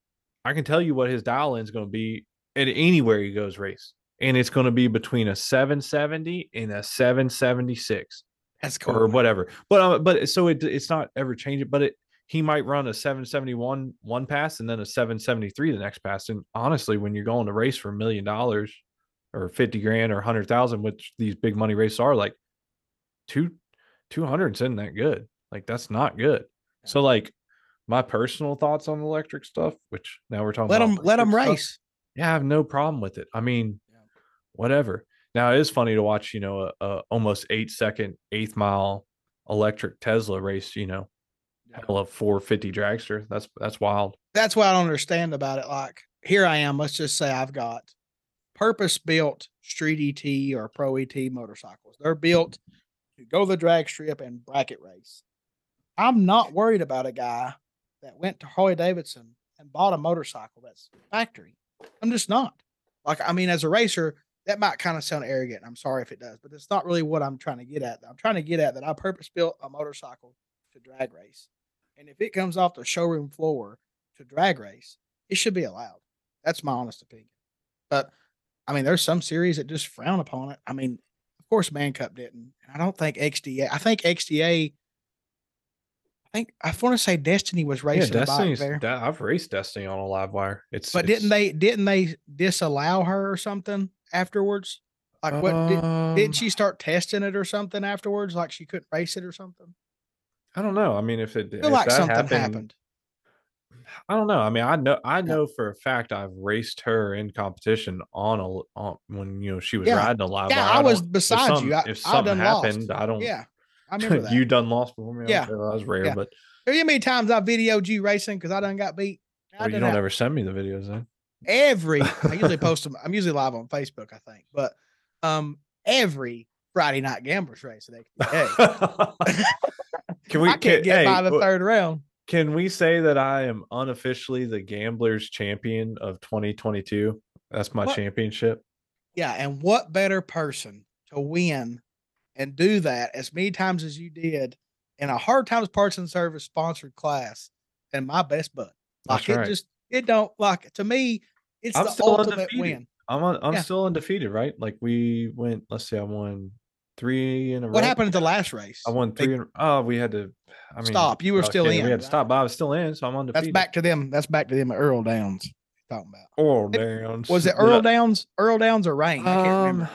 [SPEAKER 1] I can tell you what his dial in is going to be at anywhere he goes race, and it's going to be between a 770 and a 776
[SPEAKER 2] That's cool.
[SPEAKER 1] or whatever. But um, but so it it's not ever changing. But it he might run a 771 one pass and then a 773 the next pass. And honestly, when you're going to race for a million dollars or 50 grand or 100,000, which these big money races are, like two 200 isn't that good. Like that's not good. So like my personal thoughts on electric stuff, which now we're talking
[SPEAKER 2] Let
[SPEAKER 1] about
[SPEAKER 2] them let them race.
[SPEAKER 1] Yeah, I have no problem with it. I mean,
[SPEAKER 2] Yeah.
[SPEAKER 1] whatever. Now it is funny to watch, you know, a, a almost eight second, eighth mile electric Tesla race, you know, hell of 450 dragster. That's that's wild.
[SPEAKER 2] That's what I don't understand about it. Like here I am. Let's just say I've got purpose built street ET or pro ET motorcycles. They're built to go the drag strip and bracket race. I'm not worried about a guy that went to Harley Davidson and bought a motorcycle that's factory. I'm just not. Like, I mean, as a racer, that might kind of sound arrogant. I'm sorry if it does, but it's not really what I'm trying to get at. I'm trying to get at that I purpose built a motorcycle to drag race. And if it comes off the showroom floor to drag race, it should be allowed. That's my honest opinion. But I mean, there's some series that just frown upon it. I mean, of course, Man Cup didn't. I don't think XDA. I think XDA. I think I want to say Destiny was
[SPEAKER 1] Yeah,
[SPEAKER 2] racing a bike
[SPEAKER 1] Destiny's.
[SPEAKER 2] there,
[SPEAKER 1] Da- I've raced Destiny on a live wire. It's
[SPEAKER 2] but didn't they? Didn't they disallow her or something afterwards? Like what? Did,
[SPEAKER 1] Um,
[SPEAKER 2] didn't she start testing it or something afterwards? Like she couldn't race it or something?
[SPEAKER 1] I don't know. I mean, if it
[SPEAKER 2] I
[SPEAKER 1] if
[SPEAKER 2] like
[SPEAKER 1] that
[SPEAKER 2] something
[SPEAKER 1] happened,
[SPEAKER 2] happened.
[SPEAKER 1] I don't know. I mean, I know I know for a fact I've raced her in competition on a on when you know she was
[SPEAKER 2] Yeah.
[SPEAKER 1] riding a live
[SPEAKER 2] Yeah,
[SPEAKER 1] wire.
[SPEAKER 2] I was
[SPEAKER 1] don't- if
[SPEAKER 2] beside you. I-
[SPEAKER 1] if
[SPEAKER 2] I
[SPEAKER 1] something
[SPEAKER 2] done lost.
[SPEAKER 1] happened, I don't.
[SPEAKER 2] Yeah, I remember that.
[SPEAKER 1] you done lost before me.
[SPEAKER 2] Yeah.
[SPEAKER 1] That was rare,
[SPEAKER 2] Yeah.
[SPEAKER 1] but
[SPEAKER 2] You know how many times I videoed you racing because I done got beat?
[SPEAKER 1] Well, you don't ever send me the videos then.
[SPEAKER 2] every I usually post them. I'm usually live on Facebook, I think, but um every Friday night gamblers race at XDA.
[SPEAKER 1] can we?
[SPEAKER 2] I can't
[SPEAKER 1] can,
[SPEAKER 2] get
[SPEAKER 1] hey,
[SPEAKER 2] by the third round.
[SPEAKER 1] Can we say that I am unofficially the gamblers champion of 2022? That's my
[SPEAKER 2] What?
[SPEAKER 1] championship.
[SPEAKER 2] Yeah, and what better person to win and do that as many times as you did in a hard times parts and service sponsored class and my best bud. Like
[SPEAKER 1] That's
[SPEAKER 2] it
[SPEAKER 1] right.
[SPEAKER 2] just it don't like to me. It's
[SPEAKER 1] I'm
[SPEAKER 2] the
[SPEAKER 1] still
[SPEAKER 2] ultimate
[SPEAKER 1] undefeated.
[SPEAKER 2] win.
[SPEAKER 1] I'm on, I'm
[SPEAKER 2] Yeah.
[SPEAKER 1] still undefeated, right? Like we went. Let's see, I won three in a row.
[SPEAKER 2] What happened at the last race?
[SPEAKER 1] I won three. In, oh, we had to. I mean,
[SPEAKER 2] Stop. You were still
[SPEAKER 1] kidding,
[SPEAKER 2] in,
[SPEAKER 1] We had to stop, but I was still in, so I'm undefeated.
[SPEAKER 2] That's back to them. That's back to them at Earl Downs. Talking about
[SPEAKER 1] Earl
[SPEAKER 2] It-
[SPEAKER 1] Downs.
[SPEAKER 2] was it
[SPEAKER 1] Did I-
[SPEAKER 2] Earl Downs? Earl Downs or Rain? I can't
[SPEAKER 1] Um,
[SPEAKER 2] remember.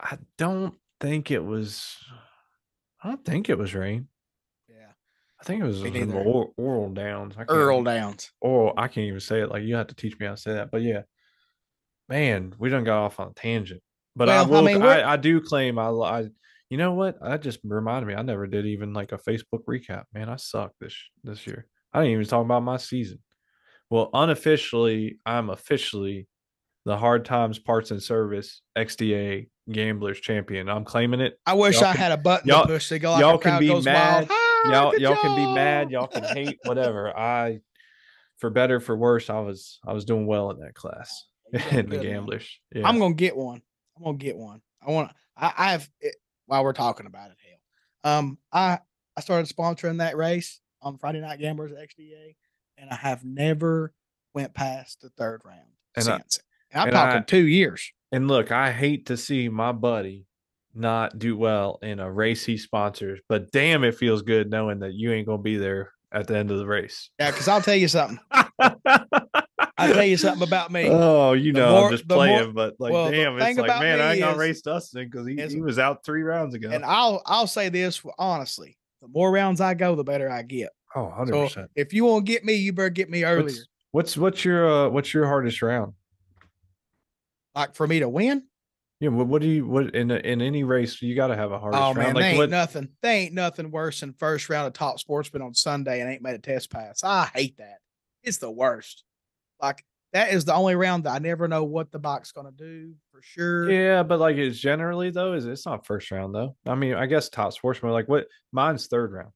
[SPEAKER 1] I don't think it was. I don't think it was rain.
[SPEAKER 2] Yeah,
[SPEAKER 1] I think it was
[SPEAKER 2] Me
[SPEAKER 1] some
[SPEAKER 2] neither.
[SPEAKER 1] Oral, Oral Downs. I
[SPEAKER 2] Earl Downs.
[SPEAKER 1] Oral. I can't even say it. Like you have to teach me how to say that. But yeah, man, we done got off on a tangent. But I
[SPEAKER 2] Well, I
[SPEAKER 1] will.
[SPEAKER 2] mean,
[SPEAKER 1] I, I, do claim I. I. You know what? That just reminded me. I never did even like a Facebook recap. Man, I suck this this year. I didn't even talk about my season. Well, unofficially, I'm officially the Hard Times Parts and Service XDA Gamblers Champion. I'm claiming it.
[SPEAKER 2] I wish
[SPEAKER 1] Y'all
[SPEAKER 2] I
[SPEAKER 1] can-
[SPEAKER 2] had a button
[SPEAKER 1] y'all-
[SPEAKER 2] to push to go like
[SPEAKER 1] y'all can be mad.
[SPEAKER 2] Ah,
[SPEAKER 1] y'all y'all can be mad.
[SPEAKER 2] y'all.
[SPEAKER 1] Can hate. Whatever. I, for better for worse, I was I was doing well in that class in the. Gamblers. Yeah.
[SPEAKER 2] I'm gonna get one. I'm gonna get one. I want. I, I have. It, while we're talking about it, hell, um, I I started sponsoring that race on Friday Night Gamblers XDA, and I have never went past the third round
[SPEAKER 1] And
[SPEAKER 2] since. and I'm
[SPEAKER 1] and
[SPEAKER 2] talking
[SPEAKER 1] I-
[SPEAKER 2] two years.
[SPEAKER 1] And look, I hate to see my buddy not do well in a race he sponsors, but damn, it feels good knowing that you ain't gonna be there at the end of the race.
[SPEAKER 2] Yeah, because I'll tell you something. I'll tell you something about me.
[SPEAKER 1] Oh, you
[SPEAKER 2] The
[SPEAKER 1] know,
[SPEAKER 2] more-
[SPEAKER 1] I'm just
[SPEAKER 2] the more-
[SPEAKER 1] playing, but like,
[SPEAKER 2] well,
[SPEAKER 1] damn, it's like, man, I ain't gonna race Dustin because he,
[SPEAKER 2] is-
[SPEAKER 1] he was out three rounds ago.
[SPEAKER 2] and I'll I'll say this honestly: the more rounds I go, the better I get.
[SPEAKER 1] oh, 100
[SPEAKER 2] So
[SPEAKER 1] percent.
[SPEAKER 2] if you want to get me, you better get me earlier.
[SPEAKER 1] What's, what's what's your uh, what's your hardest round?
[SPEAKER 2] Like for me to win.
[SPEAKER 1] Yeah, what, what do you what in a, in any race you got to have a hardest
[SPEAKER 2] Oh
[SPEAKER 1] round?
[SPEAKER 2] man,
[SPEAKER 1] like
[SPEAKER 2] they ain't
[SPEAKER 1] what?
[SPEAKER 2] nothing. They ain't nothing worse than first round of top sportsman on Sunday and ain't made a test pass. I hate that. It's the worst. Like that is the only round that I never know what the bike's gonna do for sure.
[SPEAKER 1] Yeah, but like it's generally though is it's not first round though. I mean, I guess top sportsman like what mine's third round.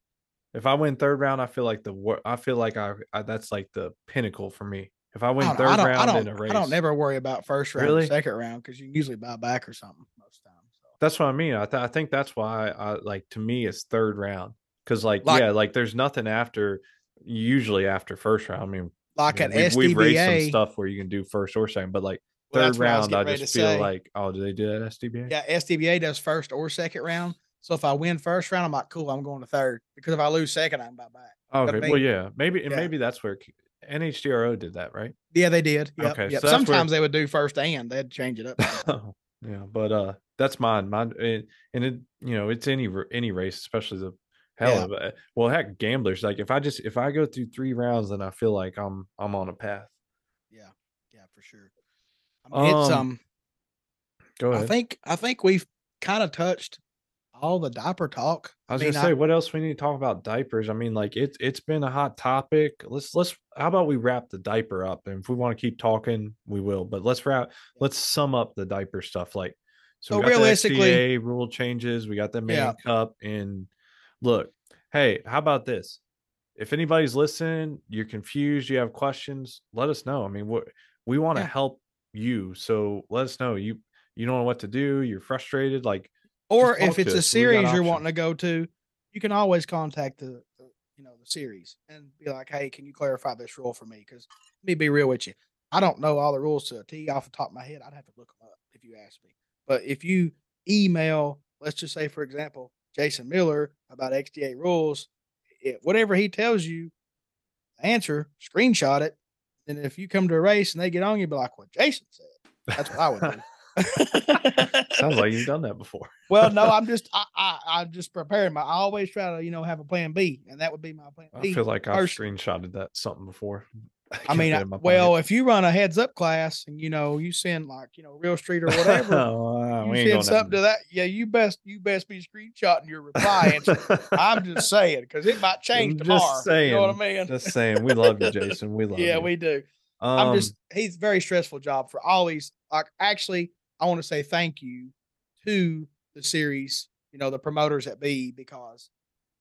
[SPEAKER 1] If I win third round, I feel like the I feel like I, I that's like the pinnacle for me. If I
[SPEAKER 2] I
[SPEAKER 1] win
[SPEAKER 2] don't,
[SPEAKER 1] third
[SPEAKER 2] I
[SPEAKER 1] round
[SPEAKER 2] I
[SPEAKER 1] in a race,
[SPEAKER 2] I don't never worry about first round, or
[SPEAKER 1] Really?
[SPEAKER 2] second round because you can usually buy back or something most times. So.
[SPEAKER 1] That's what I mean. I, th- I think that's why I like to me it's third round because like,
[SPEAKER 2] Like-
[SPEAKER 1] yeah, like there's nothing after usually after first round. I mean,
[SPEAKER 2] Like
[SPEAKER 1] yeah,
[SPEAKER 2] an
[SPEAKER 1] we've, we've raced some stuff where you can do first or second, but like
[SPEAKER 2] well,
[SPEAKER 1] third
[SPEAKER 2] what I
[SPEAKER 1] round, I, just feel
[SPEAKER 2] say.
[SPEAKER 1] like oh, do they do that SDBA?
[SPEAKER 2] yeah, SDBA does first or second round. So if I win first round, I'm like, cool, I'm going to third because if I lose second, I'm buy back.
[SPEAKER 1] Oh,
[SPEAKER 2] I
[SPEAKER 1] okay. Well, yeah, maybe and
[SPEAKER 2] Yeah.
[SPEAKER 1] maybe that's where NHDRO did that, right?
[SPEAKER 2] Yeah, they did. Yep,
[SPEAKER 1] Okay,
[SPEAKER 2] yep.
[SPEAKER 1] so that's where-
[SPEAKER 2] Sometimes they would do first and they'd change it up.
[SPEAKER 1] Yeah, but uh, that's mine. Mine, and, and it, you know, it's any any race, especially the hell.
[SPEAKER 2] Yeah.
[SPEAKER 1] of it. Well, heck, gamblers. Like if I just if I go through three rounds, then I feel like I'm I'm on a path.
[SPEAKER 2] yeah, yeah, for sure. I mean, it's
[SPEAKER 1] Um,
[SPEAKER 2] um.
[SPEAKER 1] Go
[SPEAKER 2] I think I think we've kind of touched all the diaper talk.
[SPEAKER 1] I was
[SPEAKER 2] mean,
[SPEAKER 1] gonna say, what else we need to talk about diapers? I mean, like it's it's been a hot topic. Let's let's how about we wrap the diaper up? And if we want to keep talking, we will. But let's wrap. Let's sum up the diaper stuff. Like, so,
[SPEAKER 2] So
[SPEAKER 1] we got the
[SPEAKER 2] realistically-
[SPEAKER 1] rule changes. We got the man
[SPEAKER 2] Yeah.
[SPEAKER 1] cup. And look, hey, how about this? If anybody's listening, you're confused, you have questions, let us know. I mean, what we want to
[SPEAKER 2] Yeah.
[SPEAKER 1] help you. So let us know. You you don't know what to do. You're frustrated. Like
[SPEAKER 2] or if it's a
[SPEAKER 1] us. We got
[SPEAKER 2] series you're wanting to go to, you can always contact the, the you know, the series and be like, hey, can you clarify this rule for me? Because let me be real with you. I don't know all the rules to a T off the top of my head. I'd have to look them up if you ask me. But if you email, let's just say, for example, Jason Miller about XDA rules, it, whatever he tells you, answer, screenshot it. And if you come to a race and they get on you, be like, what Jason said. That's what I would do.
[SPEAKER 1] Sounds like you've done that before.
[SPEAKER 2] well, no, I'm just I, I I'm just preparing my I always try to, you know, have a plan B, and that would be my plan
[SPEAKER 1] I
[SPEAKER 2] B.
[SPEAKER 1] feel like I've
[SPEAKER 2] First-
[SPEAKER 1] screenshotted that something before.
[SPEAKER 2] I
[SPEAKER 1] kept
[SPEAKER 2] mean, I- well,
[SPEAKER 1] pocket.
[SPEAKER 2] if you run a heads up class and you know you send like you know Real Street or whatever,
[SPEAKER 1] Uh,
[SPEAKER 2] you send something to that, yeah, you best you best be screenshotting your reply. I'm just saying because it might change
[SPEAKER 1] I'm just
[SPEAKER 2] tomorrow. You know what I
[SPEAKER 1] saying,
[SPEAKER 2] mean?
[SPEAKER 1] Just saying, we love you, Jason. We love you.
[SPEAKER 2] yeah, we do.
[SPEAKER 1] Um,
[SPEAKER 2] I'm just he's very stressful job for all these. Like actually, I want to say thank you to the series, you know, the promoters at B because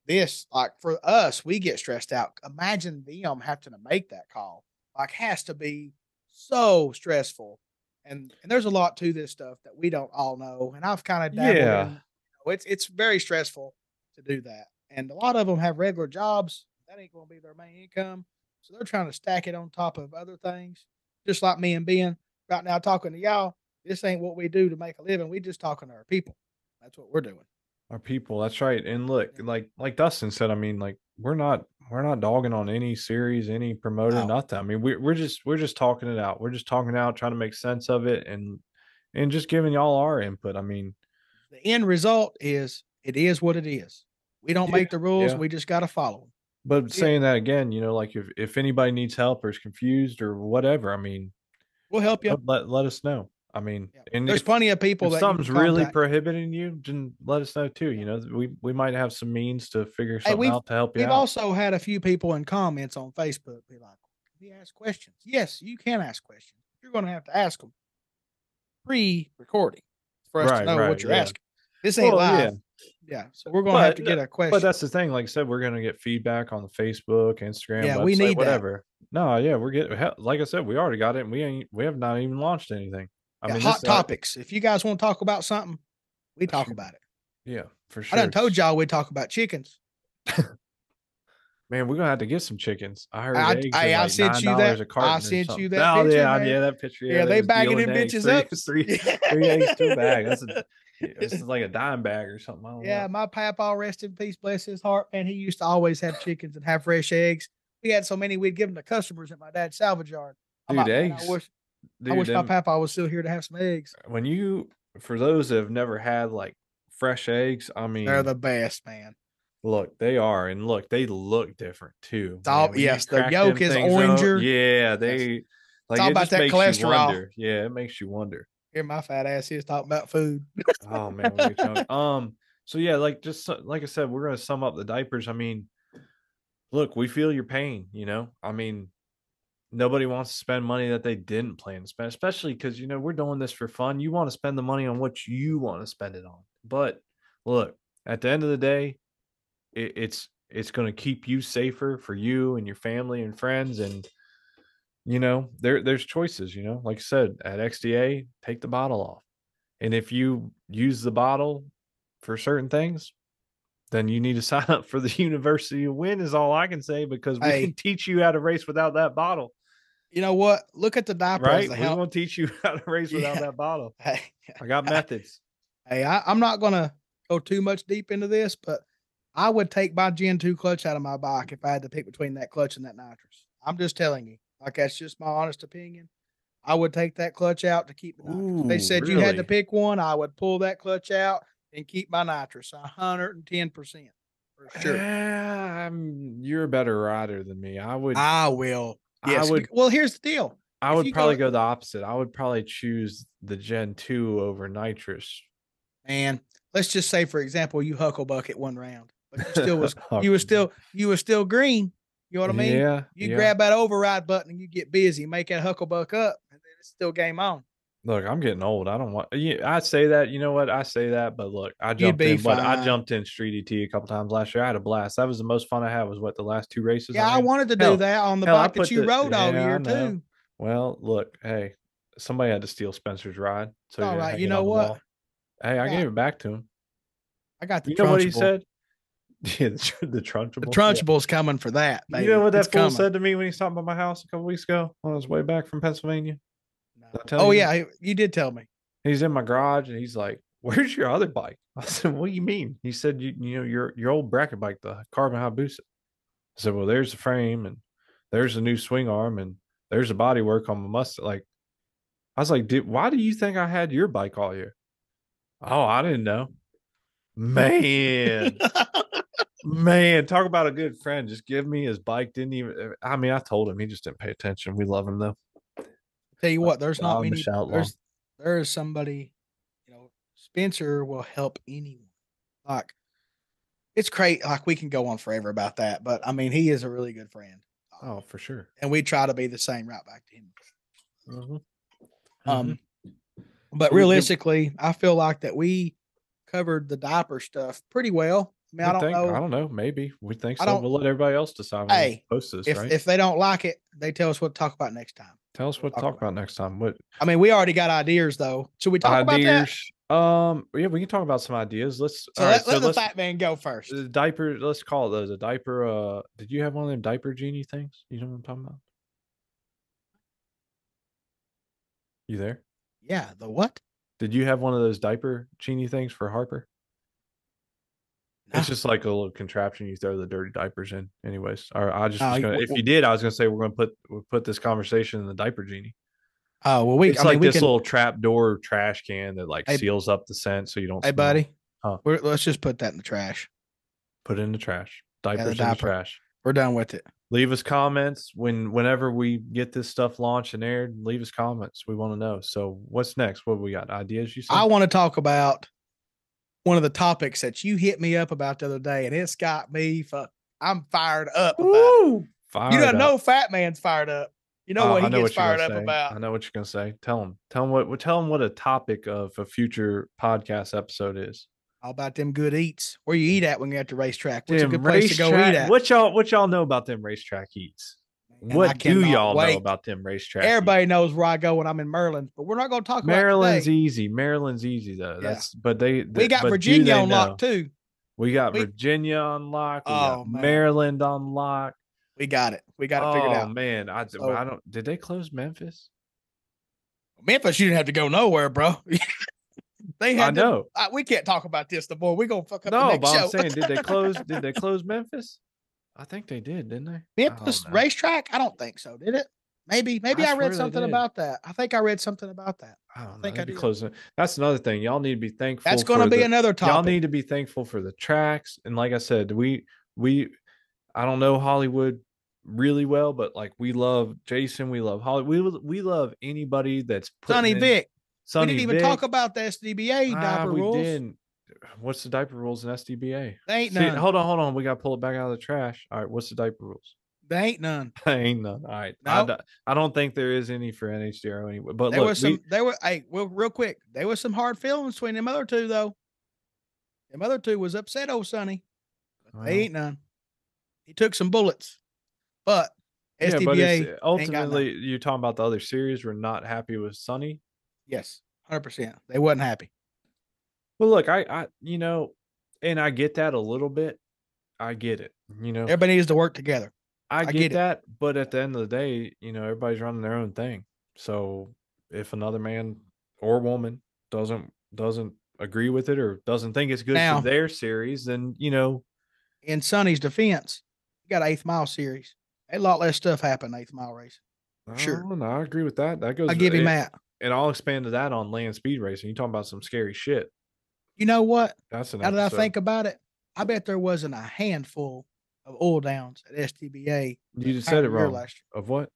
[SPEAKER 2] this, like for us, we get stressed out. Imagine them having to make that call. Like has to be so stressful. And and there's a lot to this stuff that we don't all know. And I've kind of dabbled
[SPEAKER 1] Yeah.
[SPEAKER 2] in, you know, it's it's very stressful to do that. And a lot of them have regular jobs. That ain't gonna be their main income. So they're trying to stack it on top of other things. Just like me and Ben right now talking to y'all. This ain't what we do to make a living. We just talking to our people. That's what we're doing.
[SPEAKER 1] our people that's right and look like like dustin said i mean like we're not we're not dogging on any series any promoter
[SPEAKER 2] No.
[SPEAKER 1] nothing i mean we're, we're just we're just talking it out we're just talking it out trying to make sense of it and and just giving y'all our input i mean
[SPEAKER 2] The end result is it is what it is. We don't
[SPEAKER 1] Yeah,
[SPEAKER 2] make the rules.
[SPEAKER 1] yeah.
[SPEAKER 2] We just got to follow them.
[SPEAKER 1] but
[SPEAKER 2] Yeah.
[SPEAKER 1] saying that again you know like if if anybody needs help or is confused or whatever i mean
[SPEAKER 2] We'll help you.
[SPEAKER 1] let, let us know i mean
[SPEAKER 2] Yeah.
[SPEAKER 1] and
[SPEAKER 2] There's
[SPEAKER 1] if,
[SPEAKER 2] plenty of people
[SPEAKER 1] if
[SPEAKER 2] that
[SPEAKER 1] something's really prohibiting you then let us know too you know we we might have some means to figure
[SPEAKER 2] Hey,
[SPEAKER 1] something
[SPEAKER 2] we've-
[SPEAKER 1] out to help you
[SPEAKER 2] We've
[SPEAKER 1] out
[SPEAKER 2] also had a few people in comments on Facebook be like, "We ask questions." Yes, you can ask questions. You're going to have to ask them pre-recording for us to know
[SPEAKER 1] right,
[SPEAKER 2] what you're
[SPEAKER 1] yeah.
[SPEAKER 2] asking. This ain't
[SPEAKER 1] Well,
[SPEAKER 2] live. Yeah. So we're going to have to get a question.
[SPEAKER 1] But that's the thing. Like I said, we're gonna get feedback on the Facebook, Instagram,
[SPEAKER 2] Yeah,
[SPEAKER 1] website,
[SPEAKER 2] we need that.
[SPEAKER 1] whatever. No, yeah, we're getting. hell, Like I said, we already got it. And we ain't. We have not even launched anything. I
[SPEAKER 2] Yeah,
[SPEAKER 1] mean,
[SPEAKER 2] hot
[SPEAKER 1] this, uh,
[SPEAKER 2] topics. If you guys want to talk about something, we talk about it.
[SPEAKER 1] yeah, for sure.
[SPEAKER 2] I done told y'all we talk about chickens.
[SPEAKER 1] man, we're gonna have to get some chickens. I heard
[SPEAKER 2] I-
[SPEAKER 1] eggs
[SPEAKER 2] I- I
[SPEAKER 1] like
[SPEAKER 2] sent you that- I sent you that
[SPEAKER 1] Oh
[SPEAKER 2] picture,
[SPEAKER 1] yeah,
[SPEAKER 2] man.
[SPEAKER 1] yeah, that picture.
[SPEAKER 2] Yeah, they bagging them bitches
[SPEAKER 1] three,
[SPEAKER 2] up.
[SPEAKER 1] Three, three eggs to a bag. That's a. It's like a dime bag or something. I don't
[SPEAKER 2] Yeah,
[SPEAKER 1] know.
[SPEAKER 2] my papa, rest in peace, bless his heart, man. He used to always have chickens and have fresh eggs. We had so many we'd give them to customers at my dad's salvage yard. I'm
[SPEAKER 1] Dude,
[SPEAKER 2] like,
[SPEAKER 1] eggs.
[SPEAKER 2] I wish,
[SPEAKER 1] Dude,
[SPEAKER 2] I wish my papa was still here to have some eggs.
[SPEAKER 1] when you for those that have never had like fresh eggs, I mean,
[SPEAKER 2] They're the best, man.
[SPEAKER 1] Look, they are, and look, they look different too.
[SPEAKER 2] All-. Yes, the yolk is oranger.
[SPEAKER 1] Yeah, they like
[SPEAKER 2] all
[SPEAKER 1] it
[SPEAKER 2] about that
[SPEAKER 1] makes you
[SPEAKER 2] cholesterol.
[SPEAKER 1] Yeah, it makes you wonder.
[SPEAKER 2] Here, my fat ass is talking about food.
[SPEAKER 1] Oh man, we get chunk- um. So yeah, like just like I said, we're gonna sum up the diapers. I mean, look, we feel your pain. You know, I mean, nobody wants to spend money that they didn't plan to spend, especially because you know we're doing this for fun. You want to spend the money on what you want to spend it on. But look, at the end of the day, it, it's it's going to keep you safer for you and your family and friends and you know there there's choices you know like i said at xda take the bottle off and if you use the bottle for certain things then you need to sign up for the university of win is all i can say because we
[SPEAKER 2] Hey.
[SPEAKER 1] can teach you how to race without that bottle
[SPEAKER 2] You know what? Look at the diaper as
[SPEAKER 1] right we
[SPEAKER 2] help.
[SPEAKER 1] won't teach you how to race without
[SPEAKER 2] Yeah.
[SPEAKER 1] that bottle
[SPEAKER 2] Hey,
[SPEAKER 1] i got methods
[SPEAKER 2] hey, I, I'm not gonna go too much deep into this, but I would take my Gen 2 clutch out of my bike if I had to pick between that clutch and that nitrous. I'm just telling you. Like that's just my honest opinion. I would take that clutch out to keep the nitrous. they
[SPEAKER 1] Ooh,
[SPEAKER 2] said you had to pick one, I would pull that clutch out and keep my nitrous hundred and ten percent for sure.
[SPEAKER 1] Yeah, I'm- you're a better rider than me i would
[SPEAKER 2] I will.
[SPEAKER 1] I
[SPEAKER 2] Yes.
[SPEAKER 1] would-
[SPEAKER 2] Well, here's the deal.
[SPEAKER 1] I
[SPEAKER 2] If
[SPEAKER 1] would
[SPEAKER 2] you go-
[SPEAKER 1] probably go, the opposite. I would probably choose the Gen 2 over nitrous.
[SPEAKER 2] man. Let's just say, for example, you huckle bucket one round, but you still was
[SPEAKER 1] Oh,
[SPEAKER 2] you was still you was still green. You know what I mean?
[SPEAKER 1] Yeah.
[SPEAKER 2] You
[SPEAKER 1] yeah.
[SPEAKER 2] grab that override button and you get busy, make that hucklebuck up, and then it's still game on.
[SPEAKER 1] Look, I'm getting old. I don't want. Yeah, I say that. You know what? I say that, but look, I jumped in. But I jumped in Street ET a couple times last year. I had a blast. That was the most fun I had. Was what the last two races.
[SPEAKER 2] Yeah, I
[SPEAKER 1] ran?
[SPEAKER 2] wanted to do that on the
[SPEAKER 1] hell,
[SPEAKER 2] bike that you
[SPEAKER 1] the-
[SPEAKER 2] rode all
[SPEAKER 1] yeah, I
[SPEAKER 2] year too.
[SPEAKER 1] Well, look, hey, somebody had to steal Spencer's ride. So
[SPEAKER 2] All right, you know what?
[SPEAKER 1] Hey, I
[SPEAKER 2] Yeah.
[SPEAKER 1] gave it back to him.
[SPEAKER 2] I got the
[SPEAKER 1] You know what he said? Yeah, the, the Trunchable.
[SPEAKER 2] The Trunchable's coming for that. Baby.
[SPEAKER 1] You know what that
[SPEAKER 2] It's
[SPEAKER 1] fool
[SPEAKER 2] coming.
[SPEAKER 1] said to me when he stopped by my house a couple weeks ago on his way back from Pennsylvania?
[SPEAKER 2] Oh
[SPEAKER 1] you
[SPEAKER 2] yeah, he- you did tell me.
[SPEAKER 1] He's in my garage and he's like, "Where's your other bike?" I said, "What do you mean?" He said, "You you know your your old bracket bike, the Carbon Hayabusa." I said, "Well, there's the frame and there's the new swing arm and there's the body work on my Mustang." Like, I was like, "Dude, why do you think I had your bike all year?" Oh, I didn't know. Man, man, talk about a good friend. Just give me his bike. Didn't even. I mean, I told him he just didn't pay attention. We love him though.
[SPEAKER 2] Tell you what, there's not many. There's there is somebody, you know, Spencer will help anyone. Like it's great. Like we can go on forever about that, but I mean, he is a really good friend,
[SPEAKER 1] Oh, for sure.
[SPEAKER 2] and we try to be the same right back to him.
[SPEAKER 1] Mhm.
[SPEAKER 2] Um, but
[SPEAKER 1] We- we-
[SPEAKER 2] realistically, I feel like that we covered the diaper stuff pretty well. I mean, I don't
[SPEAKER 1] think,
[SPEAKER 2] know
[SPEAKER 1] I don't know. Maybe we think so. We'll let everybody else decide.
[SPEAKER 2] Hey,
[SPEAKER 1] post this,
[SPEAKER 2] if
[SPEAKER 1] right?
[SPEAKER 2] if they don't like it, they tell us what to talk about next time.
[SPEAKER 1] Tell us what to
[SPEAKER 2] talk
[SPEAKER 1] talk
[SPEAKER 2] about
[SPEAKER 1] next time. What
[SPEAKER 2] I mean, we already got ideas though. Should we talk about that?
[SPEAKER 1] ideas? Um, yeah, we can talk about some ideas. Let's.
[SPEAKER 2] So
[SPEAKER 1] all right,
[SPEAKER 2] let, let the
[SPEAKER 1] let's-
[SPEAKER 2] fat man go first.
[SPEAKER 1] the diaper. Let's call it those a diaper. Uh, did you have one of them diaper genie things? You know what I'm talking about? You there?
[SPEAKER 2] Yeah, the what?
[SPEAKER 1] Did you have one of those diaper genie things for Harper? It's
[SPEAKER 2] ah.
[SPEAKER 1] just like a little contraption you throw the dirty diapers in. Anyways, or I just was
[SPEAKER 2] uh,
[SPEAKER 1] gonna, if you did, I was gonna say we're gonna put we'll put this conversation in the diaper genie.
[SPEAKER 2] Oh well, we.
[SPEAKER 1] it's
[SPEAKER 2] I
[SPEAKER 1] like
[SPEAKER 2] mean, we
[SPEAKER 1] this
[SPEAKER 2] can.
[SPEAKER 1] little trap door trash can that like
[SPEAKER 2] Hey-
[SPEAKER 1] seals up the scent so you don't.
[SPEAKER 2] hey,
[SPEAKER 1] smell.
[SPEAKER 2] buddy.
[SPEAKER 1] Huh.
[SPEAKER 2] We're, let's just put that in the trash.
[SPEAKER 1] put it in the trash. Diapers in the
[SPEAKER 2] diaper.
[SPEAKER 1] trash.
[SPEAKER 2] We're done with it.
[SPEAKER 1] Leave us comments when whenever we get this stuff launched and aired. Leave us comments. We want to know. So what's next? What we got? Ideas? You said?
[SPEAKER 2] I want to talk about one of the topics that you hit me up about the other day, and it's got me. Fu- I'm fired up about it.
[SPEAKER 1] Woo!
[SPEAKER 2] You
[SPEAKER 1] Fired
[SPEAKER 2] don't
[SPEAKER 1] up.
[SPEAKER 2] know Fat Man's fired up. You know
[SPEAKER 1] Oh,
[SPEAKER 2] what he
[SPEAKER 1] know
[SPEAKER 2] gets
[SPEAKER 1] what you're
[SPEAKER 2] fired
[SPEAKER 1] gonna
[SPEAKER 2] up
[SPEAKER 1] say.
[SPEAKER 2] about.
[SPEAKER 1] I know what you're gonna say. Tell him. Tell him what. Tell him what a topic of a future podcast episode is.
[SPEAKER 2] All about them good eats. Where you eat at when you're at the racetrack? What's
[SPEAKER 1] Them
[SPEAKER 2] a good place to go eat at?
[SPEAKER 1] What y'all? What y'all know about them racetrack eats?
[SPEAKER 2] And
[SPEAKER 1] What do y'all know about them racetracks?
[SPEAKER 2] Everybody knows where I go when I'm in Maryland, but we're not going to talk about
[SPEAKER 1] Maryland's easy. Maryland's easy though.
[SPEAKER 2] Yeah.
[SPEAKER 1] That's but they.
[SPEAKER 2] We got Virginia
[SPEAKER 1] they
[SPEAKER 2] on lock too.
[SPEAKER 1] We got
[SPEAKER 2] We-
[SPEAKER 1] Virginia on lock. We
[SPEAKER 2] Oh,
[SPEAKER 1] got
[SPEAKER 2] man.
[SPEAKER 1] Maryland on lock.
[SPEAKER 2] We got it. We got it
[SPEAKER 1] oh
[SPEAKER 2] figured out.
[SPEAKER 1] man, I,
[SPEAKER 2] So-
[SPEAKER 1] I don't. Did they close Memphis?
[SPEAKER 2] Memphis, you didn't have to go nowhere, bro. they
[SPEAKER 1] I
[SPEAKER 2] had. to-
[SPEAKER 1] know.
[SPEAKER 2] I- we can't talk about this the more. We're gonna fuck up the
[SPEAKER 1] No,
[SPEAKER 2] next
[SPEAKER 1] but
[SPEAKER 2] show.
[SPEAKER 1] I'm saying, did they close? did they close Memphis? I think they did, didn't they? I don't know.
[SPEAKER 2] racetrack? I don't think so. Did it? Maybe. Maybe
[SPEAKER 1] I
[SPEAKER 2] I, read something about that. I think I read something about that.
[SPEAKER 1] I don't know.
[SPEAKER 2] think I
[SPEAKER 1] They'd be
[SPEAKER 2] did.
[SPEAKER 1] closing. That's another thing. Y'all need to be thankful.
[SPEAKER 2] That's going to be
[SPEAKER 1] the-
[SPEAKER 2] another
[SPEAKER 1] Y'all need to be thankful for the tracks. And like I said, we we I don't know Hollywood really well, but like we love Jason, we love Holly, We we love anybody that's putting
[SPEAKER 2] Sonny
[SPEAKER 1] in-
[SPEAKER 2] Vic.
[SPEAKER 1] Sonny
[SPEAKER 2] we didn't even
[SPEAKER 1] Vic.
[SPEAKER 2] talk about the SDBA
[SPEAKER 1] Ah, we
[SPEAKER 2] rules.
[SPEAKER 1] didn't. What's the diaper rules in SDBA?
[SPEAKER 2] They ain't
[SPEAKER 1] See,
[SPEAKER 2] none.
[SPEAKER 1] hold on, hold on. We got to pull it back out of the trash. All right, what's the diaper rules?
[SPEAKER 2] They ain't none.
[SPEAKER 1] They Ain't none. All right. I,
[SPEAKER 2] Nope.
[SPEAKER 1] d- I don't think there is any for NHDRO anyway. But
[SPEAKER 2] There
[SPEAKER 1] look,
[SPEAKER 2] was some.
[SPEAKER 1] we-
[SPEAKER 2] there were. Hey, well, real quick. There was some hard feelings between them other two, though. Them other two was upset, old Sonny.
[SPEAKER 1] Well.
[SPEAKER 2] they ain't none. He took some bullets, but
[SPEAKER 1] yeah,
[SPEAKER 2] SDBA.
[SPEAKER 1] but
[SPEAKER 2] got none.
[SPEAKER 1] ultimately, you're talking about the other series. We're not happy with Sonny.
[SPEAKER 2] yes, hundred percent. They wasn't happy.
[SPEAKER 1] Well, look, I, I, you know, and I get that a little bit. I get it. You know,
[SPEAKER 2] Everybody needs to work together.
[SPEAKER 1] I,
[SPEAKER 2] I
[SPEAKER 1] get,
[SPEAKER 2] get
[SPEAKER 1] that. But at the end of the day, you know, everybody's running their own thing. So if another man or woman doesn't doesn't agree with it or doesn't think it's good
[SPEAKER 2] Now-
[SPEAKER 1] for their series, then you know,
[SPEAKER 2] In Sonny's defense, he got eighth mile series. A lot less stuff happened eighth mile race. Sure.
[SPEAKER 1] Oh, no, I agree with that. That goes.
[SPEAKER 2] I give him
[SPEAKER 1] eh,
[SPEAKER 2] that.
[SPEAKER 1] and I'll expand to that on land speed racing. You talking about some scary shit?
[SPEAKER 2] You know what?
[SPEAKER 1] That's an
[SPEAKER 2] Now that I
[SPEAKER 1] episode.
[SPEAKER 2] think about it, I bet there wasn't a handful of oil downs at STBA.
[SPEAKER 1] you just said it wrong.
[SPEAKER 2] Last year.
[SPEAKER 1] Of what?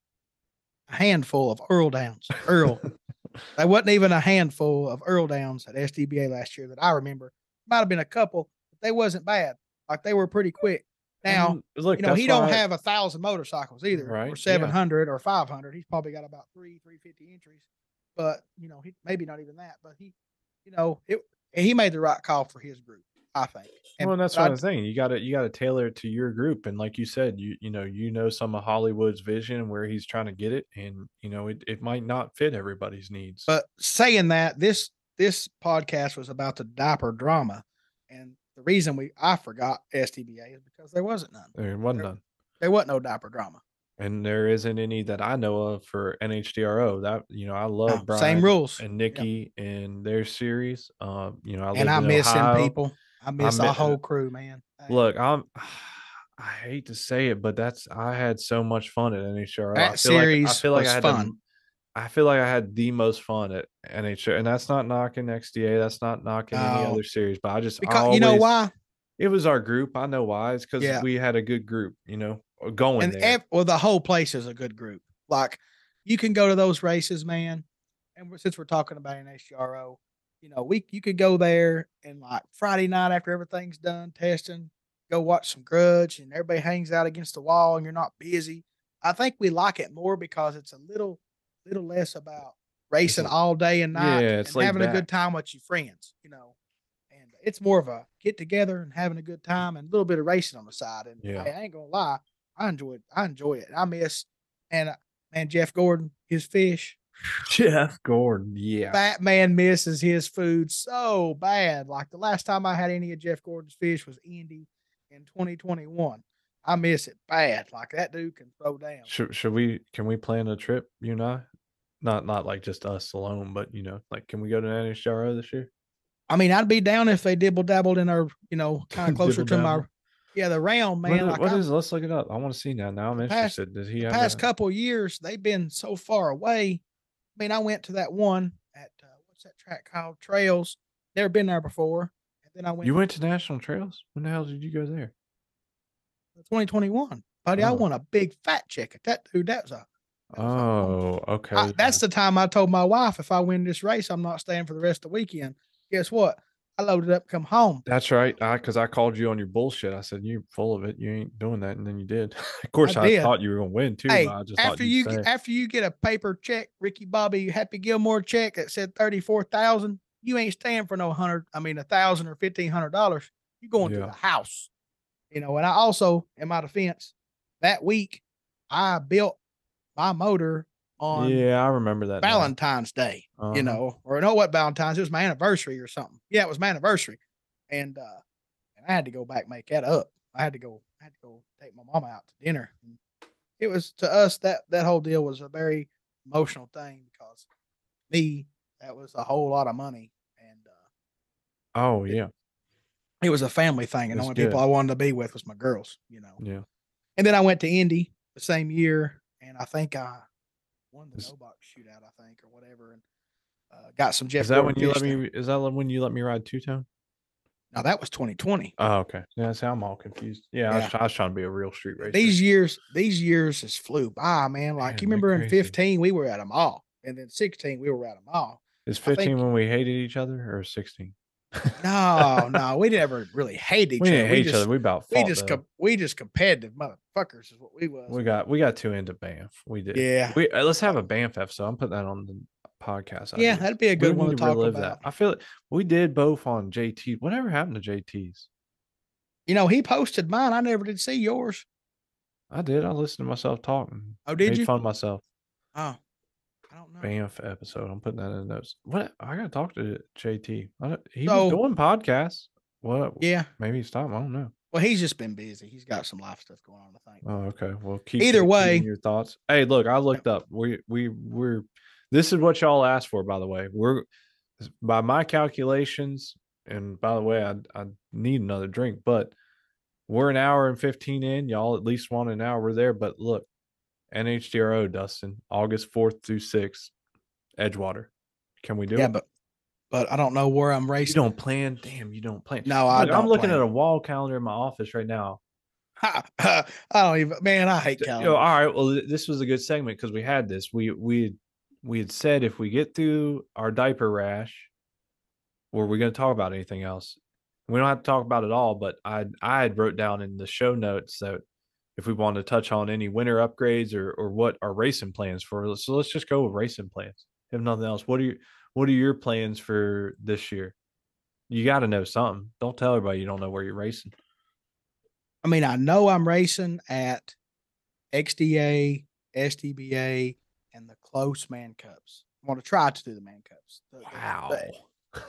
[SPEAKER 2] A handful of Earl downs. Earl. there wasn't even a handful of Earl downs at STBA last year that I remember. Might have been a couple, but they wasn't bad. Like they were pretty quick. Now,
[SPEAKER 1] look,
[SPEAKER 2] you know, he don't
[SPEAKER 1] why-
[SPEAKER 2] have a thousand motorcycles either,
[SPEAKER 1] Right,
[SPEAKER 2] or
[SPEAKER 1] yeah.
[SPEAKER 2] seven hundred or five hundred. He's probably got about three, three fifty entries. But you know, he maybe not even that. But he, you know, it and he made the right call for his group, I think. And
[SPEAKER 1] well, that's what
[SPEAKER 2] I-
[SPEAKER 1] I'm saying. You got to you got to tailor it to your group, and like you said, you you know you know some of Hollywood's vision where he's trying to get it, and you know it, it might not fit everybody's needs.
[SPEAKER 2] But saying that, this this podcast was about the diaper drama, and the reason we I forgot STBA is because there wasn't none.
[SPEAKER 1] There wasn't
[SPEAKER 2] There-
[SPEAKER 1] none.
[SPEAKER 2] There wasn't no diaper drama.
[SPEAKER 1] And there isn't any that I know of for NHDRO. That you know, I love
[SPEAKER 2] No,
[SPEAKER 1] Brian
[SPEAKER 2] same rules.
[SPEAKER 1] and Nikki and their series. Um, you know, I
[SPEAKER 2] and I miss them
[SPEAKER 1] Ohio.
[SPEAKER 2] people. I miss
[SPEAKER 1] mi-
[SPEAKER 2] our whole crew, man.
[SPEAKER 1] Look, I'm. I hate to say it, but that's I had so much fun at NHRO. I
[SPEAKER 2] That
[SPEAKER 1] feel like I
[SPEAKER 2] series
[SPEAKER 1] feel like
[SPEAKER 2] was
[SPEAKER 1] I had the
[SPEAKER 2] fun.
[SPEAKER 1] m- I feel like I had the most fun at NHRO, and that's not knocking XDA. That's not knocking any other series, but I just I
[SPEAKER 2] because you know why?
[SPEAKER 1] It was our group. I know why. It's because
[SPEAKER 2] Yeah.
[SPEAKER 1] we had a good group. You know, going
[SPEAKER 2] And
[SPEAKER 1] there.
[SPEAKER 2] ev- well, the whole place is a good group. Like you can go to those races, man. And we're- since we're talking about an HRO, you know, we you could go there and like Friday night after everything's done testing, go watch some grudge, and everybody hangs out against the wall, and you're not busy. I think we like it more because it's a little, little less about racing all day and night
[SPEAKER 1] Yeah,
[SPEAKER 2] and having a good time with your friends, you know. And it's more of a get together and having a good time and a little bit of racing on the side. And
[SPEAKER 1] Yeah.
[SPEAKER 2] I ain't gonna lie, I enjoy it. I enjoy it. I miss and uh, man, Jeff Gordon, his fish.
[SPEAKER 1] Jeff Gordon, yeah.
[SPEAKER 2] Batman misses his food so bad. Like the last time I had any of Jeff Gordon's fish was Indy in 2021. I miss it bad. Like that dude can throw down.
[SPEAKER 1] Should should we can we plan a trip, you and I? Not not like just us alone, but you know, like can we go to NHRO this year?
[SPEAKER 2] I mean, I'd be down if they dibble dabbled in our, you know, kind of closer to my? Yeah, the realm,
[SPEAKER 1] What
[SPEAKER 2] man.
[SPEAKER 1] is-
[SPEAKER 2] like
[SPEAKER 1] what let's look it up. I want to see now. Now I'm
[SPEAKER 2] past-
[SPEAKER 1] interested. Does he
[SPEAKER 2] the
[SPEAKER 1] have
[SPEAKER 2] past
[SPEAKER 1] a-
[SPEAKER 2] couple of years they've been so far away. I mean, I went to that one at uh, what's that track called Trails. Never been there before, and then I went.
[SPEAKER 1] You went to National Trails? When the hell did you go there?
[SPEAKER 2] 2021, buddy. I
[SPEAKER 1] Oh.
[SPEAKER 2] won a big fat check at that dude. That was a. that was a-
[SPEAKER 1] Oh, okay.
[SPEAKER 2] I- that's the time I told my wife if I win this race, I'm not staying for the rest of the weekend. Guess what? I loaded up, come home.
[SPEAKER 1] That's right. I because I called you on your bullshit. I said you're full of it. You ain't doing that, and then you did. of course, I,
[SPEAKER 2] did.
[SPEAKER 1] thought you were gonna win too.
[SPEAKER 2] Hey,
[SPEAKER 1] I
[SPEAKER 2] after you get, after you get a paper check, Ricky Bobby Happy Gilmore check that said thirty four thousand, you ain't staying for no hundred. I mean, a thousand or fifteen hundred dollars. You're going to the house, you know. And I also, in my defense, that week I built my motor on
[SPEAKER 1] yeah, I remember that. now.
[SPEAKER 2] Valentine's Day,
[SPEAKER 1] Uh-huh.
[SPEAKER 2] you know, or no, what Valentine's? It was my anniversary or something. Yeah, it was my anniversary, and uh, and I had to go back make that up. I had to go. I had to go take my mama out to dinner. And it was to us that that whole deal was a very emotional thing because me that was a whole lot of money, and uh,
[SPEAKER 1] Oh yeah,
[SPEAKER 2] it was a family thing. And the
[SPEAKER 1] That's
[SPEAKER 2] only people. I wanted to be with was my girls, you know.
[SPEAKER 1] yeah.
[SPEAKER 2] And then I went to Indy the same year, and I think I won the
[SPEAKER 1] Is-
[SPEAKER 2] no box shootout, I think, or whatever, and uh, got some Jeff.
[SPEAKER 1] Is that when you let me? Is that when you let me ride two tone?
[SPEAKER 2] No, that was 2020.
[SPEAKER 1] Oh, okay. Yeah, see, I'm all confused. Yeah, I, was, I was trying to be a real street racer.
[SPEAKER 2] These years, these years has flew by, man. Like
[SPEAKER 1] Man,
[SPEAKER 2] you remember in 15, we were at a mall, and then 16, we were at a mall.
[SPEAKER 1] is
[SPEAKER 2] I think-
[SPEAKER 1] 15 when we hated each other, or 16?
[SPEAKER 2] No, no, we never really hated each
[SPEAKER 1] we
[SPEAKER 2] other.
[SPEAKER 1] hate
[SPEAKER 2] we
[SPEAKER 1] each
[SPEAKER 2] just,
[SPEAKER 1] other. We about
[SPEAKER 2] we just, com- we just competitive motherfuckers is what we was.
[SPEAKER 1] we got we got too into Banff. We did.
[SPEAKER 2] yeah,
[SPEAKER 1] We uh, let's have a Banff episode. I'm putting that on the podcast.
[SPEAKER 2] yeah, that'd be a
[SPEAKER 1] We
[SPEAKER 2] good one to talk about.
[SPEAKER 1] I feel it. We did both on JT. Whatever happened to JT's?
[SPEAKER 2] You know, he posted mine. I never did see yours.
[SPEAKER 1] I did. I listened to myself talking.
[SPEAKER 2] Oh, did
[SPEAKER 1] Made
[SPEAKER 2] you?
[SPEAKER 1] fun myself.
[SPEAKER 2] Oh, I don't know.
[SPEAKER 1] Banff episode. I'm putting that in the notes. What? I gotta talk to JT. He
[SPEAKER 2] So-
[SPEAKER 1] was doing podcasts. What?
[SPEAKER 2] Yeah.
[SPEAKER 1] Maybe he stopped. I don't know.
[SPEAKER 2] Well, he's just been busy. He's got some life stuff going on. I think.
[SPEAKER 1] Oh, okay. Well, keep
[SPEAKER 2] Either way-
[SPEAKER 1] your thoughts. Hey, look, I looked up. We we we're this is what y'all asked for, by the way. We're by my calculations, and by the way, I I need another drink, but we're an hour and 15 in. Y'all at least want an hour. We're there. But look, NHDRO, Dustin, August 4th through 6th, Edgewater. Can we do
[SPEAKER 2] yeah,
[SPEAKER 1] it?
[SPEAKER 2] but but I don't know where I'm racing.
[SPEAKER 1] you
[SPEAKER 2] racing.
[SPEAKER 1] don't plan. Damn, you don't plan.
[SPEAKER 2] No, I
[SPEAKER 1] Look, I'm
[SPEAKER 2] don't
[SPEAKER 1] looking
[SPEAKER 2] plan.
[SPEAKER 1] at a wall calendar in my office right now.
[SPEAKER 2] I don't even. Man, I hate
[SPEAKER 1] D- yo,
[SPEAKER 2] calendars.
[SPEAKER 1] all right. Well, this was a good segment because we had this. We we we had said if we get through our diaper rash, were we going to talk about anything else? We don't have to talk about it all, but I I had wrote down in the show notes that if we want to touch on any winter upgrades or or what our racing plans for. So let's just go with racing plans. If nothing else, what are you what are your plans for this year? You got to know something. Don't tell everybody you don't know where you're racing.
[SPEAKER 2] I mean, I know I'm racing at XDA, STBA, and the close man cups. I want to try to do the man cups. The-
[SPEAKER 1] Wow.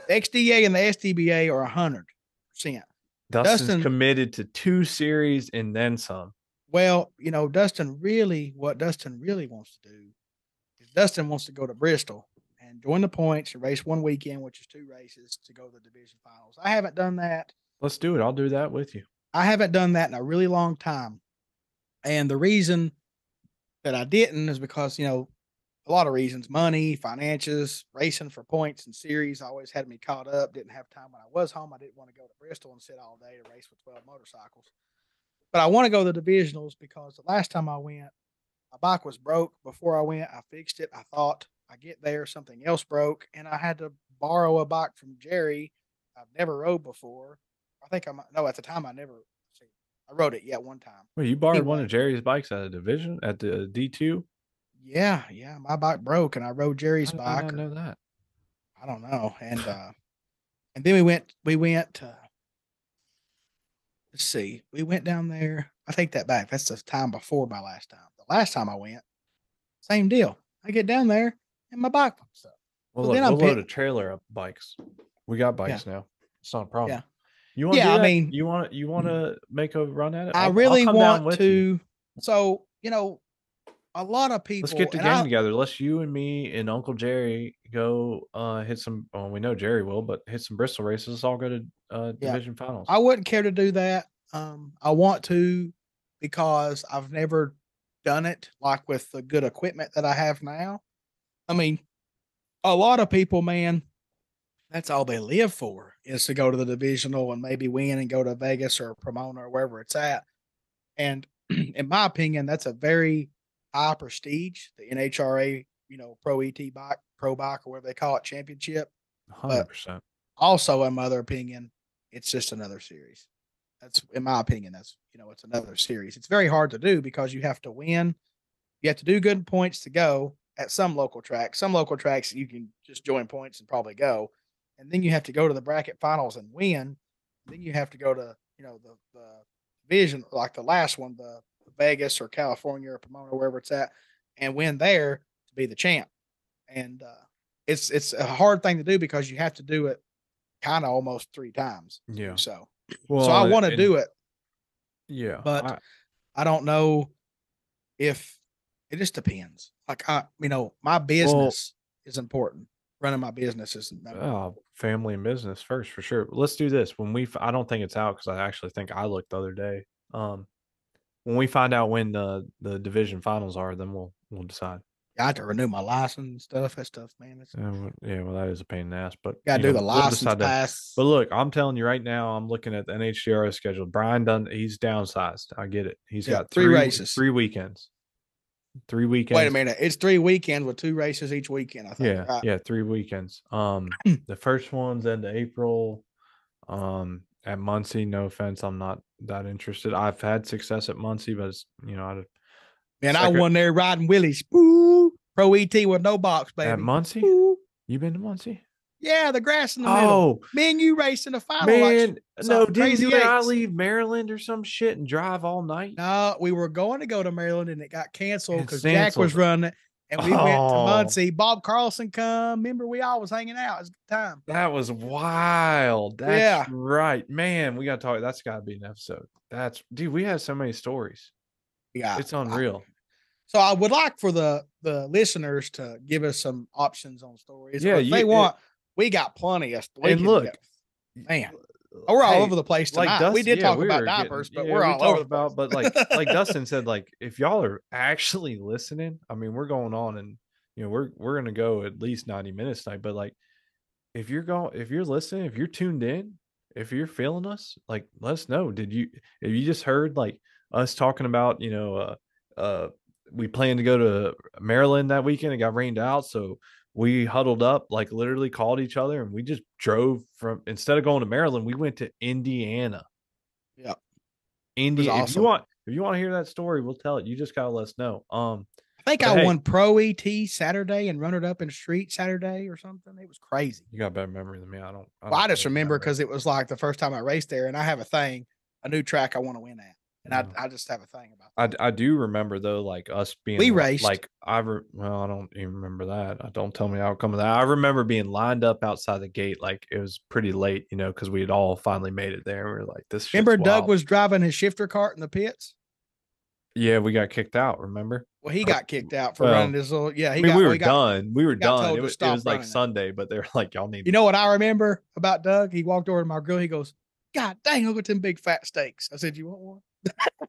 [SPEAKER 2] the XDA and the STBA are hundred percent.
[SPEAKER 1] Dustin's
[SPEAKER 2] Dustin-
[SPEAKER 1] committed to two series and then some.
[SPEAKER 2] Well, you know, Dustin really, what Dustin really wants to do is Dustin wants to go to Bristol and join the points and race one weekend, which is two races to go to the division finals. I haven't done that.
[SPEAKER 1] Let's do it. I'll do that with you.
[SPEAKER 2] I haven't done that in a really long time. And the reason that I didn't is because, you know, a lot of reasons money, finances, racing for points and series always had me caught up. Didn't have time when I was home. I didn't want to go to Bristol and sit all day to race with 12 motorcycles. But I want to go to the divisionals because the last time I went, my bike was broke. Before I went, I fixed it. I thought I get there, something else broke, and I had to borrow a bike from Jerry. I've never rode before. I think I'm no, at the time I never, see, I rode it, yeah, one time.
[SPEAKER 1] Wait, you borrowed one of Jerry's bikes at a division at the D two?
[SPEAKER 2] Yeah, yeah, my bike broke and I rode Jerry's
[SPEAKER 1] I
[SPEAKER 2] bike.
[SPEAKER 1] not know that.
[SPEAKER 2] I don't know. And uh and then we went we went uh let's see. We went down there. I take that back. That's the time before my last time. The last time I went, same deal. I get down there and my bike fucks up.
[SPEAKER 1] Well, look, we'll load a trailer of bikes. We got bikes now. It's not a problem.
[SPEAKER 2] Yeah.
[SPEAKER 1] You want?
[SPEAKER 2] Yeah, I mean-
[SPEAKER 1] you want you want to make a run at it?
[SPEAKER 2] I
[SPEAKER 1] I'll- I'll
[SPEAKER 2] really want
[SPEAKER 1] with you.
[SPEAKER 2] to so, you know, a lot of people
[SPEAKER 1] Let's get the gang
[SPEAKER 2] I-
[SPEAKER 1] together. Let's you and me and Uncle Jerry go uh hit some. Well, we know Jerry will, but hit some Bristol races. Let's all go to uh
[SPEAKER 2] Yeah.
[SPEAKER 1] division finals.
[SPEAKER 2] I wouldn't care to do that. Um, I want to because I've never done it like with the good equipment that I have now. I mean, a lot of people, man, that's all they live for is to go to the divisional and maybe win and go to Vegas or Pomona or wherever it's at. And in my opinion, that's a very high prestige, the NHRA, you know, pro ET bike, pro bike, or whatever they call it, championship
[SPEAKER 1] Hundred percent.
[SPEAKER 2] also in my other opinion it's just another series. That's in my opinion that's you know it's another series. It's very hard to do because you have to win. You have to do good points to go at some local tracks. Some local tracks you can just join points and probably go. And then you have to go to the bracket finals and win. Then you have to go to you know the, the division like the last one the vegas or california or pomona wherever it's at and win there to be the champ and uh it's it's a hard thing to do because you have to do it kind of almost three times.
[SPEAKER 1] Yeah.
[SPEAKER 2] So
[SPEAKER 1] Well,
[SPEAKER 2] so I want to do it.
[SPEAKER 1] Yeah,
[SPEAKER 2] but
[SPEAKER 1] I-
[SPEAKER 2] I don't know if it just depends. Like I, you know, my business is important. Running my business is number one.
[SPEAKER 1] Oh, family and business first for sure. Let's do this when we. I don't think it's out because I actually think I looked the other day. Um, when we find out when the the division finals are, then we'll we'll decide.
[SPEAKER 2] I have to renew my license and stuff. That stuff, man. It's
[SPEAKER 1] Yeah, well, yeah, well, that is a pain in the ass, but
[SPEAKER 2] got to do
[SPEAKER 1] know,
[SPEAKER 2] the
[SPEAKER 1] we'll
[SPEAKER 2] license
[SPEAKER 1] decide that. But look, I'm telling you right now, I'm looking at the NHGRS schedule. Brian done. He's downsized. I get it. He's
[SPEAKER 2] Yeah,
[SPEAKER 1] got
[SPEAKER 2] three
[SPEAKER 1] three
[SPEAKER 2] races.
[SPEAKER 1] three weekends, three weekends.
[SPEAKER 2] Wait a minute. It's three weekends with two races each weekend. I think.
[SPEAKER 1] Yeah,
[SPEAKER 2] right?
[SPEAKER 1] yeah, three weekends. Um, the first one's end of April. Um, at Muncie, no offense, I'm not that interested. I've had success at Muncie, but it's you know, I,
[SPEAKER 2] Man, I won there riding Willie's. Pro ET with no box, baby.
[SPEAKER 1] at Muncie,
[SPEAKER 2] Woo!
[SPEAKER 1] you been to Muncie?
[SPEAKER 2] Yeah, the grass in the middle.
[SPEAKER 1] Oh
[SPEAKER 2] Me and you racing the final. Oh, like,
[SPEAKER 1] man, no, didn't you and I leave Maryland or some shit and drive all night?
[SPEAKER 2] No, we were going to go to Maryland and it got canceled because Jack was running and we went to
[SPEAKER 1] Oh.
[SPEAKER 2] Muncie. Bob Carlson come. Remember, we all was hanging out. It was a good time.
[SPEAKER 1] That was wild. That's
[SPEAKER 2] Yeah.
[SPEAKER 1] right, man. We gotta talk. That's gotta be an episode. That's dude. We have so many stories.
[SPEAKER 2] Yeah.
[SPEAKER 1] It's unreal.
[SPEAKER 2] So I would like for the the listeners to give us some options on stories.
[SPEAKER 1] Yeah, you-
[SPEAKER 2] they
[SPEAKER 1] it-
[SPEAKER 2] want. we got plenty of. we
[SPEAKER 1] And look,
[SPEAKER 2] man, we're all
[SPEAKER 1] Hey,
[SPEAKER 2] over the place tonight.
[SPEAKER 1] like
[SPEAKER 2] we
[SPEAKER 1] Dustin,
[SPEAKER 2] did
[SPEAKER 1] yeah,
[SPEAKER 2] talk
[SPEAKER 1] we
[SPEAKER 2] about
[SPEAKER 1] were getting-
[SPEAKER 2] diapers, but
[SPEAKER 1] yeah,
[SPEAKER 2] we're all
[SPEAKER 1] talked
[SPEAKER 2] over the
[SPEAKER 1] about.
[SPEAKER 2] place.
[SPEAKER 1] But like like Dustin said, like if y'all are actually listening, I mean, we're going on and you know we're we're gonna go at least ninety minutes tonight. But like if you're going, if you're listening, if you're tuned in, if you're feeling us, like let us know. Did you if you just heard like us talking about you know uh uh we planned to go to Maryland that weekend. It got rained out, so we huddled up, like literally called each other, and we just drove from instead of going to Maryland, we went to Indiana.
[SPEAKER 2] Yeah.
[SPEAKER 1] India. If you want, if you want to hear that story, we'll tell it. You just gotta let us know. Um,
[SPEAKER 2] I think I
[SPEAKER 1] hey-
[SPEAKER 2] won Pro ET Saturday and run it up in street Saturday or something. It was crazy.
[SPEAKER 1] you got better memory than me. I don't.
[SPEAKER 2] Well, I
[SPEAKER 1] don't
[SPEAKER 2] just remember because it was like the first time I raced there, and I have a thing, a new track I want to win at. And I, I just have a thing about.
[SPEAKER 1] I I do remember though, like us being
[SPEAKER 2] We raced.
[SPEAKER 1] Like I re- well, I don't even remember that. I don't tell me the outcome of that. I remember being lined up outside the gate, like it was pretty late, you know, because we had all finally made it there. We were like, this.
[SPEAKER 2] Remember,
[SPEAKER 1] shit's
[SPEAKER 2] Doug was driving his shifter cart in the pits.
[SPEAKER 1] Yeah, we got kicked out. Remember?
[SPEAKER 2] Well, he got kicked out for
[SPEAKER 1] well,
[SPEAKER 2] running his little. Yeah, he
[SPEAKER 1] I mean,
[SPEAKER 2] got.
[SPEAKER 1] we were
[SPEAKER 2] he got-
[SPEAKER 1] done. We were done. It was, it was like. Sunday, but they were like, y'all need.
[SPEAKER 2] You know what I remember about Doug? He walked over to my grill. He goes, "God dang, look at them big fat steaks." I said, "You want one?"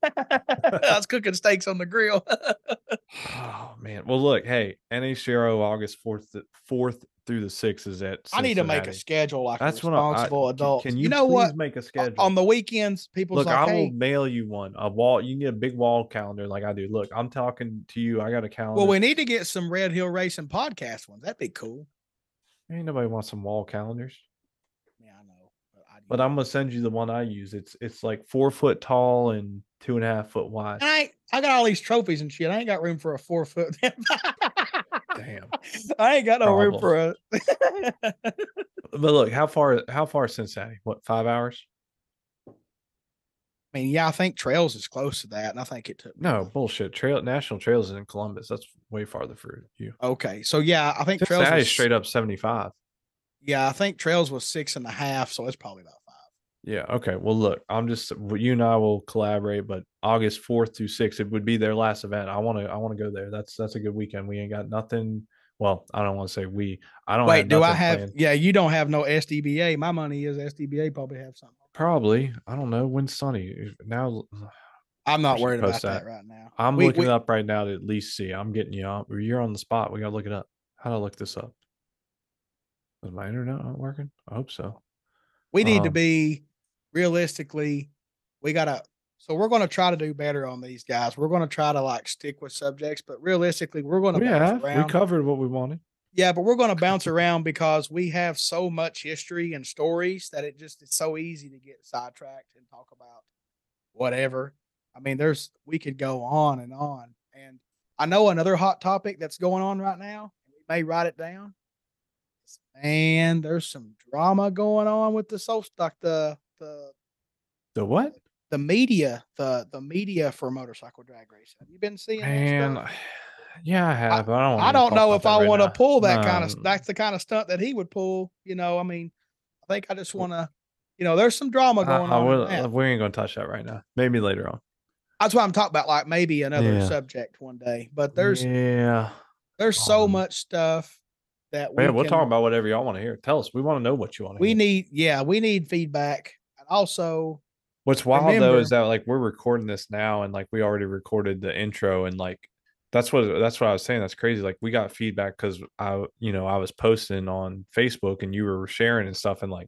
[SPEAKER 2] I was cooking steaks on the grill.
[SPEAKER 1] Oh man. Well, look, hey, NHRO August fourth, fourth through the sixth is at.
[SPEAKER 2] I need to make a schedule like
[SPEAKER 1] That's
[SPEAKER 2] a
[SPEAKER 1] what I- I-
[SPEAKER 2] adult.
[SPEAKER 1] Can you,
[SPEAKER 2] you know
[SPEAKER 1] please
[SPEAKER 2] what?
[SPEAKER 1] Make a schedule
[SPEAKER 2] On the weekends, People
[SPEAKER 1] Look,
[SPEAKER 2] like,
[SPEAKER 1] I
[SPEAKER 2] "Hey,
[SPEAKER 1] will mail you one. A wall. You need a big wall calendar like I do. Look, I'm talking to you. I got a calendar.
[SPEAKER 2] well, we need to get some Red Hill Racing podcast ones. That'd be cool."
[SPEAKER 1] Ain't nobody wants some wall calendars.
[SPEAKER 2] But,
[SPEAKER 1] I'm gonna send you the one I use. It's it's like four foot tall and two and a half foot wide.
[SPEAKER 2] And I I got all these trophies and shit. I ain't got room for a four foot.
[SPEAKER 1] Damn.
[SPEAKER 2] I ain't got no room for a.
[SPEAKER 1] But look, how far how far is Cincinnati? What five hours?
[SPEAKER 2] I mean, yeah, I think Trails is close to that, and I think it took.
[SPEAKER 1] No bullshit. Trail National Trails is in Columbus. That's way farther for you.
[SPEAKER 2] Okay, so yeah, I think Trails
[SPEAKER 1] Cincinnati
[SPEAKER 2] was
[SPEAKER 1] is straight up seventy five.
[SPEAKER 2] Yeah, I think Trails was six and a half, so it's probably about five.
[SPEAKER 1] Yeah. Okay. Well, look, I'm just you and I will collaborate, but August fourth through sixth, it would be their last event. I want to. I want to go there. That's that's a good weekend. We ain't got nothing. Well, I don't want to say we. I don't.
[SPEAKER 2] Wait, do I have?
[SPEAKER 1] planned.
[SPEAKER 2] Yeah, you don't have no SDBA. My money is SDBA. Probably have something.
[SPEAKER 1] Probably. I don't know. When's sunny now?
[SPEAKER 2] I'm not worried about that.
[SPEAKER 1] that.
[SPEAKER 2] right now.
[SPEAKER 1] I'm
[SPEAKER 2] We-
[SPEAKER 1] looking
[SPEAKER 2] we-
[SPEAKER 1] it up right now to at least see. I'm getting you on. You're on the spot. We gotta look it up. How do I look this up? Is my internet not working? I hope so.
[SPEAKER 2] We need to
[SPEAKER 1] Um,
[SPEAKER 2] be realistically. We gotta. So we're going to try to do better on these guys. We're going to try to like stick with subjects, but realistically, we're going to
[SPEAKER 1] We
[SPEAKER 2] bounce
[SPEAKER 1] have. We
[SPEAKER 2] around.
[SPEAKER 1] covered what we wanted.
[SPEAKER 2] Yeah, but we're going to bounce around because we have so much history and stories that it just it's so easy to get sidetracked and talk about whatever. I mean, there's we could go on and on. And I know another hot topic that's going on right now. and We may write it down. And there's some drama going on with the so like the the
[SPEAKER 1] The what?
[SPEAKER 2] the media the the media for motorcycle drag racing. Have you been seeing
[SPEAKER 1] Man, yeah, I have. but I don't.
[SPEAKER 2] I don't know if I
[SPEAKER 1] right
[SPEAKER 2] want to pull that kind of. That's the kind of stunt that he would pull. You know, I mean, I think I just want to. You know, there's some drama going
[SPEAKER 1] I
[SPEAKER 2] on. in
[SPEAKER 1] will-
[SPEAKER 2] that.
[SPEAKER 1] we ain't gonna touch that right now. Maybe later on.
[SPEAKER 2] That's what I'm talking about. Like maybe another
[SPEAKER 1] Yeah.
[SPEAKER 2] subject one day. But there's
[SPEAKER 1] yeah,
[SPEAKER 2] there's so
[SPEAKER 1] um,
[SPEAKER 2] much stuff that we
[SPEAKER 1] man. We'll talk about whatever y'all want to hear. Tell us. We want to know what you want to
[SPEAKER 2] We
[SPEAKER 1] hear.
[SPEAKER 2] need, yeah, we need feedback, and also,
[SPEAKER 1] What's wild though is that like we're recording this now, and like we already recorded the intro, and like that's what that's what I was saying. That's crazy. Like we got feedback because I, you know, I was posting on Facebook, and you were sharing and stuff, and like,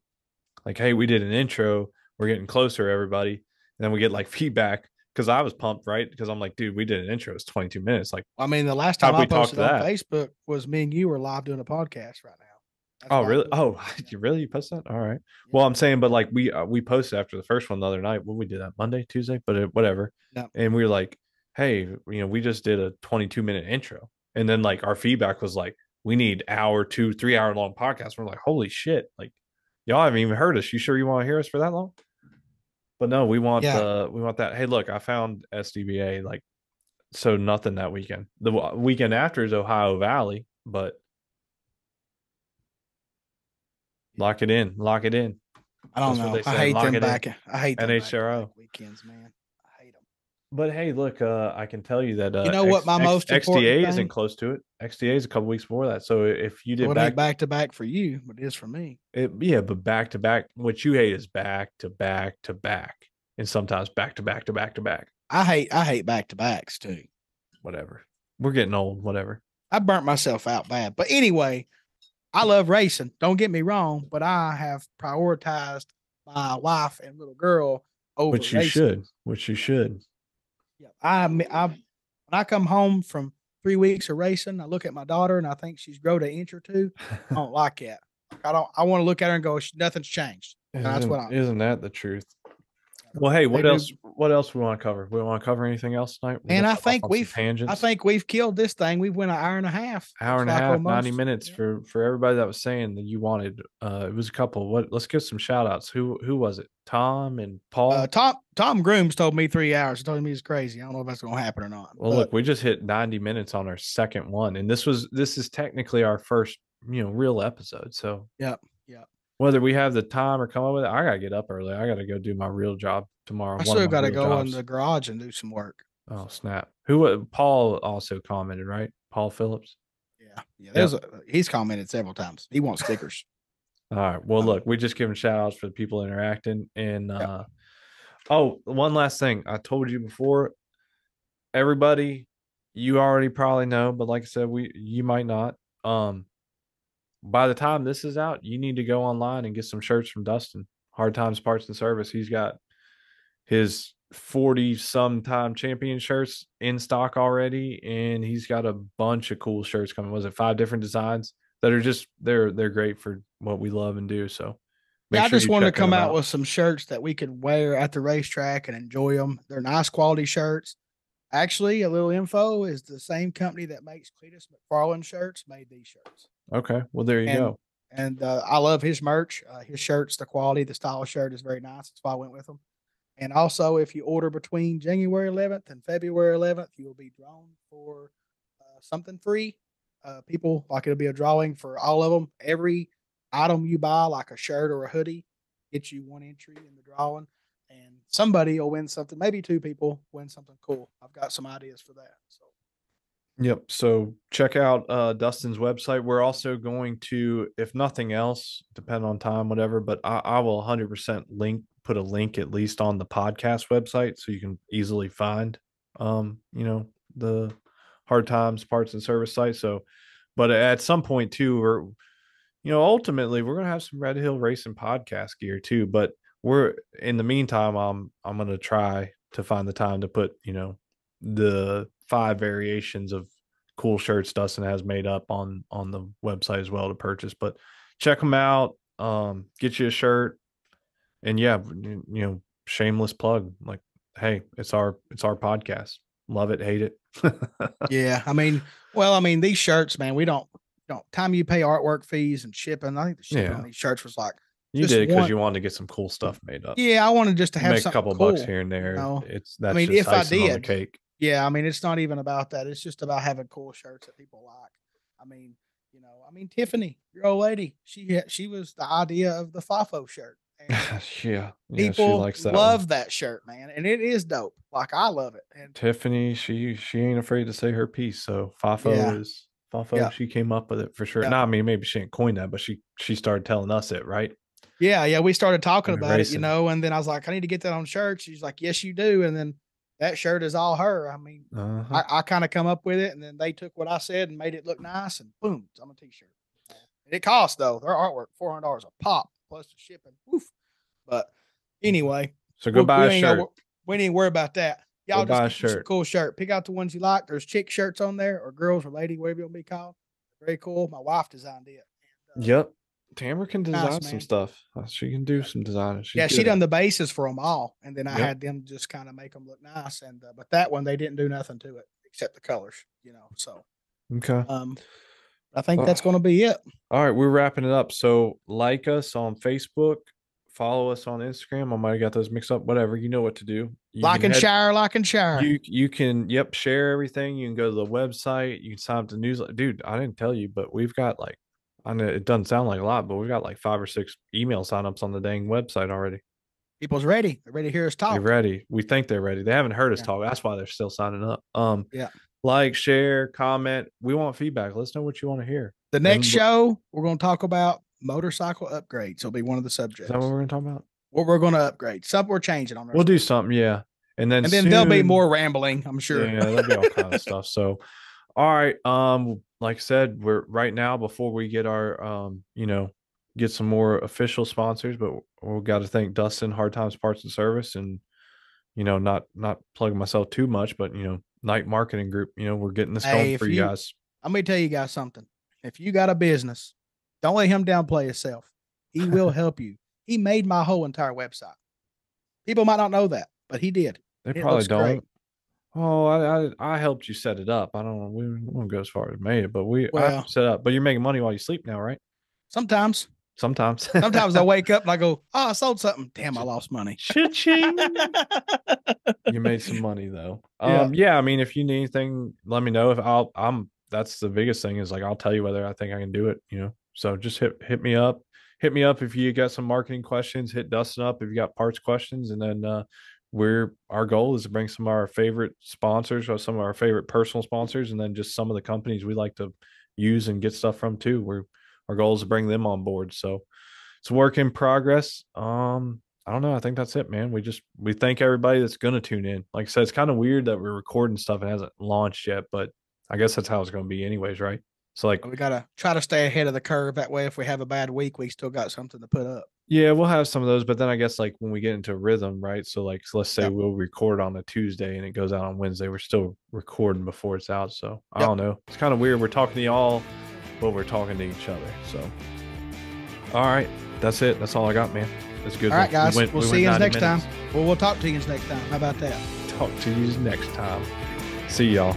[SPEAKER 1] like, hey, we did an intro. We're getting closer, everybody. And then we get like feedback because I was pumped, right? Because I'm like, dude, we did an intro. It's 22 minutes. Like,
[SPEAKER 2] I mean, the last time I
[SPEAKER 1] we
[SPEAKER 2] posted on
[SPEAKER 1] that?
[SPEAKER 2] Facebook was me and you were live doing a podcast right now. That's
[SPEAKER 1] oh really? Oh, you really you post that? All right. Well, I'm saying, but like we uh, we posted after the first one the other night. What we did that Monday, Tuesday, but it, whatever. And we were like, hey, you know, we just did a 22 minute intro, and then like our feedback was like, we need hour, two, three hour long podcast. We're like, holy shit, like y'all haven't even heard us. You sure you want to hear us for that long? But no, we want
[SPEAKER 2] Yeah.
[SPEAKER 1] uh we want that. Hey, look, I found SDBA like so nothing that weekend. The weekend after is Ohio Valley, but lock it in, lock it in.
[SPEAKER 2] I don't
[SPEAKER 1] That's
[SPEAKER 2] know. I hate
[SPEAKER 1] lock
[SPEAKER 2] them
[SPEAKER 1] it in.
[SPEAKER 2] back. I hate them
[SPEAKER 1] NHRO.
[SPEAKER 2] weekends, man. I hate them.
[SPEAKER 1] But hey, look, uh, I can tell you that uh, you
[SPEAKER 2] know what my most important
[SPEAKER 1] XDA isn't close to it. XDA is a couple weeks before that. So if you did
[SPEAKER 2] Well,
[SPEAKER 1] back,
[SPEAKER 2] back to back for you, but it is for me.
[SPEAKER 1] it, yeah, but back to back, what you hate is back to back to back, and sometimes back to back to back to back.
[SPEAKER 2] I hate I hate back to backs too.
[SPEAKER 1] Whatever. We're getting old. Whatever.
[SPEAKER 2] I burnt myself out bad. But anyway, I love racing. Don't get me wrong, but I have prioritized my wife and little girl over
[SPEAKER 1] Which you
[SPEAKER 2] racing.
[SPEAKER 1] should. Which you should.
[SPEAKER 2] Yeah, I I when I come home from three weeks of racing, I look at my daughter and I think she's grown an inch or two. I don't like that. I don't. I want to look at her and go, nothing's changed. That's
[SPEAKER 1] isn't,
[SPEAKER 2] what I-
[SPEAKER 1] isn't that the truth? Well, hey, what
[SPEAKER 2] do-
[SPEAKER 1] else? What else we want to cover? We want to cover anything else tonight? We
[SPEAKER 2] And I think we've-
[SPEAKER 1] tangents.
[SPEAKER 2] I think we've killed this thing. We've went an hour and a half.
[SPEAKER 1] hour and a half, 90 minutes
[SPEAKER 2] Yeah.
[SPEAKER 1] for for everybody that was saying that you wanted. Uh, it was a couple. What? Let's give some shout outs. Who who was it? Tom and Paul.
[SPEAKER 2] Uh, Tom Tom Grooms told me three hours. He told me he's crazy. I don't know if that's going to happen or not.
[SPEAKER 1] well,
[SPEAKER 2] but
[SPEAKER 1] look, we just hit 90 minutes on our second one, and this was this is technically our first you know real episode. So
[SPEAKER 2] yep.
[SPEAKER 1] Whether we have the time or come up with it, I gotta get up early. I gotta go do my real job tomorrow.
[SPEAKER 2] I still got to
[SPEAKER 1] real
[SPEAKER 2] go in the garage and do some work.
[SPEAKER 1] Oh snap! Who? uh, Paul also commented, right? Paul Phillips.
[SPEAKER 2] Yeah, yeah. There's a, he's commented several times. He wants stickers.
[SPEAKER 1] All right. Well,
[SPEAKER 2] Um,
[SPEAKER 1] look, we just giving shout outs for the people interacting. And
[SPEAKER 2] Yep.
[SPEAKER 1] uh oh, one last thing. I told you before, everybody, you already probably know, but like I said, we you might not. Um by the time this is out, you need to go online and get some shirts from Dustin. Hard Times Parts and Service. He's got his 40 some time champion shirts in stock already and he's got a bunch of cool shirts coming was it five different designs that are just they're they're great for what we love and do so
[SPEAKER 2] yeah, I just wanted to come out with some shirts that we could wear at the racetrack and enjoy them. They're nice quality shirts. Actually, a little info is the same company that makes Cleetus McFarland shirts made these shirts.
[SPEAKER 1] Okay well there you
[SPEAKER 2] and-
[SPEAKER 1] go
[SPEAKER 2] And uh, I love his merch. Uh, his shirts, the quality, the style of shirt is very nice. That's why I went with them. And also, if you order between January 11th and February 11th, you will be drawn for uh, something free. Uh, people like it'll be a drawing for all of them. Every item you buy, like a shirt or a hoodie, gets you one entry in the drawing. And somebody will win something. Maybe two people win something cool. I've got some ideas for that. So
[SPEAKER 1] Yep. So check out uh, Dustin's website. We're also going to, if nothing else, depend on time, whatever, but I, I will 100% link, put a link at least on the podcast website so you can easily find, um, you know, the hard times parts and service site. So, but at some point too, we're, you know, ultimately we're going to have some Red Hill Racing podcast gear too, but we're in the meantime, I'm, I'm going to try to find the time to put, you know, the five variations of cool shirts Dustin has made up on on the website as well to purchase. But check them out. Um, get you a shirt, and yeah, you you know, shameless plug. Like, hey, it's our it's our podcast. Love it, hate it.
[SPEAKER 2] yeah, I mean, well, I mean, these shirts, man, we don't, don't time you pay artwork fees and shipping. I think the shipping
[SPEAKER 1] Yeah.
[SPEAKER 2] on these shirts was like,
[SPEAKER 1] you did it because you wanted to get some cool stuff made up.
[SPEAKER 2] yeah, I wanted just to have
[SPEAKER 1] Make a couple
[SPEAKER 2] cool.
[SPEAKER 1] bucks here and there.
[SPEAKER 2] know?
[SPEAKER 1] It's that's
[SPEAKER 2] mean,
[SPEAKER 1] just
[SPEAKER 2] if I
[SPEAKER 1] icing on the
[SPEAKER 2] did,
[SPEAKER 1] cake.
[SPEAKER 2] Yeah, I mean, it's not even about that. It's just about having cool shirts that people like. I mean, you know, I mean, Tiffany, your old lady, she had- she was the idea of the FAFO shirt. And
[SPEAKER 1] yeah, yeah, she
[SPEAKER 2] people
[SPEAKER 1] likes that. one.
[SPEAKER 2] love that shirt, man, and it is dope. Like I love it. And
[SPEAKER 1] Tiffany, she she ain't afraid to say her piece. So Fafo
[SPEAKER 2] Yeah.
[SPEAKER 1] is Fafo.
[SPEAKER 2] Yeah.
[SPEAKER 1] She came up with it for sure.
[SPEAKER 2] Yeah.
[SPEAKER 1] No, I mean maybe she didn't coin that, but she she started telling us it, right?
[SPEAKER 2] yeah, yeah, we started talking
[SPEAKER 1] And
[SPEAKER 2] about it, you know, and then I was like, I need to get that on shirts. She's like, Yes, you do. And then that shirt is all her. I mean,
[SPEAKER 1] Uh-huh.
[SPEAKER 2] I, I kind of come up with it, and then they took what I said and made it look nice, and boom, it's on a t-shirt. And it costs though their artwork four hundred dollars a pop plus the shipping. But anyway,
[SPEAKER 1] so go
[SPEAKER 2] we-
[SPEAKER 1] buy
[SPEAKER 2] we
[SPEAKER 1] a shirt.
[SPEAKER 2] wor- We ain't worry about that. Y'all
[SPEAKER 1] Go buy a
[SPEAKER 2] just
[SPEAKER 1] shirt.
[SPEAKER 2] cool shirt. Pick out the ones you like. There's chick shirts on there, or girls or lady, whatever you want to be called. Very cool. My wife designed it. And, uh,
[SPEAKER 1] Yep. Tamara can
[SPEAKER 2] Nice,
[SPEAKER 1] design some stuff. Uh, She can do some designing. She's
[SPEAKER 2] yeah, she done the bases for them all, and then I
[SPEAKER 1] Yep.
[SPEAKER 2] had them just kind of make them look nice. And uh, but that one they didn't do nothing to it except the colors, you know. So
[SPEAKER 1] Okay.
[SPEAKER 2] um, I think that's going to be it.
[SPEAKER 1] All right, we're wrapping it up. So like us on Facebook, follow us on Instagram. I might have got those mixed up. Whatever, you know what to do. You
[SPEAKER 2] like and
[SPEAKER 1] head-
[SPEAKER 2] share, like and share.
[SPEAKER 1] You you can yep share everything. You can go to the website. You can sign up to newsletter. Dude, I didn't tell you, but we've got like I know it doesn't sound like a lot, but we've got like five or six email signups on the dang website already.
[SPEAKER 2] People's ready. They're ready to hear us talk.
[SPEAKER 1] They're ready. We think they're ready. They haven't heard us
[SPEAKER 2] Yeah.
[SPEAKER 1] talk. That's why they're still signing up. Um
[SPEAKER 2] Yeah.
[SPEAKER 1] like, share, comment. We want feedback. Let us know what you want to hear.
[SPEAKER 2] The next
[SPEAKER 1] wh-
[SPEAKER 2] show, we're going to talk about motorcycle upgrades. It'll be one of the
[SPEAKER 1] Is
[SPEAKER 2] subjects.
[SPEAKER 1] that what we're gonna talk about?
[SPEAKER 2] what we're going to upgrade. Something we're changing on.
[SPEAKER 1] We'll do something, yeah. And then
[SPEAKER 2] and then there'll be more rambling. I'm sure.
[SPEAKER 1] Yeah, there'll be all kind of stuff. So, all right. Um, like I said, we're right now before we get our um, you know, get some more official sponsors, but we've got to thank Dustin, Hard Times Parts and Service, and you know, not not plugging myself too much, but you know, Knight Marketing Group. You know, we're getting this going for you
[SPEAKER 2] you-
[SPEAKER 1] guys.
[SPEAKER 2] I'm to tell you guys something. If you got a business, don't let him downplay himself. He will help you. He made my whole entire website. People might not know that, but he did.
[SPEAKER 1] They
[SPEAKER 2] It
[SPEAKER 1] probably
[SPEAKER 2] looks great.
[SPEAKER 1] Oh, I, I I helped you set it up. I don't know. We won't go as far as made it, but we
[SPEAKER 2] Well-
[SPEAKER 1] helped set up. But you're making money while you sleep now, right?
[SPEAKER 2] Sometimes,
[SPEAKER 1] Sometimes.
[SPEAKER 2] sometimes I wake up and I go, "Oh, I sold something. Damn, I lost money."
[SPEAKER 1] Cha-ching. you made some money though.
[SPEAKER 2] Yeah.
[SPEAKER 1] Um, yeah. I mean, if you need anything, let me know. If I'll, I'm. That's the biggest thing is like I'll tell you whether I think I can do it. You know, so just hit hit me up. Hit me up if you got some marketing questions. Hit Dustin up if you got parts questions, and then uh, we're our goal is to bring some of our favorite sponsors or some of our favorite personal sponsors, and then just some of the companies we like to use and get stuff from too. We're our goal is to bring them on board. So it's a work in progress. Um, I don't know. I think that's it, man. We just we thank everybody that's gonna tune in. Like I said, it's kind of weird that we're recording stuff and hasn't launched yet, but I guess that's how it's gonna be, anyways, right? So like,
[SPEAKER 2] we gotta try to stay ahead of the curve. That way, if we have a bad week, we still got something to put up.
[SPEAKER 1] yeah, we'll have some of those, but then I guess like when we get into rhythm, right? So like, so let's say
[SPEAKER 2] Yep.
[SPEAKER 1] we'll record on a Tuesday and it goes out on Wednesday. We're still recording before it's out, so I
[SPEAKER 2] Yep.
[SPEAKER 1] don't know. It's kind of weird. We're talking to y'all, but we're talking to each other. So, all right, that's it. That's all I got, man. That's good.
[SPEAKER 2] All right,
[SPEAKER 1] We
[SPEAKER 2] guys.
[SPEAKER 1] went-
[SPEAKER 2] we'll
[SPEAKER 1] we
[SPEAKER 2] see you
[SPEAKER 1] 90
[SPEAKER 2] next time. Well, we'll talk to you next time. How about that?
[SPEAKER 1] Talk to you next time. See y'all.